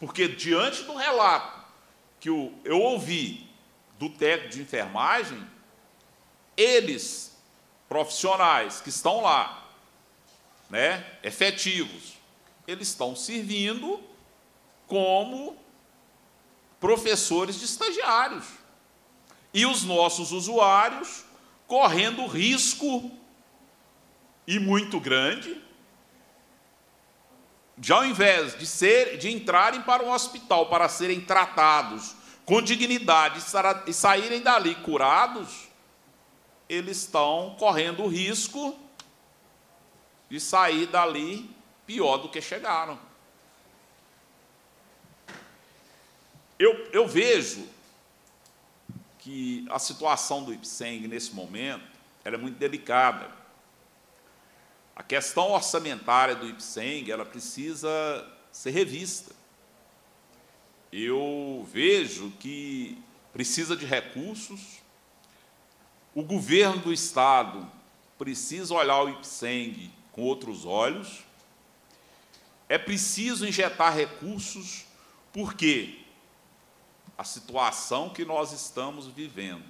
Porque, diante do relato que eu ouvi do técnico de enfermagem, eles, profissionais que estão lá, né, efetivos, eles estão servindo como professores de estagiários. E os nossos usuários correndo risco e muito grande de ao invés de ser de entrarem para um hospital para serem tratados com dignidade e saírem dali curados, eles estão correndo o risco de sair dali pior do que chegaram. Eu, eu vejo que a situação do IPSENG nesse momento é muito delicada. A questão orçamentária do IPSENG ela precisa ser revista. Eu vejo que precisa de recursos, o governo do Estado precisa olhar o IPSENG com outros olhos, é preciso injetar recursos, porque a situação que nós estamos vivendo,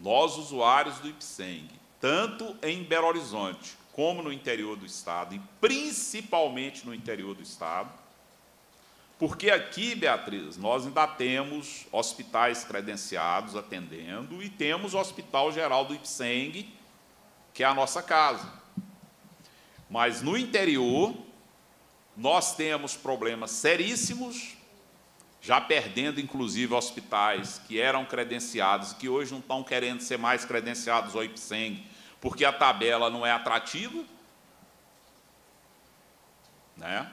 nós usuários do IPSENG, tanto em Belo Horizonte como no interior do Estado, e principalmente no interior do Estado, porque aqui, Beatriz, nós ainda temos hospitais credenciados atendendo e temos o Hospital Geral do IPSENG, que é a nossa casa. Mas no interior, nós temos problemas seríssimos já perdendo inclusive hospitais que eram credenciados, que hoje não estão querendo ser mais credenciados ao IPSENG, porque a tabela não é atrativa. Né?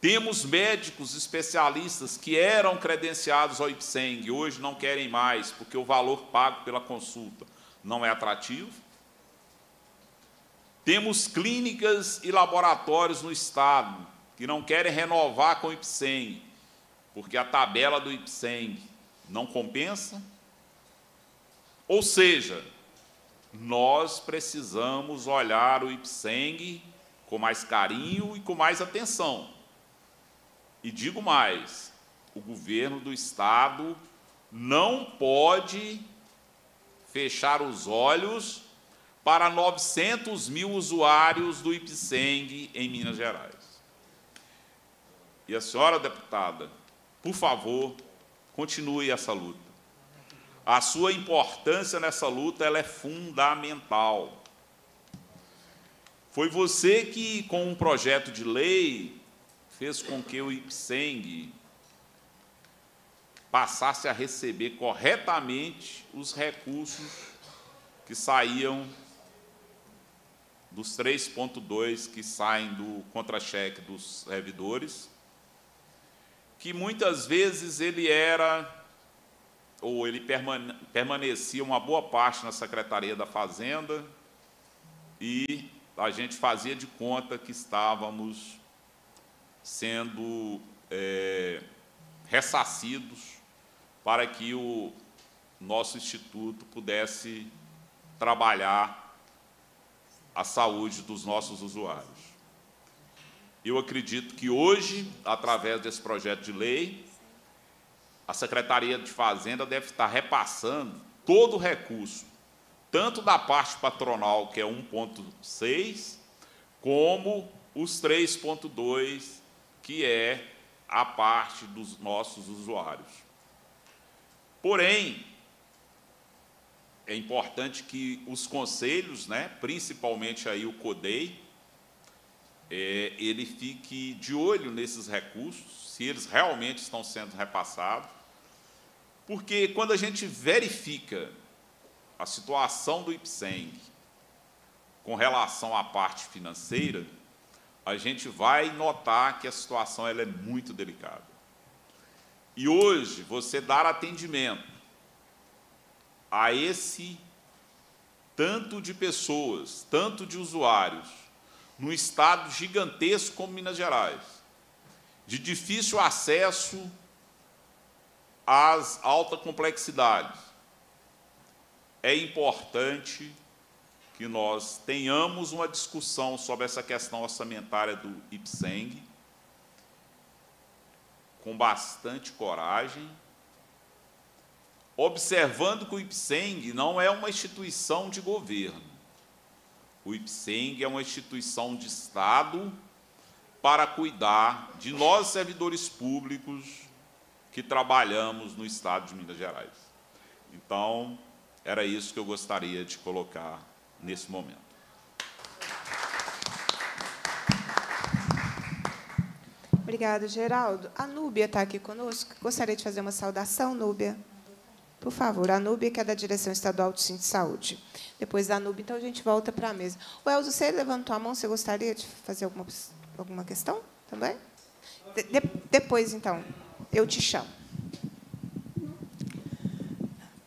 Temos médicos especialistas que eram credenciados ao IPSENG, hoje não querem mais, porque o valor pago pela consulta não é atrativo. Temos clínicas e laboratórios no Estado que não querem renovar com o IPSENG, porque a tabela do IPSENG não compensa. Ou seja, nós precisamos olhar o IPSENG com mais carinho e com mais atenção. E digo mais: o governo do Estado não pode fechar os olhos para 900 mil usuários do IPSENG em Minas Gerais. E a senhora deputada, por favor, continue essa luta. A sua importância nessa luta ela é fundamental. Foi você que, com um projeto de lei, fez com que o IPSENG passasse a receber corretamente os recursos que saíam dos 3,2 que saem do contra-cheque dos servidores que muitas vezes ele era, ou ele permanecia uma boa parte na Secretaria da Fazenda, e a gente fazia de conta que estávamos sendo é, ressarcidos para que o nosso instituto pudesse trabalhar a saúde dos nossos usuários. Eu acredito que hoje, através desse projeto de lei, a Secretaria de Fazenda deve estar repassando todo o recurso, tanto da parte patronal, que é 1,6, como os 3.2, que é a parte dos nossos usuários. Porém, é importante que os conselhos, né, principalmente aí o CODEI, é, ele fique de olho nesses recursos, se eles realmente estão sendo repassados, porque quando a gente verifica a situação do IPSENG com relação à parte financeira, a gente vai notar que a situação ela é muito delicada. E hoje, você dar atendimento a esse tanto de pessoas, tanto de usuários, num estado gigantesco como Minas Gerais, de difícil acesso às altas complexidades, é importante que nós tenhamos uma discussão sobre essa questão orçamentária do IPSENG, com bastante coragem, observando que o IPSENG não é uma instituição de governo. O IPSENG é uma instituição de Estado para cuidar de nós, servidores públicos, que trabalhamos no Estado de Minas Gerais. Então, era isso que eu gostaria de colocar nesse momento. Obrigada, Geraldo. A Núbia está aqui conosco. Gostaria de fazer uma saudação, Núbia. Por favor, a Núbia, que é da Direção Estadual de Saúde. Depois da Núbia, então, a gente volta para a mesa. O Elzo, você levantou a mão, você gostaria de fazer alguma, alguma questão também? De, de, depois, então, eu te chamo.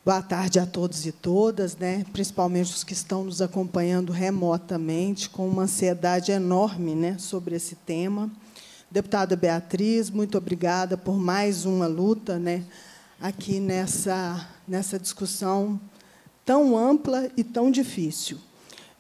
Boa tarde a todos e todas, né? principalmente os que estão nos acompanhando remotamente, com uma ansiedade enorme né, sobre esse tema. Deputada Beatriz, muito obrigada por mais uma luta né, aqui nessa, nessa discussão tão ampla e tão difícil.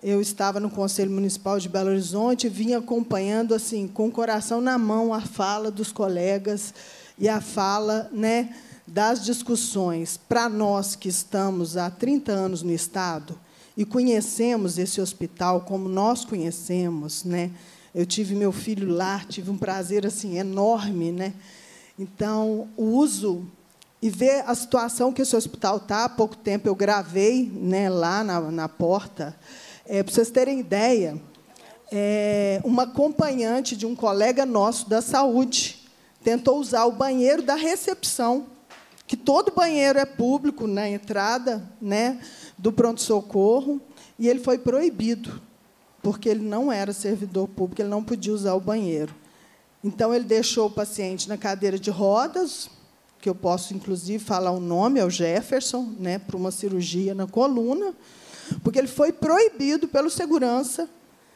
Eu estava no Conselho Municipal de Belo Horizonte e vim acompanhando assim, com o coração na mão, a fala dos colegas e a fala né, das discussões, para nós que estamos há 30 anos no Estado e conhecemos esse hospital como nós conhecemos, né? Eu tive meu filho lá, tive um prazer assim enorme, né? Então, o uso e ver a situação que esse hospital está. Há pouco tempo eu gravei né, lá na, na porta. É, para vocês terem ideia, é, uma acompanhante de um colega nosso da saúde tentou usar o banheiro da recepção que todo banheiro é público na entrada né, do pronto-socorro, e ele foi proibido, porque ele não era servidor público, ele não podia usar o banheiro. Então, ele deixou o paciente na cadeira de rodas, que eu posso, inclusive, falar o nome, é o Jefferson, né, para uma cirurgia na coluna, porque ele foi proibido pelo segurança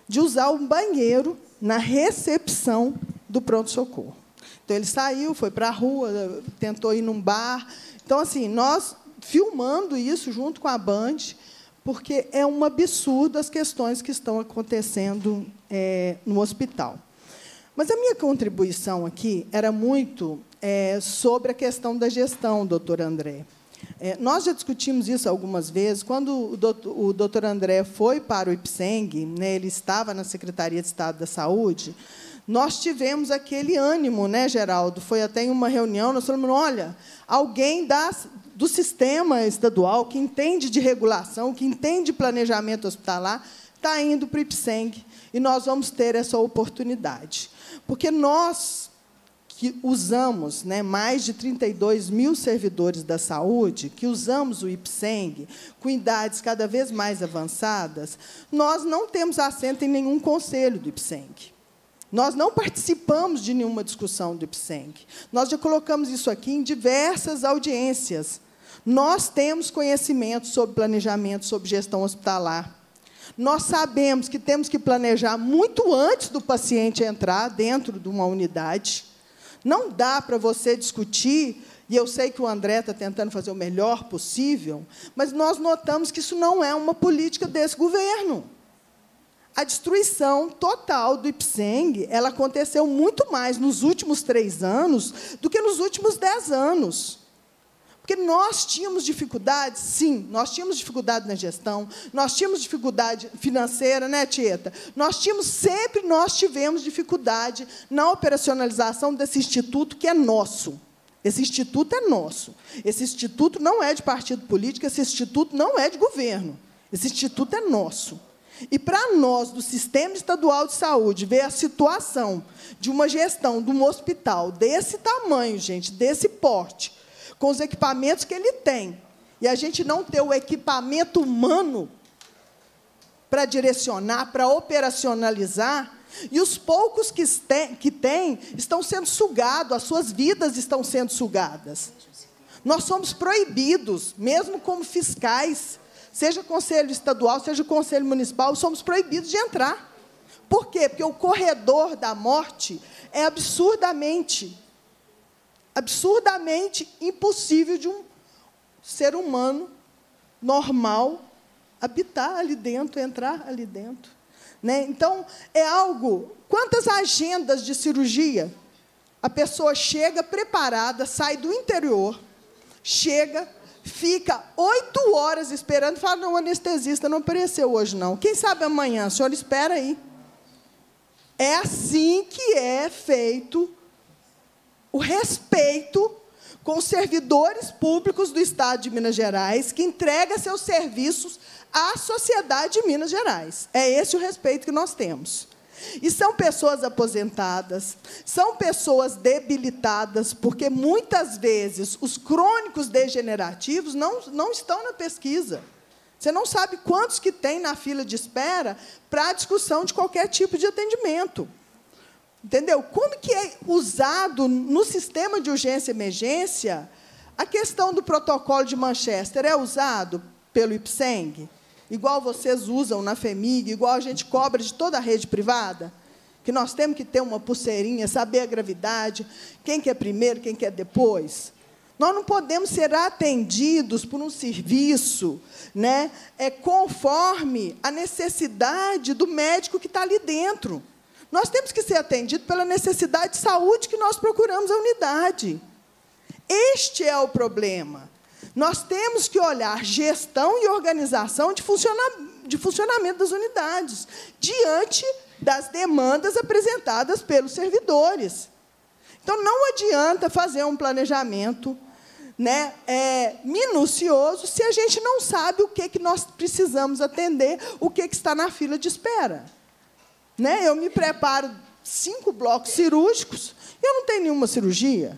de usar o banheiro na recepção do pronto-socorro. Então ele saiu, foi para a rua, tentou ir num bar. Então, assim, nós filmando isso junto com a Band, porque é um absurdo as questões que estão acontecendo é, no hospital. Mas a minha contribuição aqui era muito é, sobre a questão da gestão, doutor André. É, nós já discutimos isso algumas vezes. Quando o doutor, o doutor André foi para o IPSENG, né, ele estava na Secretaria de Estado da Saúde, nós tivemos aquele ânimo, né, Geraldo? Foi até em uma reunião, nós falamos, olha, alguém da, do sistema estadual que entende de regulação, que entende de planejamento hospitalar, está indo para o IPSENG, e nós vamos ter essa oportunidade. Porque nós que usamos né, mais de 32 mil servidores da saúde, que usamos o IPSENG, com idades cada vez mais avançadas, nós não temos assento em nenhum conselho do IPSENG. Nós não participamos de nenhuma discussão do IPSENG. Nós já colocamos isso aqui em diversas audiências. Nós temos conhecimento sobre planejamento, sobre gestão hospitalar. Nós sabemos que temos que planejar muito antes do paciente entrar dentro de uma unidade. Não dá para você discutir, e eu sei que o André está tentando fazer o melhor possível, mas nós notamos que isso não é uma política desse governo a destruição total do Ipseng ela aconteceu muito mais nos últimos três anos do que nos últimos dez anos. Porque nós tínhamos dificuldades, sim, nós tínhamos dificuldade na gestão, nós tínhamos dificuldade financeira, né, Tieta? Nós tínhamos, sempre nós tivemos dificuldade na operacionalização desse instituto que é nosso. Esse instituto é nosso. Esse instituto não é de partido político, esse instituto não é de governo. Esse instituto é nosso. E para nós, do Sistema Estadual de Saúde, ver a situação de uma gestão de um hospital desse tamanho, gente, desse porte, com os equipamentos que ele tem, e a gente não ter o equipamento humano para direcionar, para operacionalizar, e os poucos que tem, que tem estão sendo sugados, as suas vidas estão sendo sugadas. Nós somos proibidos, mesmo como fiscais, seja conselho estadual, seja conselho municipal, somos proibidos de entrar. Por quê? Porque o corredor da morte é absurdamente absurdamente impossível de um ser humano normal habitar ali dentro, entrar ali dentro. Né? Então, é algo. Quantas agendas de cirurgia a pessoa chega preparada, sai do interior, chega, fica oito horas esperando, fala: não, o anestesista não apareceu hoje, não. Quem sabe amanhã? O senhor espera aí. É assim que é feito o respeito com os servidores públicos do Estado de Minas Gerais, que entrega seus serviços à sociedade de Minas Gerais. É esse o respeito que nós temos. E são pessoas aposentadas, são pessoas debilitadas, porque muitas vezes os crônicos degenerativos não, não estão na pesquisa. Você não sabe quantos que tem na fila de espera para a discussão de qualquer tipo de atendimento. Entendeu? Como que é usado no sistema de urgência e emergência a questão do protocolo de Manchester? É usado pelo IPSENG? Igual vocês usam na FEMIG, igual a gente cobra de toda a rede privada? Que nós temos que ter uma pulseirinha, saber a gravidade, quem quer primeiro, quem quer depois. Nós não podemos ser atendidos por um serviço né, é, conforme a necessidade do médico que está ali dentro. Nós temos que ser atendidos pela necessidade de saúde que nós procuramos a unidade. Este é o problema. Nós temos que olhar gestão e organização de, funciona de funcionamento das unidades, diante das demandas apresentadas pelos servidores. Então, não adianta fazer um planejamento né, é, minucioso se a gente não sabe o que, que nós precisamos atender, o que, que está na fila de espera. Né? Eu me preparo cinco blocos cirúrgicos e eu não tenho nenhuma cirurgia.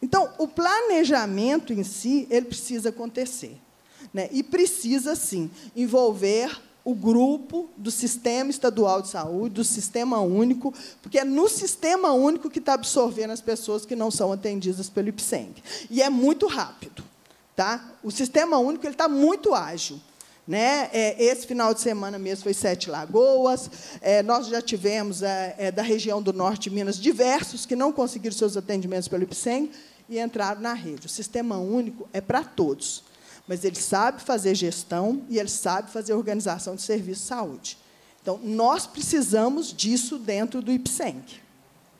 Então, o planejamento em si, ele precisa acontecer. Né? E precisa, sim, envolver o grupo do Sistema Estadual de Saúde, do Sistema Único, porque é no Sistema Único que está absorvendo as pessoas que não são atendidas pelo IPSENG. E é muito rápido. Tá? O Sistema Único está muito ágil. Né? É, esse final de semana mesmo foi Sete Lagoas. É, nós já tivemos é, é da região do norte de Minas diversos que não conseguiram seus atendimentos pelo IPSEM e entraram na rede. O sistema único é para todos, mas ele sabe fazer gestão e ele sabe fazer organização de serviço de saúde. Então, nós precisamos disso dentro do IPSEM.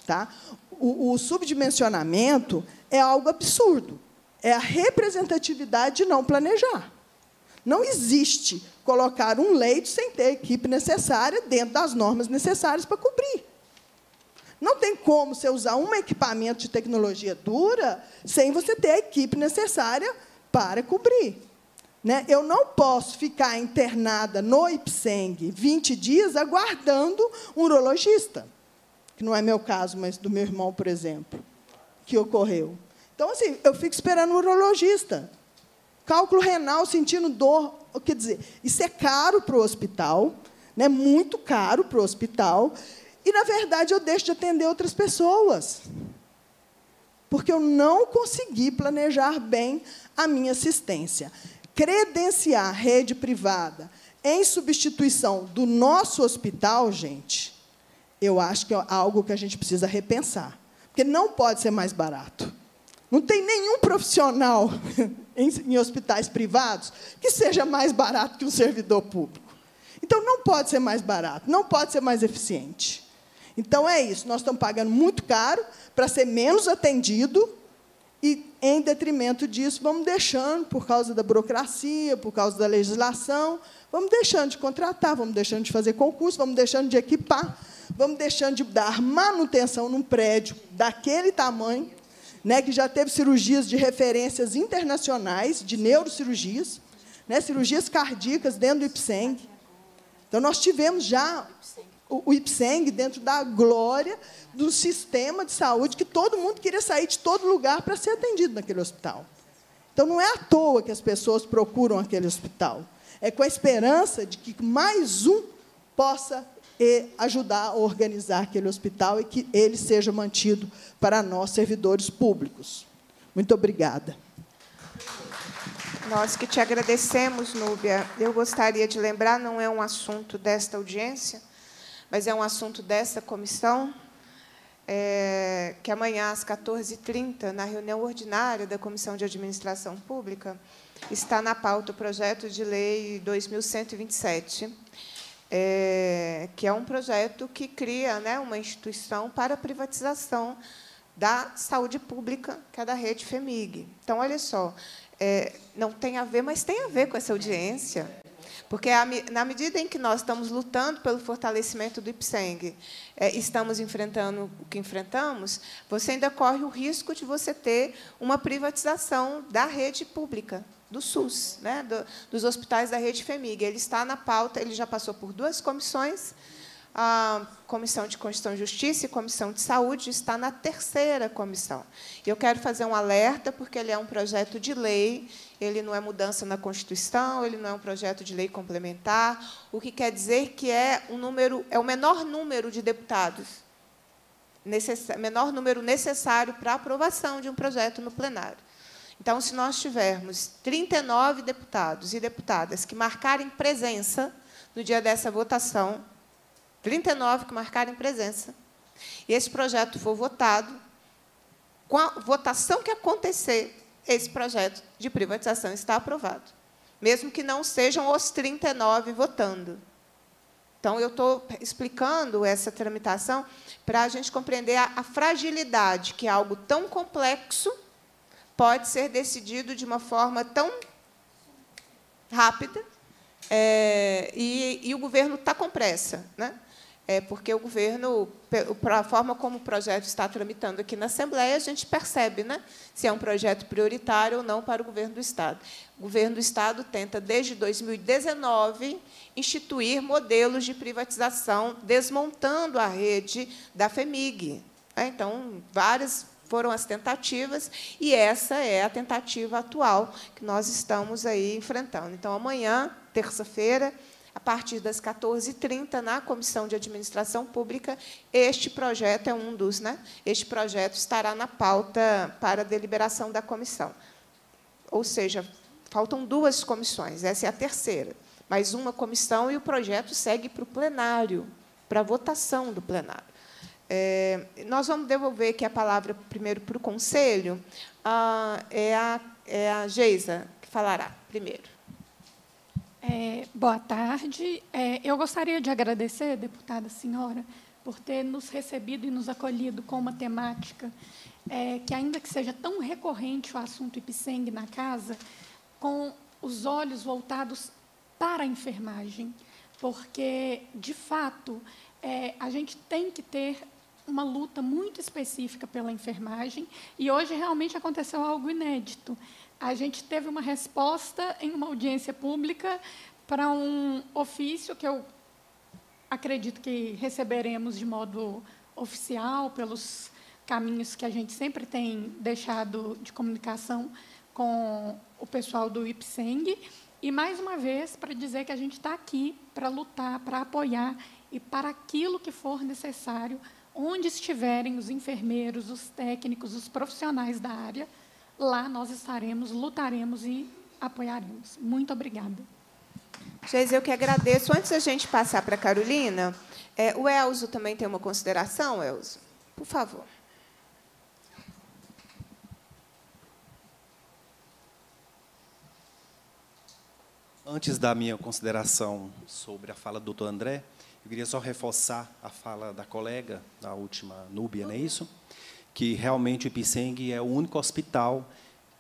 Tá? O, o subdimensionamento é algo absurdo. É a representatividade de não planejar. Não existe colocar um leito sem ter a equipe necessária dentro das normas necessárias para cobrir. Não tem como você usar um equipamento de tecnologia dura sem você ter a equipe necessária para cobrir. Né? Eu não posso ficar internada no IPSENG 20 dias aguardando um urologista, que não é meu caso, mas do meu irmão, por exemplo, que ocorreu. Então, assim, eu fico esperando um urologista. Cálculo renal, sentindo dor. Quer dizer, isso é caro para o hospital, né? muito caro para o hospital. E, na verdade, eu deixo de atender outras pessoas. Porque eu não consegui planejar bem a minha assistência. Credenciar rede privada em substituição do nosso hospital, gente, eu acho que é algo que a gente precisa repensar. Porque não pode ser mais barato. Não tem nenhum profissional em, em hospitais privados que seja mais barato que um servidor público. Então, não pode ser mais barato, não pode ser mais eficiente. Então, é isso. Nós estamos pagando muito caro para ser menos atendido e, em detrimento disso, vamos deixando, por causa da burocracia, por causa da legislação, vamos deixando de contratar, vamos deixando de fazer concurso, vamos deixando de equipar, vamos deixando de dar manutenção num prédio daquele tamanho, né, que já teve cirurgias de referências internacionais, de neurocirurgias, né, cirurgias cardíacas dentro do IPSENG. Então, nós tivemos já o IPSENG dentro da glória do sistema de saúde, que todo mundo queria sair de todo lugar para ser atendido naquele hospital. Então, não é à toa que as pessoas procuram aquele hospital. É com a esperança de que mais um possa eh, ajudar a organizar aquele hospital e que ele seja mantido para nós, servidores públicos. Muito obrigada. Nós que te agradecemos, Núbia. Eu gostaria de lembrar, não é um assunto desta audiência, mas é um assunto desta comissão, é, que amanhã, às 14h30, na reunião ordinária da Comissão de Administração Pública, está na pauta o projeto de lei 2127, é, que é um projeto que cria né, uma instituição para a privatização da saúde pública, que é da rede FEMIG. Então, olha só, é, não tem a ver, mas tem a ver com essa audiência. Porque, na medida em que nós estamos lutando pelo fortalecimento do IPSENG, é, estamos enfrentando o que enfrentamos, você ainda corre o risco de você ter uma privatização da rede pública, do SUS, né, do, dos hospitais da rede FEMIG. Ele está na pauta, ele já passou por duas comissões, a Comissão de Constituição e Justiça e Comissão de Saúde está na terceira comissão. Eu quero fazer um alerta, porque ele é um projeto de lei, ele não é mudança na Constituição, ele não é um projeto de lei complementar, o que quer dizer que é, um número, é o menor número de deputados, menor número necessário para aprovação de um projeto no plenário. Então, se nós tivermos 39 deputados e deputadas que marcarem presença no dia dessa votação, 39 que marcarem presença, e esse projeto for votado, com a votação que acontecer, esse projeto de privatização está aprovado, mesmo que não sejam os 39 votando. Então, eu estou explicando essa tramitação para a gente compreender a, a fragilidade que é algo tão complexo pode ser decidido de uma forma tão rápida é, e, e, o governo está com pressa. Né? é porque o governo, para a forma como o projeto está tramitando aqui na Assembleia, a gente percebe né, se é um projeto prioritário ou não para o governo do Estado. O governo do Estado tenta, desde 2019, instituir modelos de privatização, desmontando a rede da FEMIG. Né. Então, várias foram as tentativas, e essa é a tentativa atual que nós estamos aí enfrentando. Então, amanhã, terça-feira, a partir das 14h30, na Comissão de Administração Pública, este projeto é um dos, né? Este projeto estará na pauta para deliberação da comissão. Ou seja, faltam duas comissões, essa é a terceira. Mais uma comissão e o projeto segue para o plenário, para a votação do plenário. É, nós vamos devolver aqui a palavra primeiro para o Conselho. Ah, é, a, é a Geisa que falará primeiro. É, boa tarde. É, eu gostaria de agradecer, deputada senhora, por ter nos recebido e nos acolhido com uma temática é, que, ainda que seja tão recorrente o assunto IPSENG na casa, com os olhos voltados para a enfermagem, porque, de fato, é, a gente tem que ter uma luta muito específica pela enfermagem, e hoje realmente aconteceu algo inédito a gente teve uma resposta em uma audiência pública para um ofício que eu acredito que receberemos de modo oficial pelos caminhos que a gente sempre tem deixado de comunicação com o pessoal do IPSENG. E, mais uma vez, para dizer que a gente está aqui para lutar, para apoiar e para aquilo que for necessário, onde estiverem os enfermeiros, os técnicos, os profissionais da área, lá nós estaremos, lutaremos e apoiaremos. Muito obrigada. Geis, eu que agradeço. Antes da gente passar para a Carolina, é, o Elzo também tem uma consideração, Elzo? Por favor. Antes da minha consideração sobre a fala do doutor André, eu queria só reforçar a fala da colega, da última Núbia, não é isso? que realmente o Ipseng é o único hospital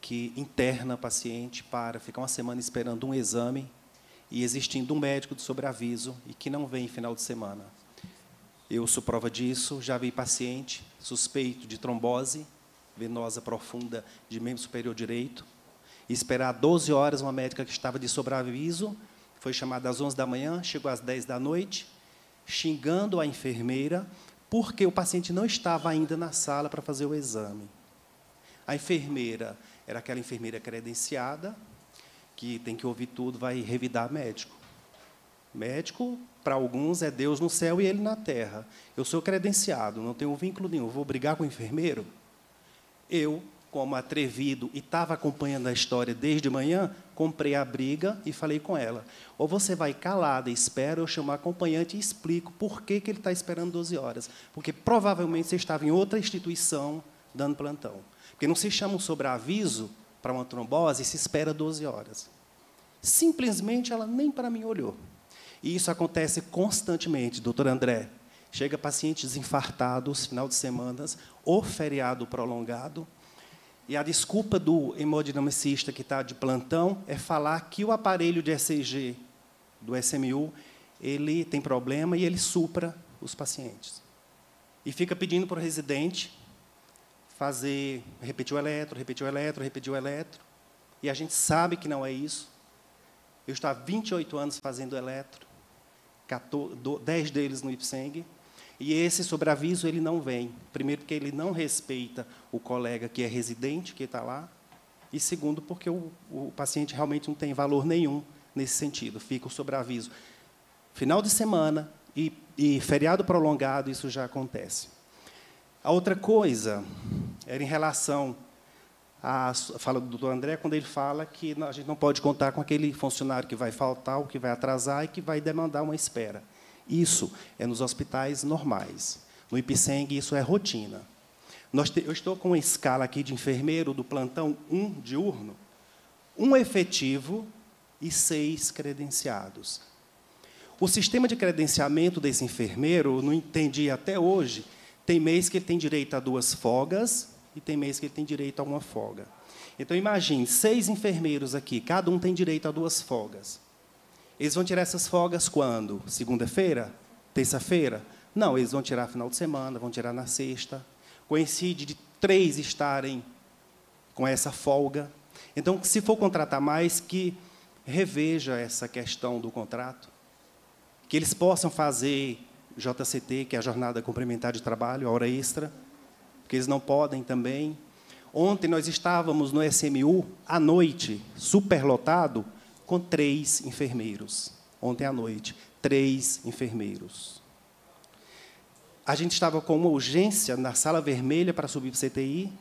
que interna paciente para ficar uma semana esperando um exame e existindo um médico de sobreaviso e que não vem final de semana. Eu sou prova disso, já vi paciente suspeito de trombose venosa profunda de membro superior direito, e esperar 12 horas uma médica que estava de sobreaviso, foi chamada às 11 da manhã, chegou às 10 da noite, xingando a enfermeira, porque o paciente não estava ainda na sala para fazer o exame. A enfermeira era aquela enfermeira credenciada, que tem que ouvir tudo, vai revidar médico. Médico, para alguns, é Deus no céu e ele na terra. Eu sou credenciado, não tenho vínculo nenhum. Vou brigar com o enfermeiro? Eu, como atrevido e estava acompanhando a história desde manhã, comprei a briga e falei com ela. Ou você vai calada espera, eu chamo o acompanhante e explico por que, que ele está esperando 12 horas. Porque provavelmente você estava em outra instituição dando plantão. Porque não se chama um sobreaviso para uma trombose e se espera 12 horas. Simplesmente ela nem para mim olhou. E isso acontece constantemente, doutor André. Chega pacientes infartados, final de semanas, ou feriado prolongado, e a desculpa do hemodinamicista que está de plantão é falar que o aparelho de ECG do SMU ele tem problema e ele supra os pacientes. E fica pedindo para o residente fazer, repetir o eletro, repetir o eletro, repetir o eletro. E a gente sabe que não é isso. Eu estou há 28 anos fazendo eletro, 10 deles no IPSENG, e esse sobreaviso ele não vem. Primeiro, porque ele não respeita o colega que é residente, que está lá. E segundo, porque o, o paciente realmente não tem valor nenhum nesse sentido. Fica o sobreaviso. Final de semana e, e feriado prolongado, isso já acontece. A outra coisa era em relação à fala do doutor André, quando ele fala que a gente não pode contar com aquele funcionário que vai faltar, ou que vai atrasar e que vai demandar uma espera. Isso é nos hospitais normais. No IPSENG, isso é rotina. eu estou com uma escala aqui de enfermeiro do plantão 1 diurno, um efetivo e seis credenciados. O sistema de credenciamento desse enfermeiro, não entendi até hoje, tem mês que ele tem direito a duas folgas e tem mês que ele tem direito a uma folga. Então, imagine, seis enfermeiros aqui, cada um tem direito a duas folgas. Eles vão tirar essas folgas quando? Segunda-feira? Terça-feira? Não, eles vão tirar final de semana, vão tirar na sexta. Coincide de três estarem com essa folga. Então, se for contratar mais, que reveja essa questão do contrato. Que eles possam fazer JCT, que é a Jornada Complementar de Trabalho, a hora extra, porque eles não podem também. Ontem nós estávamos no SMU, à noite, superlotado, com três enfermeiros. Ontem à noite, três enfermeiros. A gente estava com uma urgência na sala vermelha para subir para o CTI.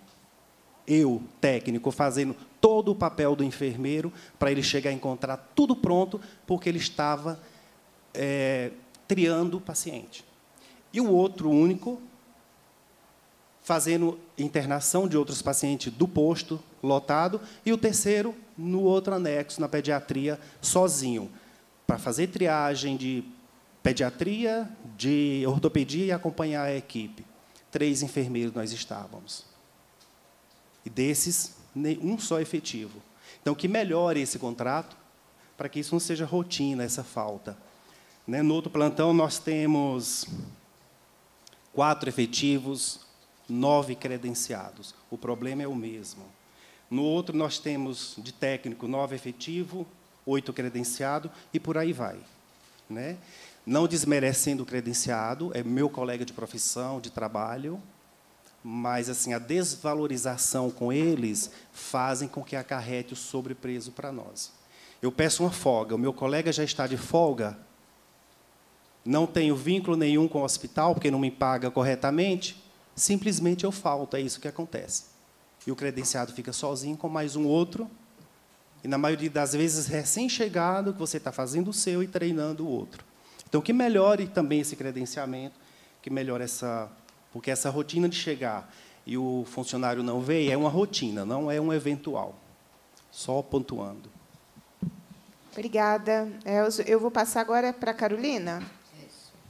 Eu, técnico, fazendo todo o papel do enfermeiro para ele chegar a encontrar tudo pronto, porque ele estava é, triando o paciente. E o outro único, fazendo internação de outros pacientes do posto lotado, e o terceiro no outro anexo, na pediatria, sozinho, para fazer triagem de pediatria, de ortopedia e acompanhar a equipe. Três enfermeiros nós estávamos. E desses, um só efetivo. Então, que melhore esse contrato para que isso não seja rotina, essa falta. Né? No outro plantão, nós temos quatro efetivos, nove credenciados. O problema é o mesmo. No outro, nós temos de técnico nove efetivo, oito credenciado e por aí vai. Né? Não desmerecendo o credenciado, é meu colega de profissão, de trabalho, mas assim a desvalorização com eles fazem com que acarrete o sobrepreso para nós. Eu peço uma folga, o meu colega já está de folga, não tenho vínculo nenhum com o hospital, porque não me paga corretamente, simplesmente eu falto, é isso que acontece e o credenciado fica sozinho com mais um outro, e na maioria das vezes recém-chegado, que você está fazendo o seu e treinando o outro. Então, que melhore também esse credenciamento, que melhore essa. Porque essa rotina de chegar e o funcionário não veio é uma rotina, não é um eventual. Só pontuando. Obrigada. Eu vou passar agora para a Carolina.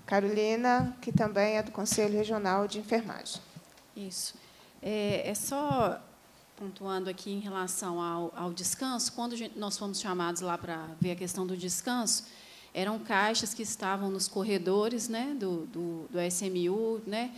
Carolina, que também é do Conselho Regional de Enfermagem. Isso. É, é só pontuando aqui em relação ao, ao descanso, quando nós fomos chamados lá para ver a questão do descanso, eram caixas que estavam nos corredores né, do, do, do SMU, né,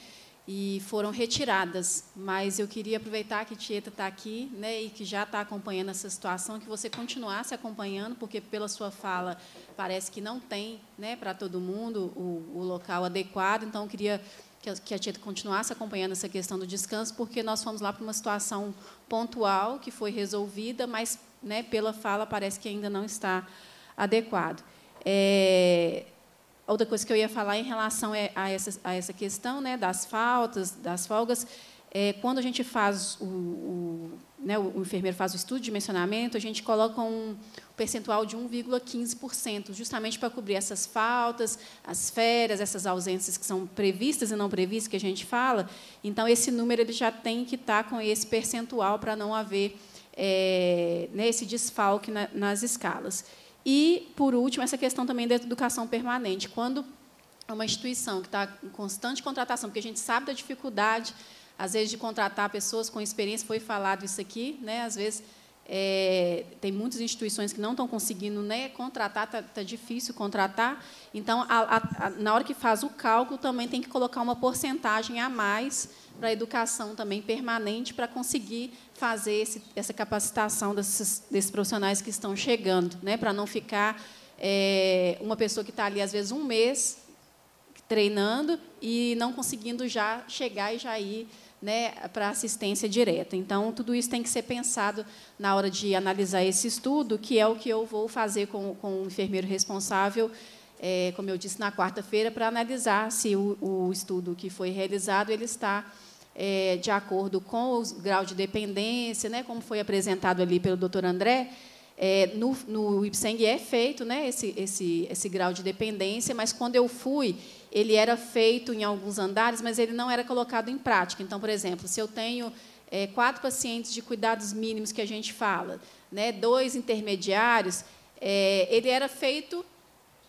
e foram retiradas. Mas eu queria aproveitar que Tieta está aqui né, e que já está acompanhando essa situação, que você continuasse acompanhando, porque pela sua fala parece que não tem né, para todo mundo o, o local adequado. Então, eu queria que a Tieta continuasse acompanhando essa questão do descanso, porque nós fomos lá para uma situação pontual que foi resolvida, mas né, pela fala parece que ainda não está adequado. É, outra coisa que eu ia falar em relação é a essa, a essa questão né, das faltas, das folgas, é, quando a gente faz o, o, né, o enfermeiro faz o estudo de mencionamento, a gente coloca um percentual de 1,15%, justamente para cobrir essas faltas, as férias, essas ausências que são previstas e não previstas, que a gente fala. Então, esse número ele já tem que estar tá com esse percentual para não haver é, né, esse desfalque na, nas escalas. E, por último, essa questão também da educação permanente. Quando uma instituição que está em constante contratação, porque a gente sabe da dificuldade, às vezes, de contratar pessoas com experiência, foi falado isso aqui, né? às vezes é, tem muitas instituições que não estão conseguindo né, contratar, está tá difícil contratar. Então, a, a, na hora que faz o cálculo, também tem que colocar uma porcentagem a mais para a educação também permanente, para conseguir fazer esse, essa capacitação desses, desses, profissionais que estão chegando, né, para não ficar é, uma pessoa que está ali, às vezes, um mês treinando e não conseguindo já chegar e já ir né, para assistência direta. Então, tudo isso tem que ser pensado na hora de analisar esse estudo, que é o que eu vou fazer com, com o enfermeiro responsável, é, como eu disse, na quarta-feira, para analisar se o, o, estudo que foi realizado ele está é, de acordo com o grau de dependência, né, como foi apresentado ali pelo doutor André, é, no, no IPSENG é feito né, esse, esse, esse grau de dependência, mas quando eu fui, ele era feito em alguns andares, mas ele não era colocado em prática. Então, por exemplo, se eu tenho é, quatro pacientes de cuidados mínimos que a gente fala, né, dois intermediários, é, ele era feito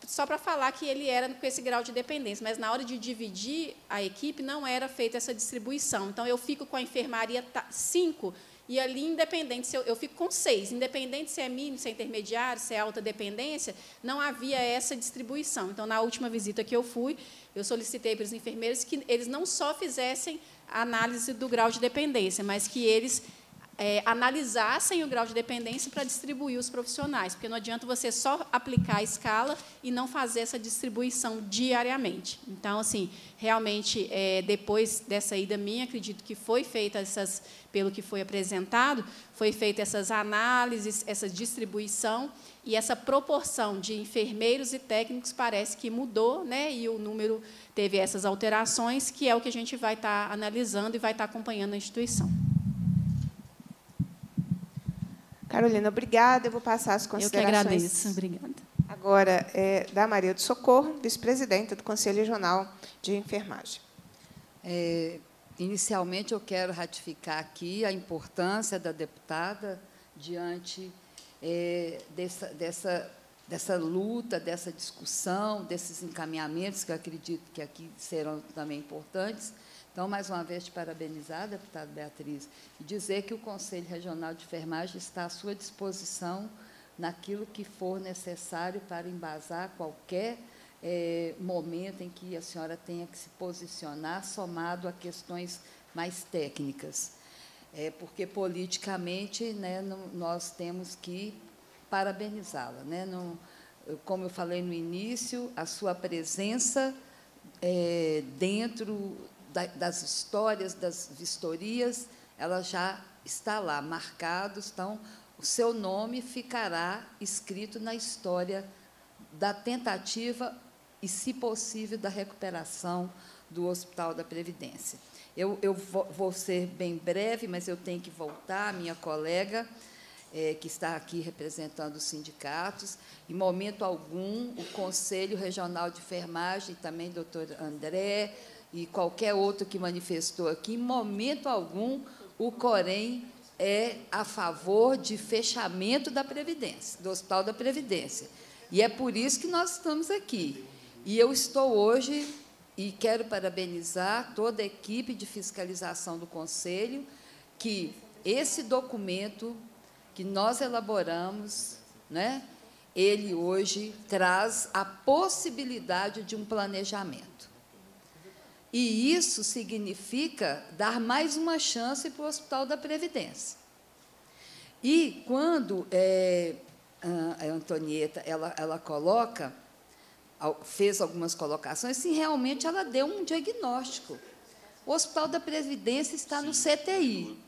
só para falar que ele era com esse grau de dependência, mas na hora de dividir a equipe não era feita essa distribuição. Então eu fico com a enfermaria cinco e ali, independente, se eu, eu fico com seis, independente se é mínimo, se é intermediário, se é alta dependência, não havia essa distribuição. Então, na última visita que eu fui, eu solicitei para os enfermeiros que eles não só fizessem a análise do grau de dependência, mas que eles é, analisassem o grau de dependência para distribuir os profissionais, porque não adianta você só aplicar a escala e não fazer essa distribuição diariamente. Então, assim, realmente, é, depois dessa ida minha, acredito que foi feita essas, pelo que foi apresentado, foi feita essas análises, essa distribuição e essa proporção de enfermeiros e técnicos parece que mudou, né? E o número teve essas alterações, que é o que a gente vai estar analisando e vai estar acompanhando a instituição. Carolina, obrigada. Eu vou passar as considerações. Eu que agradeço. Obrigada. Agora, é da Maria do Socorro, vice-presidenta do Conselho Regional de Enfermagem. É, inicialmente, eu quero ratificar aqui a importância da deputada diante é, dessa, dessa, dessa luta, dessa discussão, desses encaminhamentos, que eu acredito que aqui serão também importantes, então, mais uma vez, te parabenizar, deputada Beatriz, e dizer que o Conselho Regional de Enfermagem está à sua disposição naquilo que for necessário para embasar qualquer é, momento em que a senhora tenha que se posicionar, somado a questões mais técnicas. É, porque, politicamente, né, nós temos que parabenizá-la. Né? como eu falei no início, a sua presença é, dentro das histórias, das vistorias, ela já está lá, marcado, então o seu nome ficará escrito na história da tentativa e, se possível, da recuperação do Hospital da Previdência. Eu, eu vou ser bem breve, mas eu tenho que voltar, minha colega, é, que está aqui representando os sindicatos. Em momento algum, o Conselho Regional de Enfermagem, também doutor André, e qualquer outro que manifestou aqui, em momento algum o Corém é a favor de fechamento da Previdência, do Hospital da Previdência. E é por isso que nós estamos aqui. E eu estou hoje e quero parabenizar toda a equipe de fiscalização do Conselho, que esse documento que nós elaboramos, né, ele hoje traz a possibilidade de um planejamento. E isso significa dar mais uma chance para o Hospital da Previdência. E quando é, a Antonieta ela, ela coloca, fez algumas colocações, sim, realmente ela deu um diagnóstico. O Hospital da Previdência está no CTI.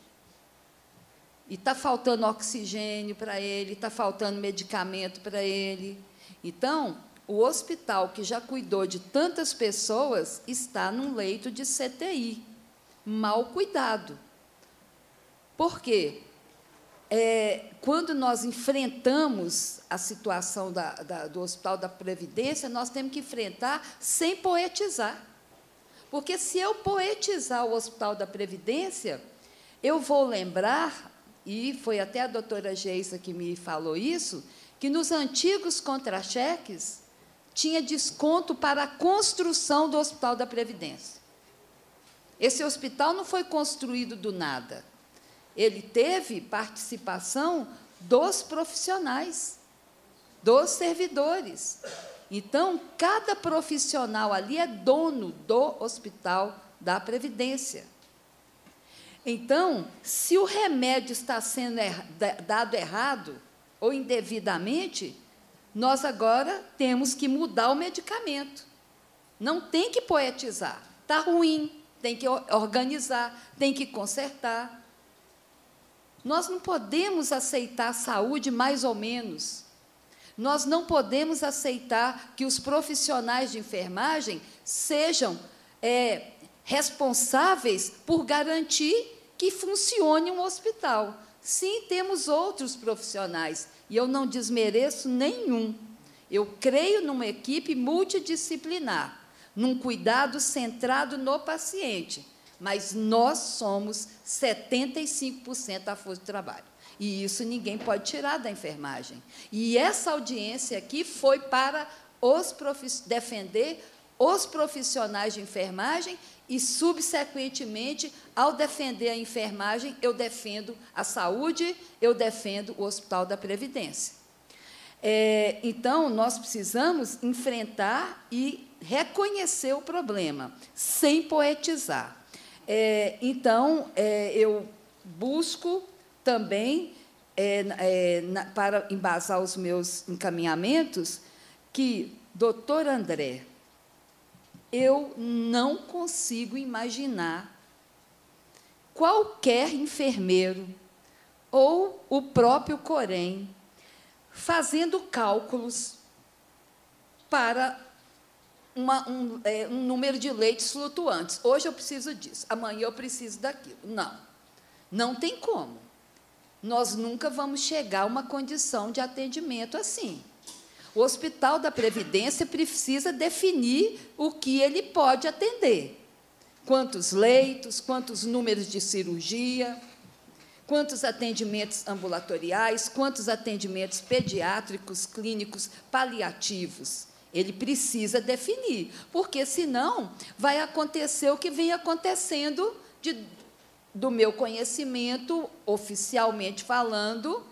E está faltando oxigênio para ele, está faltando medicamento para ele. Então, o hospital que já cuidou de tantas pessoas está num leito de CTI, mal cuidado. Por quê? É, quando nós enfrentamos a situação da, da, do Hospital da Previdência, nós temos que enfrentar sem poetizar. Porque se eu poetizar o Hospital da Previdência, eu vou lembrar e foi até a doutora Geisa que me falou isso, que nos antigos contra-cheques tinha desconto para a construção do Hospital da Previdência. Esse hospital não foi construído do nada. Ele teve participação dos profissionais, dos servidores. Então, cada profissional ali é dono do Hospital da Previdência. Então, se o remédio está sendo er dado errado ou indevidamente, nós agora temos que mudar o medicamento. Não tem que poetizar. Está ruim, tem que organizar, tem que consertar. Nós não podemos aceitar saúde mais ou menos. Nós não podemos aceitar que os profissionais de enfermagem sejam é, responsáveis por garantir que funcione um hospital. Sim, temos outros profissionais, e eu não desmereço nenhum. Eu creio numa equipe multidisciplinar, num cuidado centrado no paciente, mas nós somos 75% da força de trabalho. E isso ninguém pode tirar da enfermagem. E essa audiência aqui foi para os defender os profissionais de enfermagem e, subsequentemente, ao defender a enfermagem, eu defendo a saúde, eu defendo o Hospital da Previdência. É, então, nós precisamos enfrentar e reconhecer o problema, sem poetizar. É, então, é, eu busco também, é, é, na, para embasar os meus encaminhamentos, que doutor André, eu não consigo imaginar qualquer enfermeiro ou o próprio Corém fazendo cálculos para uma, um, é, um, número de leitos flutuantes. Hoje eu preciso disso, amanhã eu preciso daquilo. Não, não tem como. Nós nunca vamos chegar a uma condição de atendimento assim. O Hospital da Previdência precisa definir o que ele pode atender. Quantos leitos, quantos números de cirurgia, quantos atendimentos ambulatoriais, quantos atendimentos pediátricos, clínicos, paliativos. Ele precisa definir, porque senão vai acontecer o que vem acontecendo de, do meu conhecimento, oficialmente falando,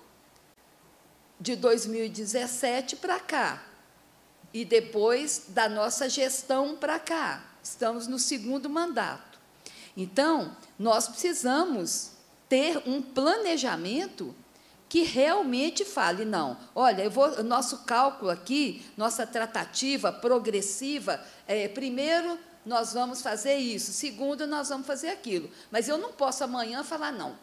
de 2017 para cá. E depois da nossa gestão para cá. Estamos no segundo mandato. Então, nós precisamos ter um planejamento que realmente fale, não, olha, vou, nosso cálculo aqui, nossa tratativa progressiva, é, primeiro nós vamos fazer isso, segundo nós vamos fazer aquilo. Mas eu não posso amanhã falar, não,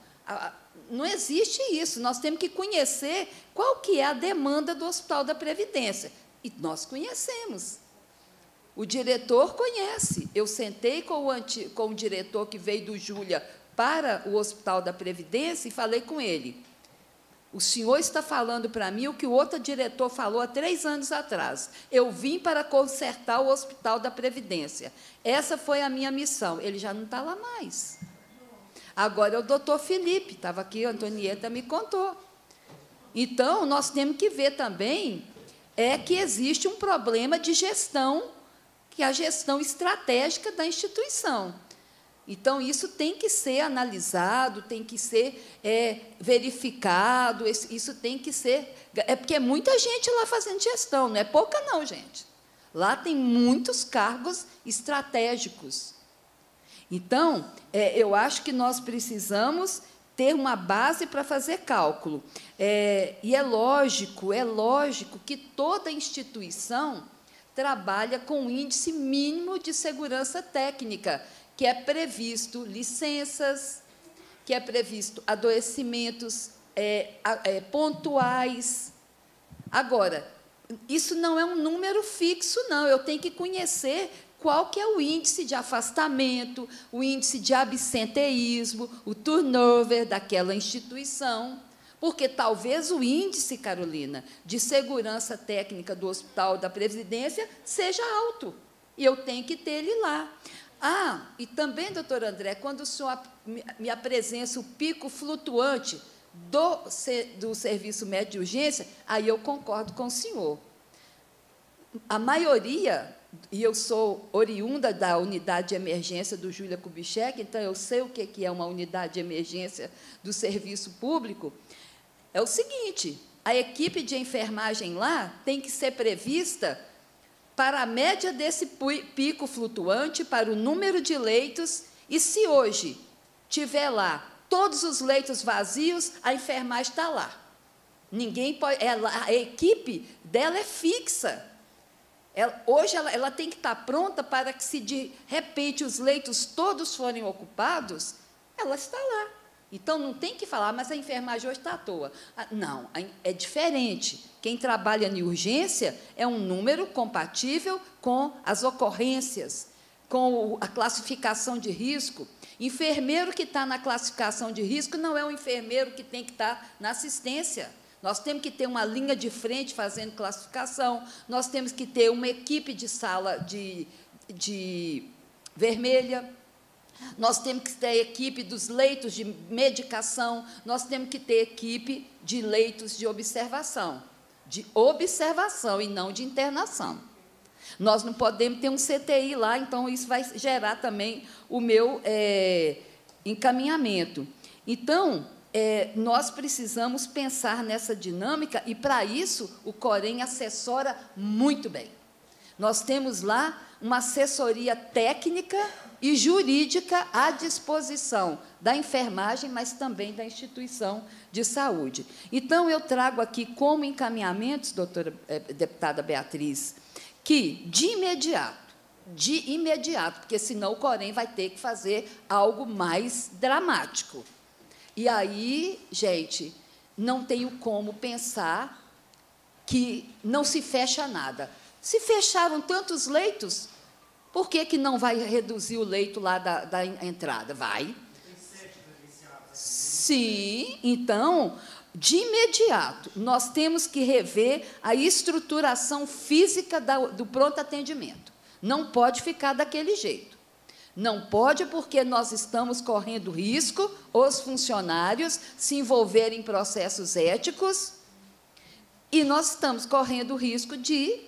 não existe isso. Nós temos que conhecer qual que é a demanda do Hospital da Previdência. E nós conhecemos. O diretor conhece. Eu sentei com o, anti, com o diretor que veio do Júlia para o Hospital da Previdência e falei com ele. O senhor está falando para mim o que o outro diretor falou há três anos atrás. Eu vim para consertar o Hospital da Previdência. Essa foi a minha missão. Ele já não está lá mais. Agora é o doutor Felipe, estava aqui, a Antonieta me contou. Então, nós temos que ver também é que existe um problema de gestão que é a gestão estratégica da instituição. Então, isso tem que ser analisado, tem que ser é, verificado, isso tem que ser. É porque é muita gente lá fazendo gestão, não é pouca, não, gente. Lá tem muitos cargos estratégicos. Então, é, eu acho que nós precisamos ter uma base para fazer cálculo. É, e é lógico, é lógico que toda instituição trabalha com índice mínimo de segurança técnica, que é previsto licenças, que é previsto adoecimentos é, é, pontuais. Agora, isso não é um número fixo, não. Eu tenho que conhecer qual que é o índice de afastamento, o índice de absenteísmo, o turnover daquela instituição. Porque talvez o índice, Carolina, de segurança técnica do Hospital da Previdência seja alto. E eu tenho que ter ele lá. Ah, e também, doutor André, quando o senhor me apresenta o pico flutuante do, do serviço médio de urgência, aí eu concordo com o senhor. A maioria, e eu sou oriunda da unidade de emergência do Júlia Kubitschek, então eu sei o que é uma unidade de emergência do serviço público, é o seguinte: a equipe de enfermagem lá tem que ser prevista para a média desse pico flutuante, para o número de leitos, e se hoje tiver lá todos os leitos vazios, a enfermagem está lá. Ninguém pode. Ela, a equipe dela é fixa. Ela, hoje ela, ela tem que estar pronta para que, se de repente os leitos todos forem ocupados, ela está lá. Então, não tem que falar, mas a enfermagem hoje está à toa. Ah, não, é diferente. Quem trabalha em urgência é um número compatível com as ocorrências, com a classificação de risco. Enfermeiro que está na classificação de risco não é um enfermeiro que tem que estar na assistência. Nós temos que ter uma linha de frente fazendo classificação, nós temos que ter uma equipe de sala de, de vermelha, nós temos que ter equipe dos leitos de medicação, nós temos que ter equipe de leitos de observação, de observação e não de internação. Nós não podemos ter um CTI lá, então isso vai gerar também o meu é, encaminhamento. Então, é, nós precisamos pensar nessa dinâmica e, para isso, o Corém assessora muito bem. Nós temos lá uma assessoria técnica e jurídica à disposição da enfermagem, mas também da instituição de saúde. Então, eu trago aqui como encaminhamentos, doutora eh, deputada Beatriz, que, de imediato, de imediato, porque senão o Corém vai ter que fazer algo mais dramático. E aí, gente, não tenho como pensar que não se fecha nada. Se fecharam tantos leitos, por que, que não vai reduzir o leito lá da, da entrada? Vai. Sim, então, de imediato, nós temos que rever a estruturação física da, do pronto atendimento. Não pode ficar daquele jeito. Não pode, porque nós estamos correndo risco, os funcionários, se envolverem em processos éticos, e nós estamos correndo risco de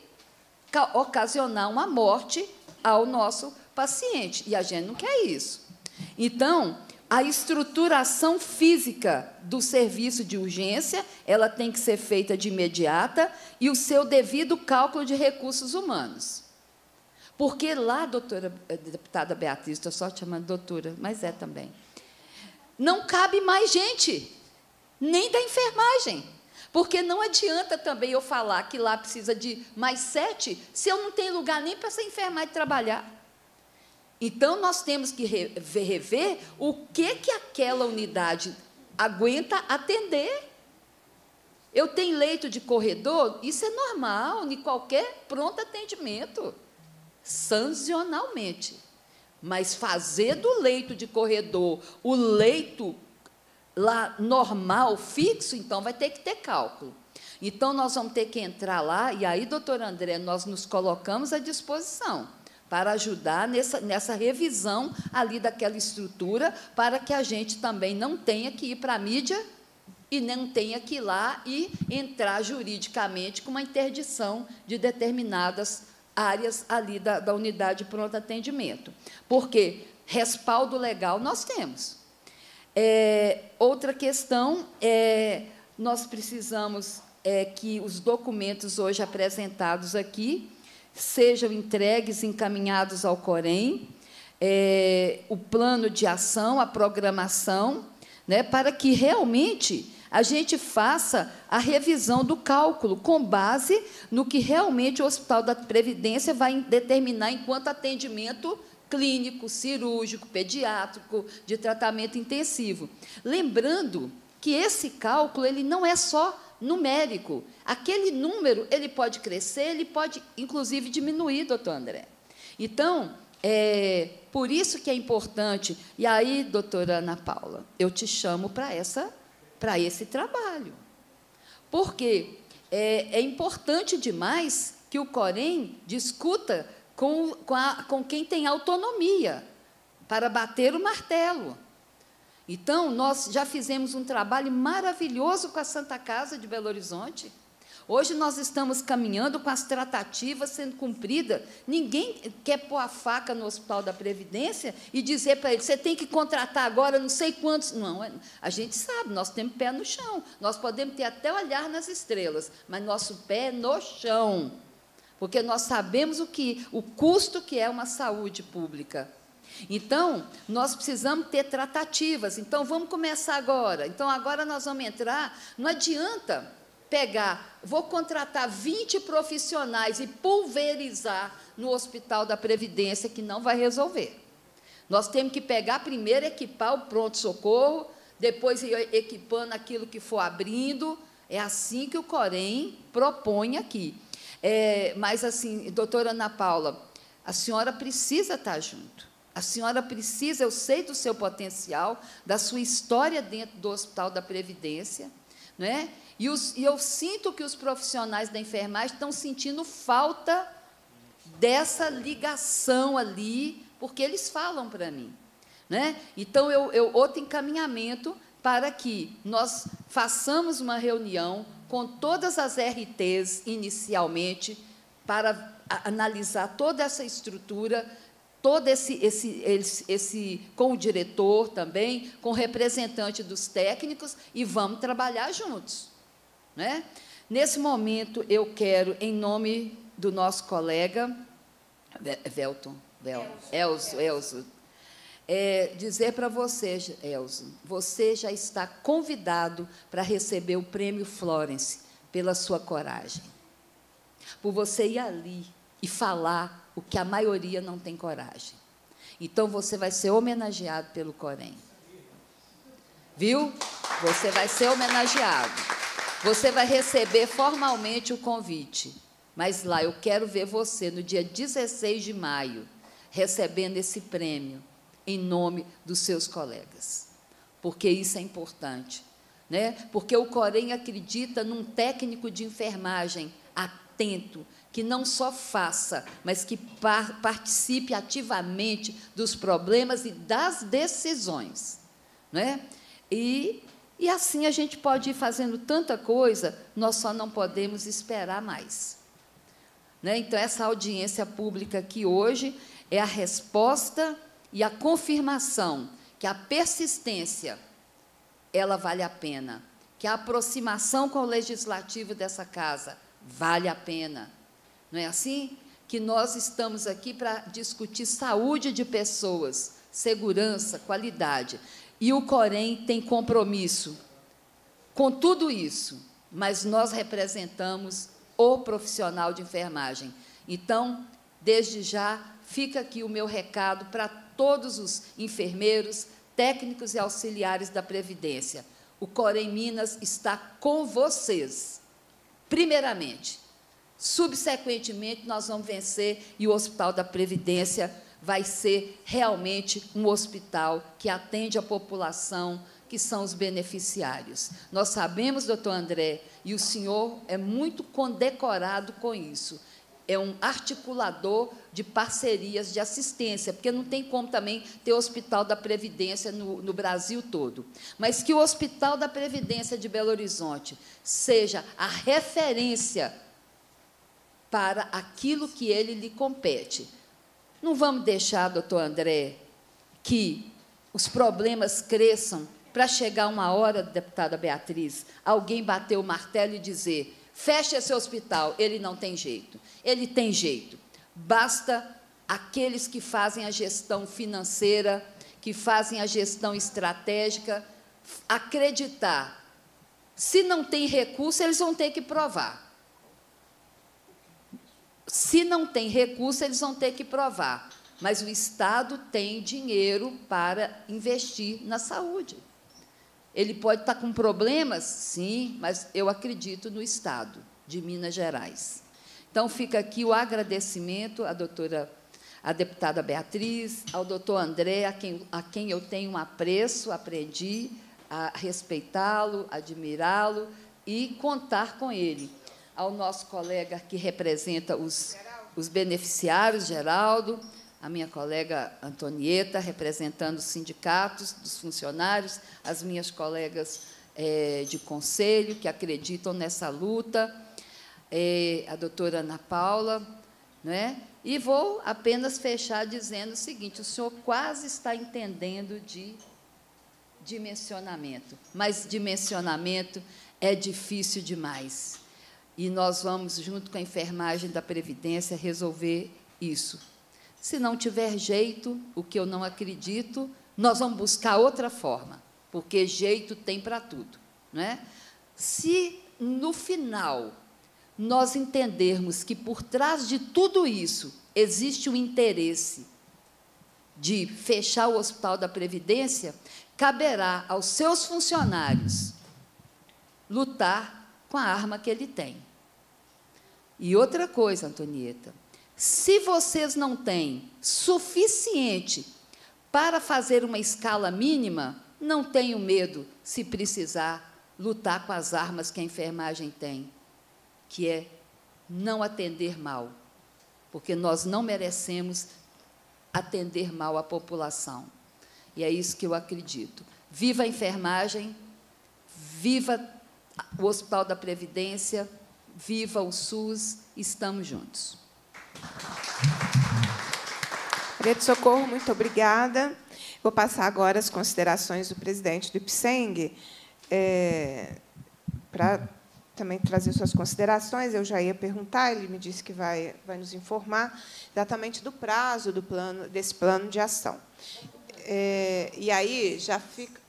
ocasionar uma morte ao nosso paciente. E a gente não quer isso. Então, a estruturação física do serviço de urgência, ela tem que ser feita de imediata e o seu devido cálculo de recursos humanos. Porque lá, doutora deputada Beatriz, estou só te chamando doutora, mas é também, não cabe mais gente, nem da enfermagem. Porque não adianta também eu falar que lá precisa de mais sete, se eu não tenho lugar nem para ser enfermagem trabalhar. Então, nós temos que rever o que, que aquela unidade aguenta atender. Eu tenho leito de corredor, isso é normal em qualquer pronto atendimento, sancionalmente. Mas fazer do leito de corredor o leito lá normal, fixo, então vai ter que ter cálculo. Então, nós vamos ter que entrar lá, e aí, doutor André, nós nos colocamos à disposição para ajudar nessa, nessa revisão ali daquela estrutura, para que a gente também não tenha que ir para a mídia e não tenha que ir lá e entrar juridicamente com uma interdição de determinadas áreas ali da, da unidade de pronto atendimento. Porque respaldo legal nós temos. É, outra questão é nós precisamos é, que os documentos hoje apresentados aqui sejam entregues, encaminhados ao Corém, é, o plano de ação, a programação, né, para que realmente a gente faça a revisão do cálculo com base no que realmente o Hospital da Previdência vai determinar enquanto atendimento clínico, cirúrgico, pediátrico, de tratamento intensivo. Lembrando que esse cálculo ele não é só numérico. Aquele número ele pode crescer, ele pode, inclusive, diminuir, doutor André. Então, é por isso que é importante. E aí, doutora Ana Paula, eu te chamo para essa para esse trabalho. Porque é, é, importante demais que o Corém discuta com, com, a, com quem tem autonomia para bater o martelo. Então, nós já fizemos um trabalho maravilhoso com a Santa Casa de Belo Horizonte. Hoje nós estamos caminhando com as tratativas sendo cumpridas. Ninguém quer pôr a faca no Hospital da Previdência e dizer para ele: você tem que contratar agora não sei quantos. Não, é, a gente sabe, nós temos pé no chão. Nós podemos ter até olhar nas estrelas, mas nosso pé é no chão. Porque nós sabemos o que, o custo que é uma saúde pública. Então, nós precisamos ter tratativas. Então, vamos começar agora. Então, agora nós vamos entrar. Não adianta pegar, vou contratar 20 profissionais e pulverizar no Hospital da Previdência, que não vai resolver. Nós temos que pegar primeiro, equipar o pronto-socorro, depois ir equipando aquilo que for abrindo. É assim que o Corém propõe aqui. É, mas, assim, doutora Ana Paula, a senhora precisa estar junto. A senhora precisa, eu sei do seu potencial, da sua história dentro do Hospital da Previdência, não é? E, os, e eu sinto que os profissionais da enfermagem estão sentindo falta dessa ligação ali, porque eles falam para mim. Né? Então, eu, eu, outro encaminhamento para que nós façamos uma reunião com todas as RTs inicialmente, para analisar toda essa estrutura, todo esse, esse, esse, esse, com o diretor também, com o representante dos técnicos, e vamos trabalhar juntos. Né? Nesse momento, eu quero, em nome do nosso colega, Velton, Vel, Elzo, Elzo, é, dizer para você, Elzo, você já está convidado para receber o prêmio Florence pela sua coragem. Por você ir ali e falar o que a maioria não tem coragem. Então você vai ser homenageado pelo Corém. Viu? Você vai ser homenageado. Você vai receber formalmente o convite. Mas lá eu quero ver você no dia 16 de maio recebendo esse prêmio em nome dos seus colegas. Porque isso é importante, né? Porque o Corém acredita num técnico de enfermagem atento, que não só faça, mas que par participe ativamente dos problemas e das decisões, né? E e assim a gente pode ir fazendo tanta coisa, nós só não podemos esperar mais. Né? Então, essa audiência pública aqui hoje é a resposta e a confirmação que a persistência ela vale a pena, que a aproximação com o legislativo dessa casa vale a pena. Não é assim? Que nós estamos aqui para discutir saúde de pessoas, segurança, qualidade. E o Corém tem compromisso com tudo isso, mas nós representamos o profissional de enfermagem. Então, desde já, fica aqui o meu recado para todos os enfermeiros, técnicos e auxiliares da Previdência. O Corém Minas está com vocês, primeiramente. Subsequentemente, nós vamos vencer e o Hospital da Previdência vai ser realmente um hospital que atende a população, que são os beneficiários. Nós sabemos, doutor André, e o senhor é muito condecorado com isso, é um articulador de parcerias de assistência, porque não tem como também ter hospital da Previdência no, no, Brasil todo. Mas que o Hospital da Previdência de Belo Horizonte seja a referência para aquilo que ele lhe compete. Não vamos deixar, doutor André, que os problemas cresçam para chegar uma hora, deputada Beatriz, alguém bater o martelo e dizer: feche esse hospital. Ele não tem jeito. Ele tem jeito. Basta aqueles que fazem a gestão financeira, que fazem a gestão estratégica, acreditar. Se não tem recurso, eles vão ter que provar. Se não tem recurso, eles vão ter que provar. Mas o Estado tem dinheiro para investir na saúde. Ele pode estar com problemas, sim, mas eu acredito no Estado de Minas Gerais. Então, fica aqui o agradecimento à doutora, à deputada Beatriz, ao doutor André, a quem, a quem eu tenho um apreço, aprendi a respeitá-lo, admirá-lo e contar com ele ao nosso colega que representa os, os beneficiários, Geraldo, a minha colega Antonieta, representando os sindicatos dos funcionários, as minhas colegas é, de conselho, que acreditam nessa luta, é, a doutora Ana Paula, né? e vou apenas fechar dizendo o seguinte: o senhor quase está entendendo de dimensionamento, mas dimensionamento é difícil demais e nós vamos, junto com a enfermagem da Previdência, resolver isso. Se não tiver jeito, o que eu não acredito, nós vamos buscar outra forma, porque jeito tem para tudo. Não é? Se, no final, nós entendermos que por trás de tudo isso existe o interesse de fechar o Hospital da Previdência, caberá aos seus funcionários lutar com a arma que ele tem. E outra coisa, Antonieta, se vocês não têm suficiente para fazer uma escala mínima, não tenham medo, se precisar, lutar com as armas que a enfermagem tem, que é não atender mal, porque nós não merecemos atender mal a população. E é isso que eu acredito. Viva a enfermagem, viva o Hospital da Previdência, Viva o SUS, estamos juntos. Maria de Socorro, muito obrigada. Vou passar agora as considerações do presidente do IPSENG, é, para também trazer suas considerações. Eu já ia perguntar, ele me disse que vai, vai nos informar exatamente do prazo do plano, desse plano de ação. É, e aí já fica.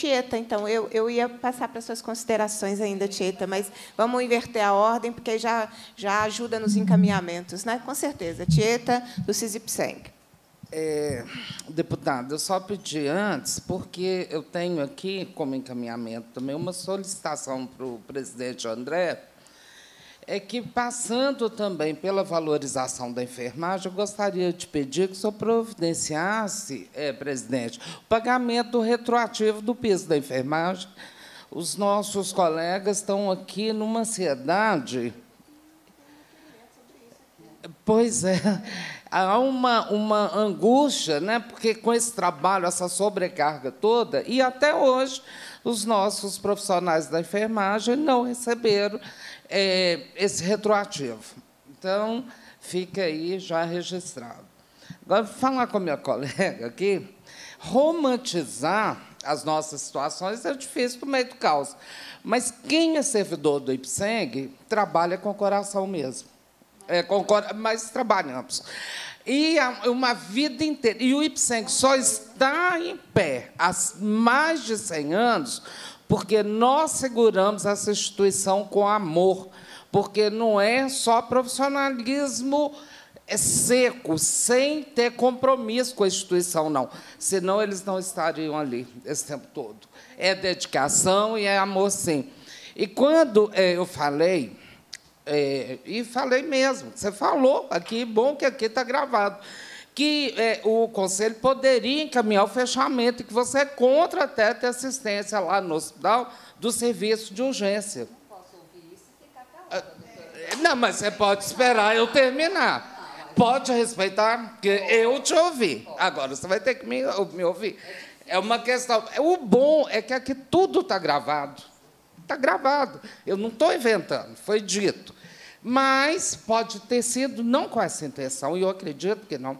Tieta, então, eu, eu ia passar para suas considerações ainda, Tieta, mas vamos inverter a ordem, porque já, já ajuda nos encaminhamentos, né? com certeza. Tieta, do CISIPSENG. É, deputado, eu só pedi antes, porque eu tenho aqui, como encaminhamento também, uma solicitação para o presidente André, é que, passando também pela valorização da enfermagem, eu gostaria de pedir que o senhor providenciasse, é, presidente, o pagamento retroativo do piso da enfermagem. Os nossos colegas estão aqui numa ansiedade. Pois é, há uma, uma angústia, né? porque com esse trabalho, essa sobrecarga toda, e até hoje os nossos profissionais da enfermagem não receberam é, esse retroativo. Então, fica aí já registrado. Agora, vou falar com a minha colega aqui. Romantizar as nossas situações é difícil no meio do caos. Mas quem é servidor do IPSEG trabalha com o coração mesmo. É, com, mas trabalhamos. E uma vida inteira. E o IPSEG só está em pé há mais de 100 anos porque nós seguramos essa instituição com amor, porque não é só profissionalismo é seco, sem ter compromisso com a instituição, não. Senão eles não estariam ali esse tempo todo. É dedicação e é amor, sim. E quando é, eu falei, é, e falei mesmo, você falou aqui, bom que aqui está gravado que é, o Conselho poderia encaminhar o fechamento, e que você é contra até ter assistência lá no hospital do serviço de urgência. Não posso ouvir isso e ficar calado. Não, mas você pode esperar eu terminar. Pode respeitar, porque eu te ouvi. Agora você vai ter que me, me ouvir. É uma questão. O bom é que aqui tudo está gravado. Está gravado. Eu não estou inventando, foi dito. Mas pode ter sido não com essa intenção, e eu acredito que não.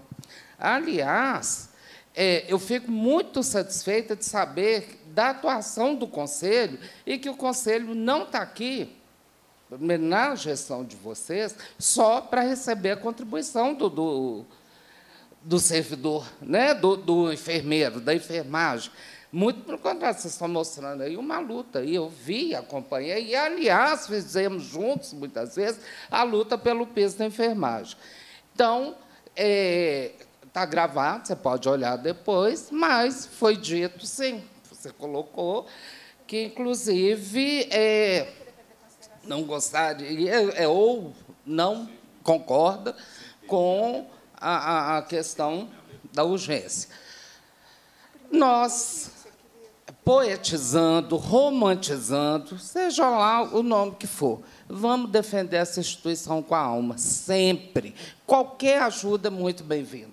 Aliás, é, eu fico muito satisfeita de saber da atuação do Conselho e que o Conselho não está aqui na gestão de vocês só para receber a contribuição do, do, do servidor, né? do, do enfermeiro, da enfermagem. Muito pelo contrário, vocês estão mostrando aí uma luta, e eu vi, acompanhei, e, aliás, fizemos juntos, muitas vezes, a luta pelo peso da enfermagem. Então, é, tá gravado, você pode olhar depois, mas foi dito, sim, você colocou, que, inclusive, é, não gostaria, é, ou não concorda com a, a questão da urgência. Nós, poetizando, romantizando, seja lá o nome que for, vamos defender essa instituição com a alma, sempre. Qualquer ajuda é muito bem-vinda.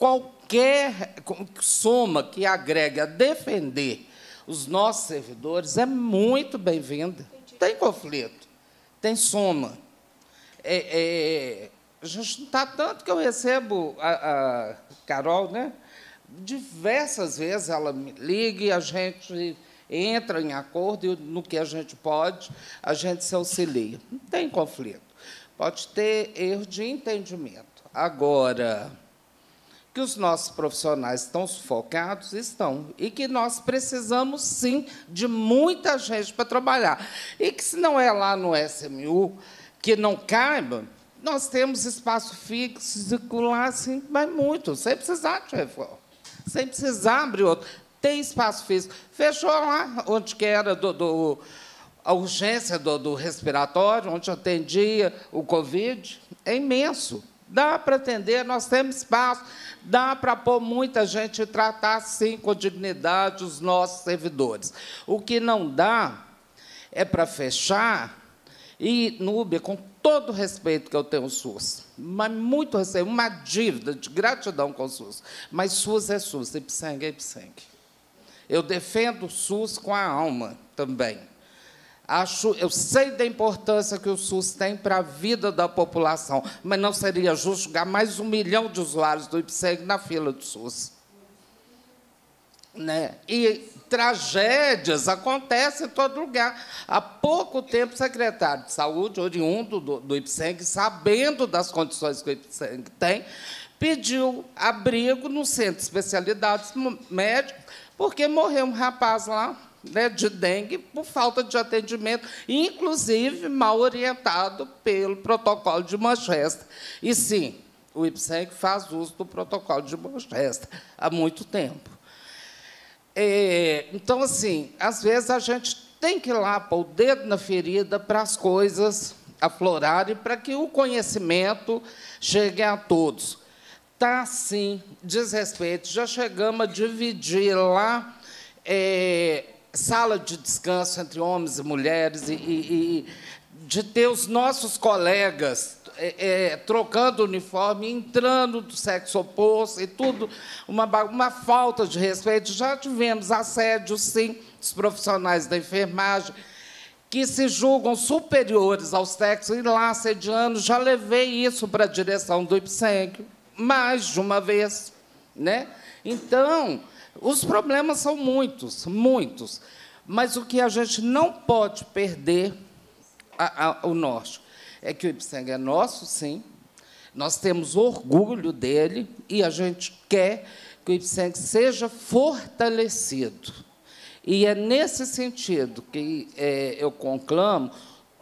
Qualquer soma que agregue a defender os nossos servidores é muito bem-vinda. Tem conflito, tem soma. É, é, está tanto que eu recebo a, a, Carol, né? Diversas vezes ela me liga e a gente entra em acordo e no que a gente pode, a gente se auxilia. Não tem conflito. Pode ter erro de entendimento. Agora, que os nossos profissionais estão sufocados, estão. E que nós precisamos, sim, de muita gente para trabalhar. E que, se não é lá no SMU, que não caiba, nós temos espaço físico lá, assim, mas muito, sem precisar de reforma, sem precisar abrir outro. Tem espaço físico. Fechou lá, onde que era do, do a urgência do, do respiratório, onde atendia o Covid, é imenso. Dá para atender, nós temos espaço, dá para pôr muita gente e tratar, sim, com dignidade os nossos servidores. O que não dá é para fechar e, Núbia, com todo o respeito que eu tenho ao SUS, mas muito respeito, uma dívida de gratidão com o SUS, mas SUS é SUS, Ipseng é Ipseng. Eu defendo o SUS com a alma também. Acho, eu sei da importância que o SUS tem para a vida da população, mas não seria justo jogar mais um milhão de usuários do IPSEG na fila do SUS. Né? E tragédias acontecem em todo lugar. Há pouco tempo, o secretário de Saúde, oriundo do, do IPSEG, sabendo das condições que o IPSEG tem, pediu abrigo no centro de especialidades médicas, porque morreu um rapaz lá né, de dengue por falta de atendimento, inclusive mal orientado pelo protocolo de Manchester. E sim, o IPSEC faz uso do protocolo de Manchester há muito tempo. É, então, assim, às vezes a gente tem que ir lá pôr o dedo na ferida para as coisas aflorarem, para que o conhecimento chegue a todos. Está, sim, desrespeito. Já chegamos a dividir lá é, sala de descanso entre homens e mulheres e, e, e de ter os nossos colegas é, é, trocando uniforme, entrando do sexo oposto e tudo, uma, uma falta de respeito. Já tivemos assédio, sim, dos profissionais da enfermagem, que se julgam superiores aos técnicos e lá assediando. Já levei isso para a direção do IPSEG, mais de uma vez. Né? Então, os problemas são muitos, muitos. Mas o que a gente não pode perder a, a, o norte é que o Ipseng é nosso, sim. Nós temos orgulho dele e a gente quer que o Ipseng seja fortalecido. E é nesse sentido que é, eu conclamo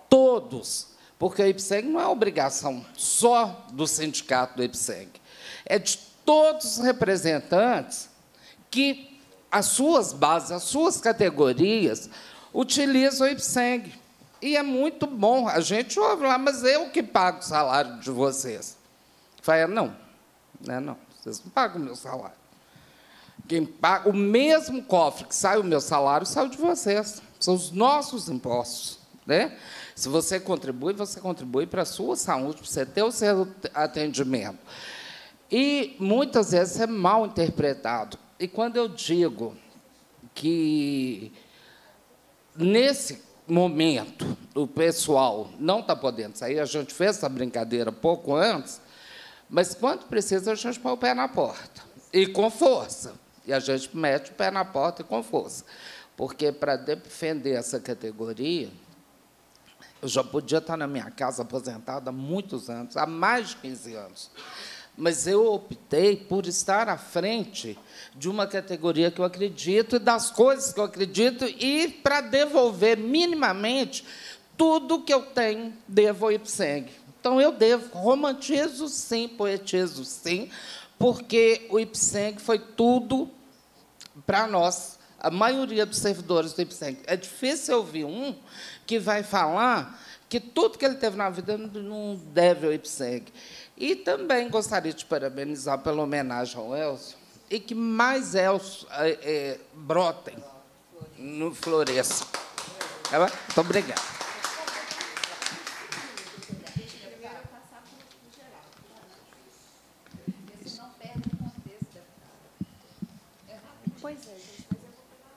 todos, porque o IPSEG não é obrigação só do sindicato do IPSEG, é de todos os representantes que as suas bases, as suas categorias, utilizam o IPSEG. E é muito bom. A gente ouve lá, mas eu que pago o salário de vocês. Fala, não, né, não, vocês não pagam o meu salário. Quem paga, o mesmo cofre que sai o meu salário sai de vocês. São os nossos impostos. Né? Se você contribui, você contribui para a sua saúde, para você ter o seu atendimento. E muitas vezes é mal interpretado. E quando eu digo que nesse momento o pessoal não está podendo sair, a gente fez essa brincadeira pouco antes, mas quando precisa a gente põe o pé na porta e com força. E a gente mete o pé na porta e com força. Porque para defender essa categoria, eu já podia estar na minha casa aposentada há muitos anos, há mais de 15 anos. Mas eu optei por estar à frente de uma categoria que eu acredito e das coisas que eu acredito e para devolver minimamente tudo que eu tenho, devo ao Ipseng. Então, eu devo, romantizo sim, poetizo sim, porque o Ipseng foi tudo para nós, a maioria dos servidores do Ipseng. É difícil ouvir um que vai falar que tudo que ele teve na vida não deve ao Ipseng. E também gostaria de parabenizar pela homenagem ao Elcio, e que mais Elcio é, é, brotem no Floresça. Tá Muito obrigado.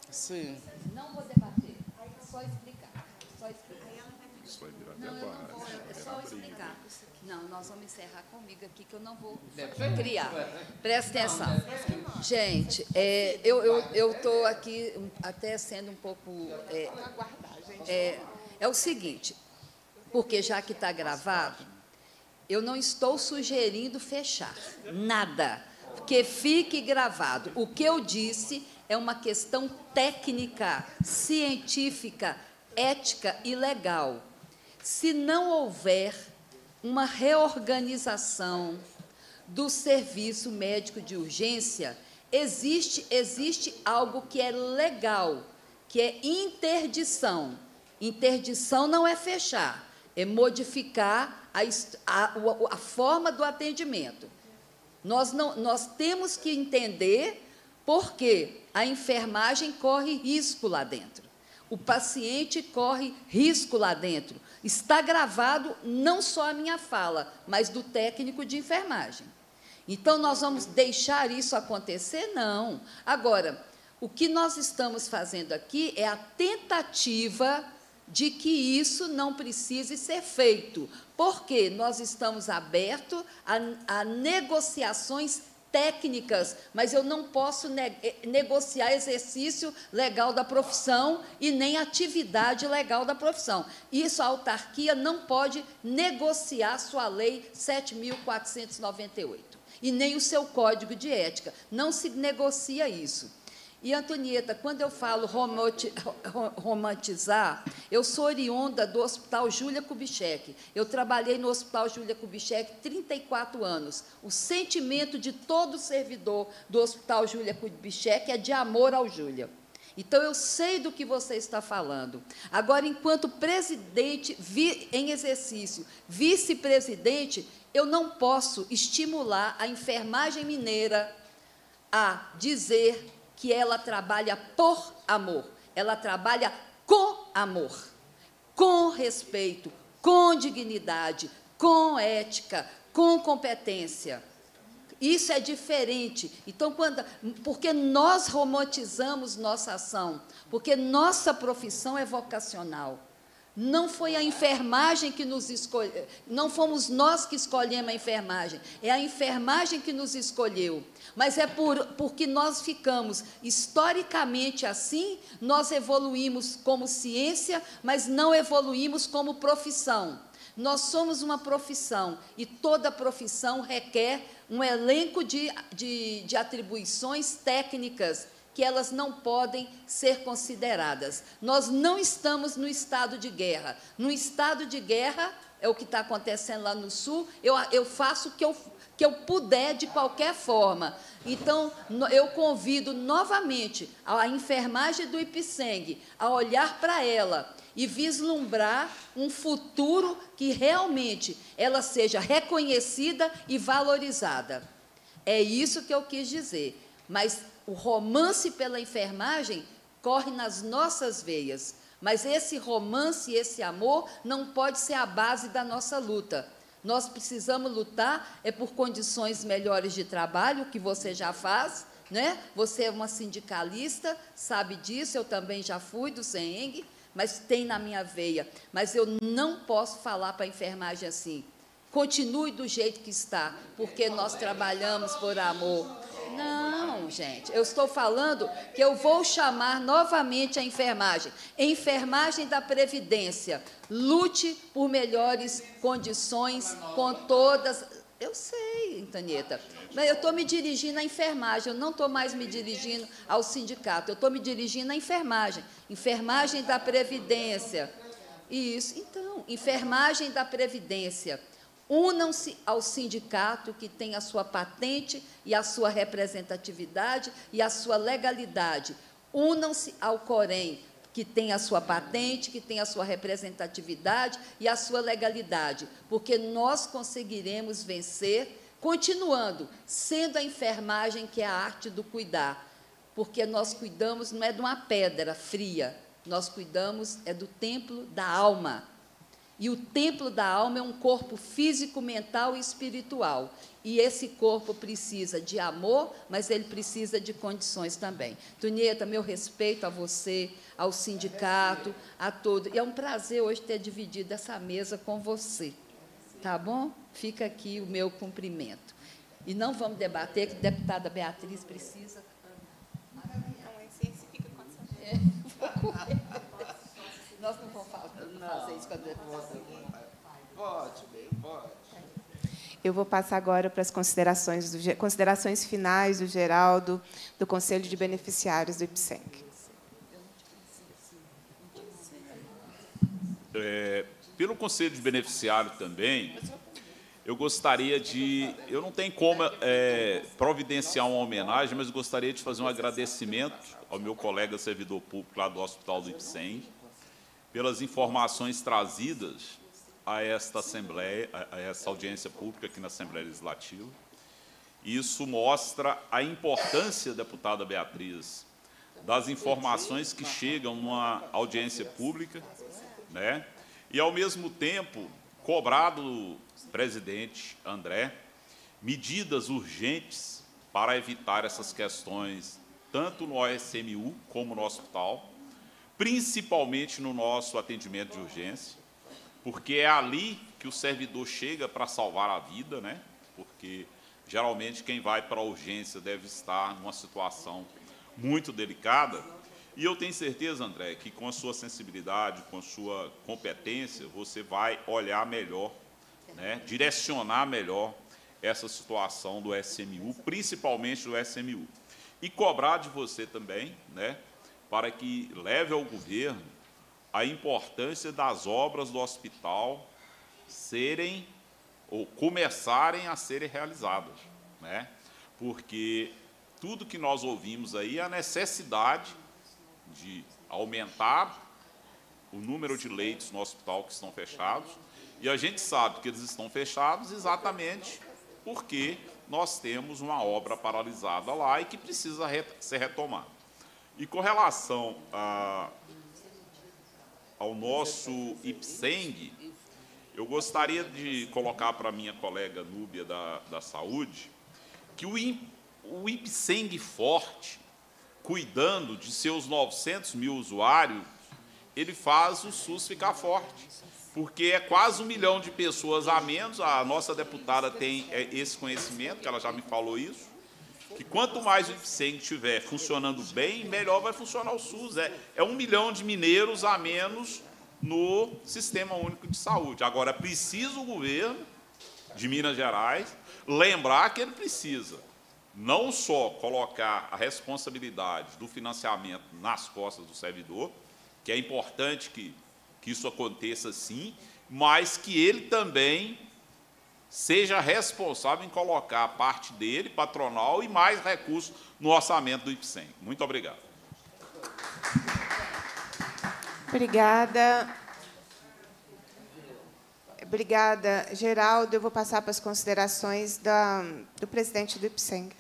Sim. Não vou debater, só explicar. Só explicar. Isso vai virar não, eu não vou, é só explicar. Não, nós vamos encerrar comigo aqui, que eu não vou criar. Presta atenção. Gente, é, eu estou aqui até sendo um pouco. É, é, é o seguinte, porque já que está gravado, eu não estou sugerindo fechar nada, que fique gravado. O que eu disse é uma questão técnica, científica, ética e legal. Se não houver uma reorganização do serviço médico de urgência, existe, existe algo que é legal, que é interdição. Interdição não é fechar, é modificar a, a, a forma do atendimento. Nós, não, nós temos que entender por quê a enfermagem corre risco lá dentro. O paciente corre risco lá dentro. Está gravado não só a minha fala, mas do técnico de enfermagem. Então, nós vamos deixar isso acontecer? Não. Agora, o que nós estamos fazendo aqui é a tentativa de que isso não precise ser feito, porque nós estamos abertos a, a negociações técnicas, mas eu não posso ne eh, negociar exercício legal da profissão e nem atividade legal da profissão. Isso a autarquia não pode negociar sua lei 7.498 e nem o seu código de ética. Não se negocia isso. E, Antonieta, quando eu falo romantizar, eu sou oriunda do Hospital Júlia Kubitschek. Eu trabalhei no Hospital Júlia Kubitschek 34 anos. O sentimento de todo servidor do Hospital Júlia Kubitschek é de amor ao Júlia. Então, eu sei do que você está falando. Agora, enquanto presidente em exercício, vice-presidente, eu não posso estimular a enfermagem mineira a dizer que ela trabalha por amor, ela trabalha com amor, com respeito, com dignidade, com ética, com competência. Isso é diferente. Então, quando, porque nós romantizamos nossa ação, porque nossa profissão é vocacional. Não foi a enfermagem que nos escolheu, não fomos nós que escolhemos a enfermagem, é a enfermagem que nos escolheu. Mas é por, porque nós ficamos historicamente assim, nós evoluímos como ciência, mas não evoluímos como profissão. Nós somos uma profissão e toda profissão requer um elenco de, de, de atribuições técnicas que elas não podem ser consideradas. Nós não estamos no estado de guerra. No estado de guerra, é o que está acontecendo lá no Sul, eu, eu faço o que eu, que eu puder de qualquer forma. Então, eu convido novamente a enfermagem do Ipseng a olhar para ela e vislumbrar um futuro que realmente ela seja reconhecida e valorizada. É isso que eu quis dizer. Mas o romance pela enfermagem corre nas nossas veias, Mas esse romance, esse amor, não pode ser a base da nossa luta. Nós precisamos lutar é por condições melhores de trabalho, que você já faz, né? Você é uma sindicalista, sabe disso, eu também já fui do CENG, mas tem na minha veia. Mas eu não posso falar para a enfermagem assim. Continue do jeito que está, porque nós trabalhamos por amor. Não, gente, eu estou falando que eu vou chamar novamente a enfermagem. Enfermagem da Previdência. Lute por melhores condições com todas. Eu sei, Antonieta. Mas eu estou me dirigindo à enfermagem, eu não estou mais me dirigindo ao sindicato, eu estou me dirigindo à enfermagem. Enfermagem da Previdência. Isso, então, enfermagem da Previdência. Unam-se ao sindicato que tem a sua patente e a sua representatividade e a sua legalidade. Unam-se ao Corém, que tem a sua patente, que tem a sua representatividade e a sua legalidade, porque nós conseguiremos vencer continuando sendo a enfermagem que é a arte do cuidar, porque nós cuidamos não é de uma pedra fria, nós cuidamos é do templo da alma. E o templo da alma é um corpo físico, mental e espiritual. E esse corpo precisa de amor, mas ele precisa de condições também. Tunieta, meu respeito a você, ao sindicato, a todo. E é um prazer hoje ter dividido essa mesa com você. Tá bom? Fica aqui o meu cumprimento. E não vamos debater, que a deputada Beatriz precisa. É, Nós não vamos fazer isso a deputada. Pode, bem, pode. Eu vou passar agora para as considerações, do, considerações finais do Geraldo, do Conselho de Beneficiários do IPSENG. É, pelo Conselho de Beneficiário também, eu gostaria de. Eu não tenho como é, providenciar uma homenagem, mas gostaria de fazer um agradecimento ao meu colega servidor público lá do Hospital do Ipseng, pelas informações trazidas a esta Assembleia, a audiência pública aqui na Assembleia Legislativa. Isso mostra a importância, deputada Beatriz, das informações que chegam numa audiência pública, né? e, ao mesmo tempo, cobrar do presidente André medidas urgentes para evitar essas questões, tanto no OSMU como no hospital, principalmente no nosso atendimento de urgência, porque é ali que o servidor chega para salvar a vida, né? porque geralmente quem vai para a urgência deve estar numa situação muito delicada, e eu tenho certeza, André, que com a sua sensibilidade, com a sua competência, você vai olhar melhor, né, direcionar melhor essa situação do SMU, principalmente do SMU. E cobrar de você também, né, para que leve ao governo a importância das obras do hospital serem ou começarem a serem realizadas, né? Porque tudo que nós ouvimos aí é a necessidade de aumentar o número de leitos no hospital que estão fechados, e a gente sabe que eles estão fechados exatamente porque nós temos uma obra paralisada lá e que precisa ser retomada. E com relação a, ao nosso IPSENG, eu gostaria de colocar para minha colega Núbia da, da Saúde que o, o IPSENG forte, cuidando de seus 900 mil usuários, ele faz o SUS ficar forte, porque é quase um milhão de pessoas a menos. A nossa deputada tem é, esse conhecimento, que ela já me falou isso, que quanto mais o IPSEM estiver funcionando bem, melhor vai funcionar o SUS. É, é um milhão de mineiros a menos no Sistema Único de Saúde. Agora, precisa o governo de Minas Gerais lembrar que ele precisa não só colocar a responsabilidade do financiamento nas costas do servidor, que é importante que, que isso aconteça sim, mas que ele também seja responsável em colocar a parte dele, patronal, e mais recursos no orçamento do IPSEM. Muito obrigado. Obrigada. Obrigada, Geraldo. Eu vou passar para as considerações da, do presidente do IPSENG.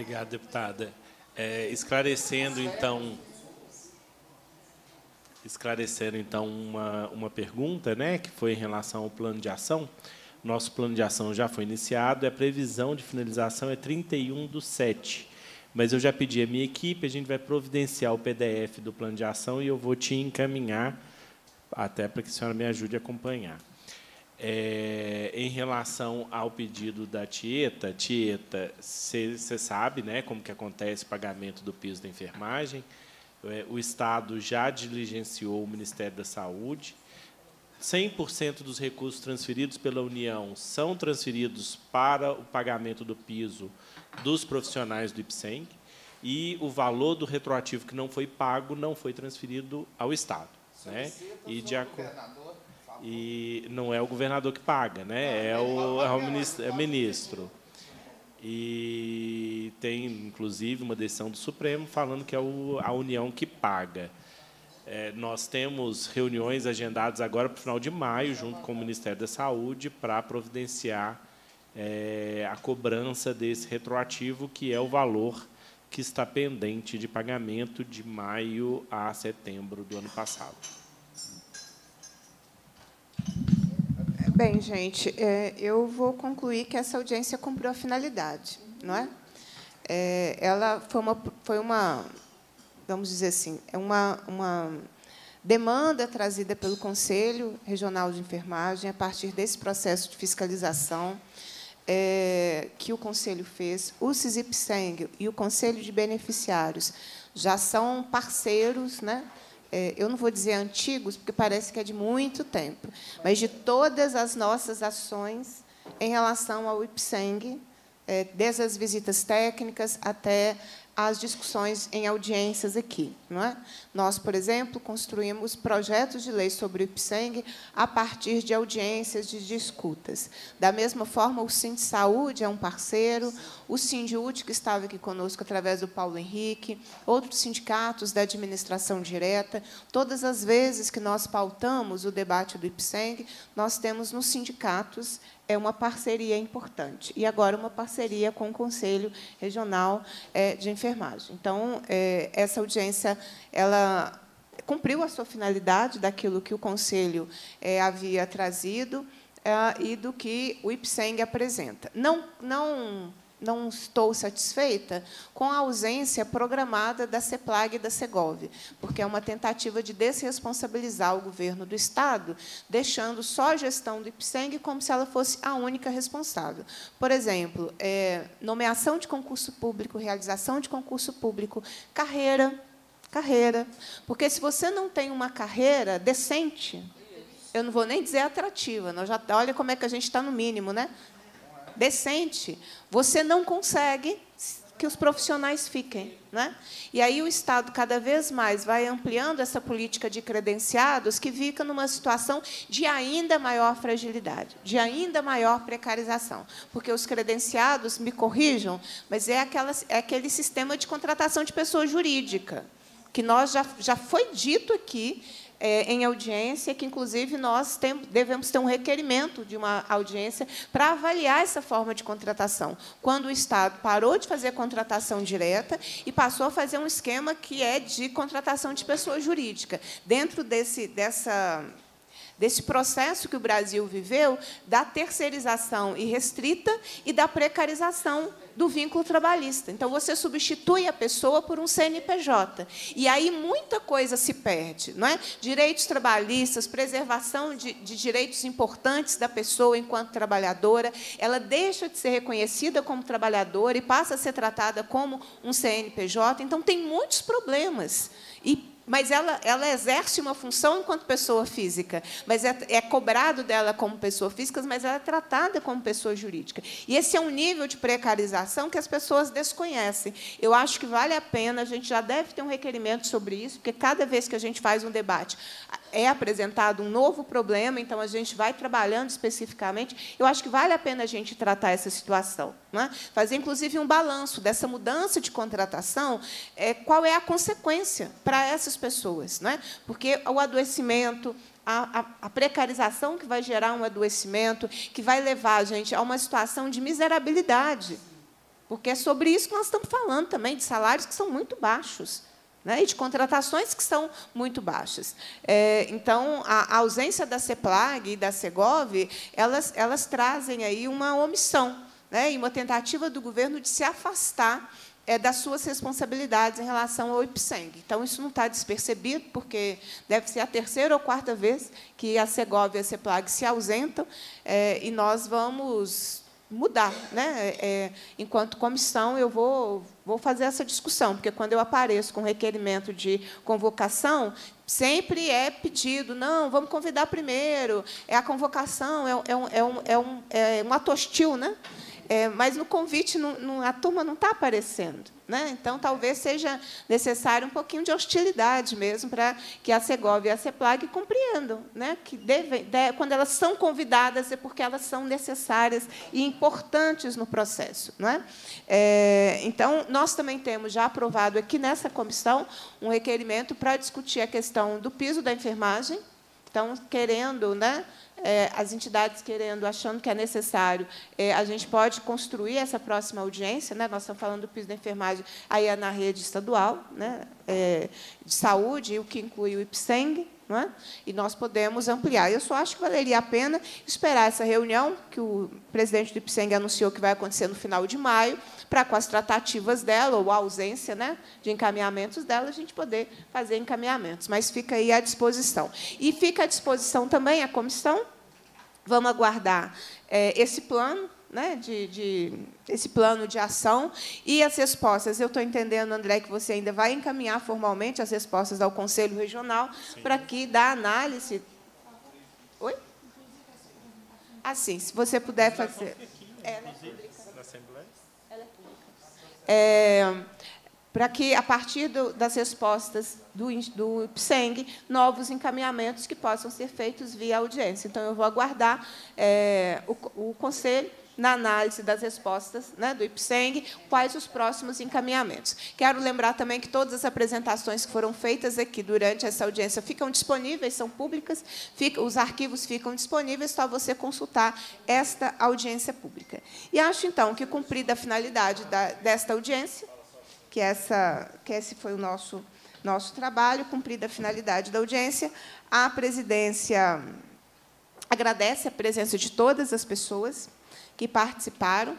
Obrigado, deputada. É, esclarecendo, então, esclarecendo então uma, uma pergunta, né, que foi em relação ao plano de ação. Nosso plano de ação já foi iniciado, a previsão de finalização é 31 do 7. Mas eu já pedi à minha equipe, a gente vai providenciar o PDF do plano de ação e eu vou te encaminhar, até para que a senhora me ajude a acompanhar. É, em relação ao pedido da Tieta, Tieta, você sabe né, como que acontece o pagamento do piso da enfermagem. É, o Estado já diligenciou o Ministério da Saúde. 100% dos recursos transferidos pela União são transferidos para o pagamento do piso dos profissionais do IPSENG e o valor do retroativo que não foi pago não foi transferido ao Estado. Né? E de acordo e não é o governador que paga, né? É o, é o ministro, é o ministro. E tem, inclusive, uma decisão do Supremo falando que é o, a União que paga. É, nós temos reuniões agendadas agora para o final de maio, junto com o Ministério da Saúde, para providenciar é, a cobrança desse retroativo, que é o valor que está pendente de pagamento de maio a setembro do ano passado. Bem, gente, é, eu vou concluir que essa audiência cumpriu a finalidade, não é? é ela foi uma, foi uma, vamos dizer assim, é uma, uma demanda trazida pelo Conselho Regional de Enfermagem a partir desse processo de fiscalização é, que o Conselho fez. O CISIPSENG e o Conselho de Beneficiários já são parceiros, né? É, eu não vou dizer antigos, porque parece que é de muito tempo, mas de todas as nossas ações em relação ao IPSENG, é, desde as visitas técnicas até as discussões em audiências aqui. Não é? Nós, por exemplo, construímos projetos de lei sobre o IPSENG a partir de audiências de discutas. Da mesma forma, o Sind Saúde é um parceiro, o Sindiúte, que estava aqui conosco através do Paulo Henrique, outros sindicatos da administração direta. Todas as vezes que nós pautamos o debate do IPSENG, nós temos nos sindicatos é uma parceria importante. E agora uma parceria com o Conselho Regional é, de Enfermagem. Então, é, essa audiência ela cumpriu a sua finalidade daquilo que o Conselho é, havia trazido e do que o IPSENG apresenta. Não, não não estou satisfeita com a ausência programada da CEPLAG e da Segov, porque é uma tentativa de desresponsabilizar o governo do Estado, deixando só a gestão do IPSENG como se ela fosse a única responsável. Por exemplo, é, nomeação de concurso público, realização de concurso público, carreira, carreira. Porque se você não tem uma carreira decente, eu não vou nem dizer atrativa, nós já, olha como é que a gente está no mínimo, né? Decente, você não consegue que os profissionais fiquem. Né? E aí o Estado cada vez mais vai ampliando essa política de credenciados que fica numa situação de ainda maior fragilidade, de ainda maior precarização. Porque os credenciados, me corrijam, mas é, aquela, é aquele sistema de contratação de pessoa jurídica, que nós já, já foi dito aqui é, em audiência, que, inclusive, nós tem, devemos ter um requerimento de uma audiência para avaliar essa forma de contratação. Quando o Estado parou de fazer contratação direta e passou a fazer um esquema que é de contratação de pessoa jurídica. Dentro desse, dessa desse processo que o Brasil viveu da terceirização irrestrita e da precarização do vínculo trabalhista. Então, você substitui a pessoa por um CNPJ. E aí muita coisa se perde. Não é? Direitos trabalhistas, preservação de, de direitos importantes da pessoa enquanto trabalhadora, ela deixa de ser reconhecida como trabalhadora e passa a ser tratada como um CNPJ. Então, tem muitos problemas. E mas ela, ela exerce uma função enquanto pessoa física, mas é, é, cobrado dela como pessoa física, mas ela é tratada como pessoa jurídica. E esse é um nível de precarização que as pessoas desconhecem. Eu acho que vale a pena, a gente já deve ter um requerimento sobre isso, porque cada vez que a gente faz um debate, é apresentado um novo problema, então a gente vai trabalhando especificamente. Eu acho que vale a pena a gente tratar essa situação. É? Fazer, inclusive, um balanço dessa mudança de contratação, é, qual é a consequência para essas pessoas. É? Porque o adoecimento, a, a, a, precarização que vai gerar um adoecimento, que vai levar a gente a uma situação de miserabilidade. porque é sobre isso que nós estamos falando também, de salários que são muito baixos. Né, e de contratações que são muito baixas. É, então, a, a, ausência da CEPLAG e da SEGOV, elas, elas trazem aí uma omissão né, e uma tentativa do governo de se afastar é, das suas responsabilidades em relação ao IPSENG. Então, isso não está despercebido, porque deve ser a terceira ou quarta vez que a Segov e a CEPLAG se ausentam, é, e nós vamos mudar. Né? É, enquanto comissão, eu vou, vou fazer essa discussão, porque quando eu apareço com requerimento de convocação, sempre é pedido, não, vamos convidar primeiro, é a convocação, é, é um, é um, é um, é um ato hostil, né? É, mas no convite a turma não está aparecendo. Né? Então, talvez seja necessário um pouquinho de hostilidade mesmo para que a Segov e a CEPLAG compreendam né? que devem, de, quando elas são convidadas é porque elas são necessárias e importantes no processo. Não é? É, então, nós também temos já aprovado aqui nessa comissão um requerimento para discutir a questão do piso da enfermagem. Então, querendo né, é, as entidades querendo, achando que é necessário, é, a gente pode construir essa próxima audiência. Né? Nós estamos falando do piso da enfermagem, aí é na rede estadual né? É, de saúde, o que inclui o IPSENG, é? e nós podemos ampliar. Eu só acho que valeria a pena esperar essa reunião, que o presidente do IPSENG anunciou que vai acontecer no final de maio, para, com as tratativas dela, ou a ausência né, de encaminhamentos dela, a gente poder fazer encaminhamentos. Mas fica aí à disposição. E fica à disposição também a comissão. Vamos aguardar é, esse plano né, de, de, esse plano de ação e as respostas. Eu estou entendendo, André, que você ainda vai encaminhar formalmente as respostas ao Conselho Regional Sim. para que da análise. Oi? Assim, se você puder fazer. É, né? É, para que, a partir do, das respostas do, do PSENG, novos encaminhamentos que possam ser feitos via audiência. Então, eu vou aguardar é, o, o Conselho na análise das respostas né, do IPSENG, quais os próximos encaminhamentos. Quero lembrar também que todas as apresentações que foram feitas aqui durante essa audiência ficam disponíveis, são públicas, fica, os arquivos ficam disponíveis, só você consultar esta audiência pública. E acho, então, que, cumprida a finalidade da, desta audiência, que, essa, que esse foi o nosso, nosso trabalho, cumprida a finalidade da audiência, a presidência agradece a presença de todas as pessoas, que participaram.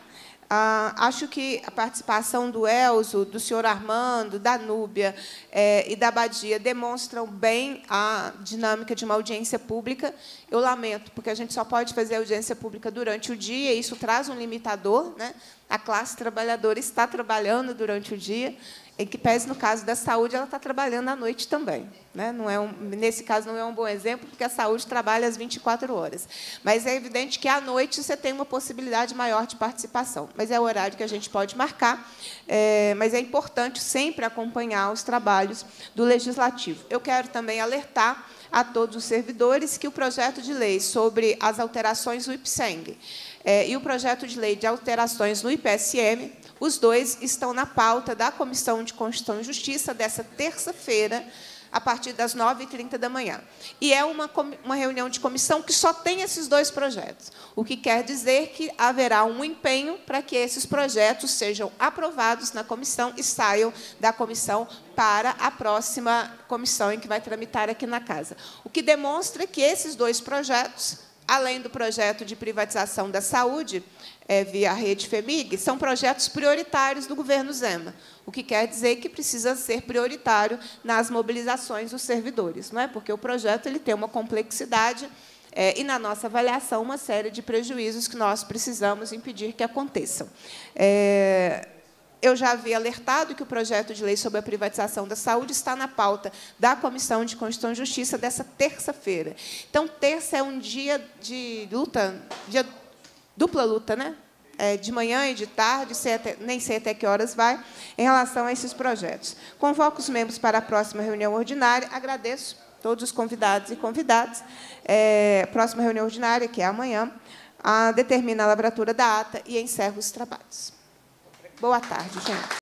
Ah, acho que a participação do Elzo, do senhor Armando, da Núbia eh, e da Badia demonstram bem a dinâmica de uma audiência pública. Eu lamento, porque a gente só pode fazer audiência pública durante o dia, e isso traz um limitador. Né? A classe trabalhadora está trabalhando durante o dia, em que pese no caso da saúde, ela está trabalhando à noite também. Né? Não é um, nesse caso, não é um bom exemplo, porque a saúde trabalha às 24 horas. Mas é evidente que, à noite, você tem uma possibilidade maior de participação. Mas é o horário que a gente pode marcar. É, mas é importante sempre acompanhar os trabalhos do Legislativo. Eu quero também alertar a todos os servidores que o projeto de lei sobre as alterações do IPSENG é, e o projeto de lei de alterações no IPSM os dois estão na pauta da Comissão de Constituição e Justiça dessa terça-feira, a partir das 9h30 da manhã. E é uma, uma reunião de comissão que só tem esses dois projetos, o que quer dizer que haverá um empenho para que esses projetos sejam aprovados na comissão e saiam da comissão para a próxima comissão em que vai tramitar aqui na casa. O que demonstra que esses dois projetos, além do projeto de privatização da saúde, é, via rede FEMIG, são projetos prioritários do governo Zema, o que quer dizer que precisa ser prioritário nas mobilizações dos servidores, não é? porque o projeto ele tem uma complexidade é, e, na nossa avaliação, uma série de prejuízos que nós precisamos impedir que aconteçam. É, eu já havia alertado que o projeto de lei sobre a privatização da saúde está na pauta da Comissão de Constituição e Justiça dessa terça-feira. Então, terça é um dia de luta, dia dupla luta, né? É, de manhã e de tarde, sei até, nem sei até que horas vai, em relação a esses projetos. Convoco os membros para a próxima reunião ordinária. Agradeço todos os convidados e convidadas. É, próxima reunião ordinária, que é amanhã, a, determina a lavratura da ata e encerra os trabalhos. Boa tarde, gente.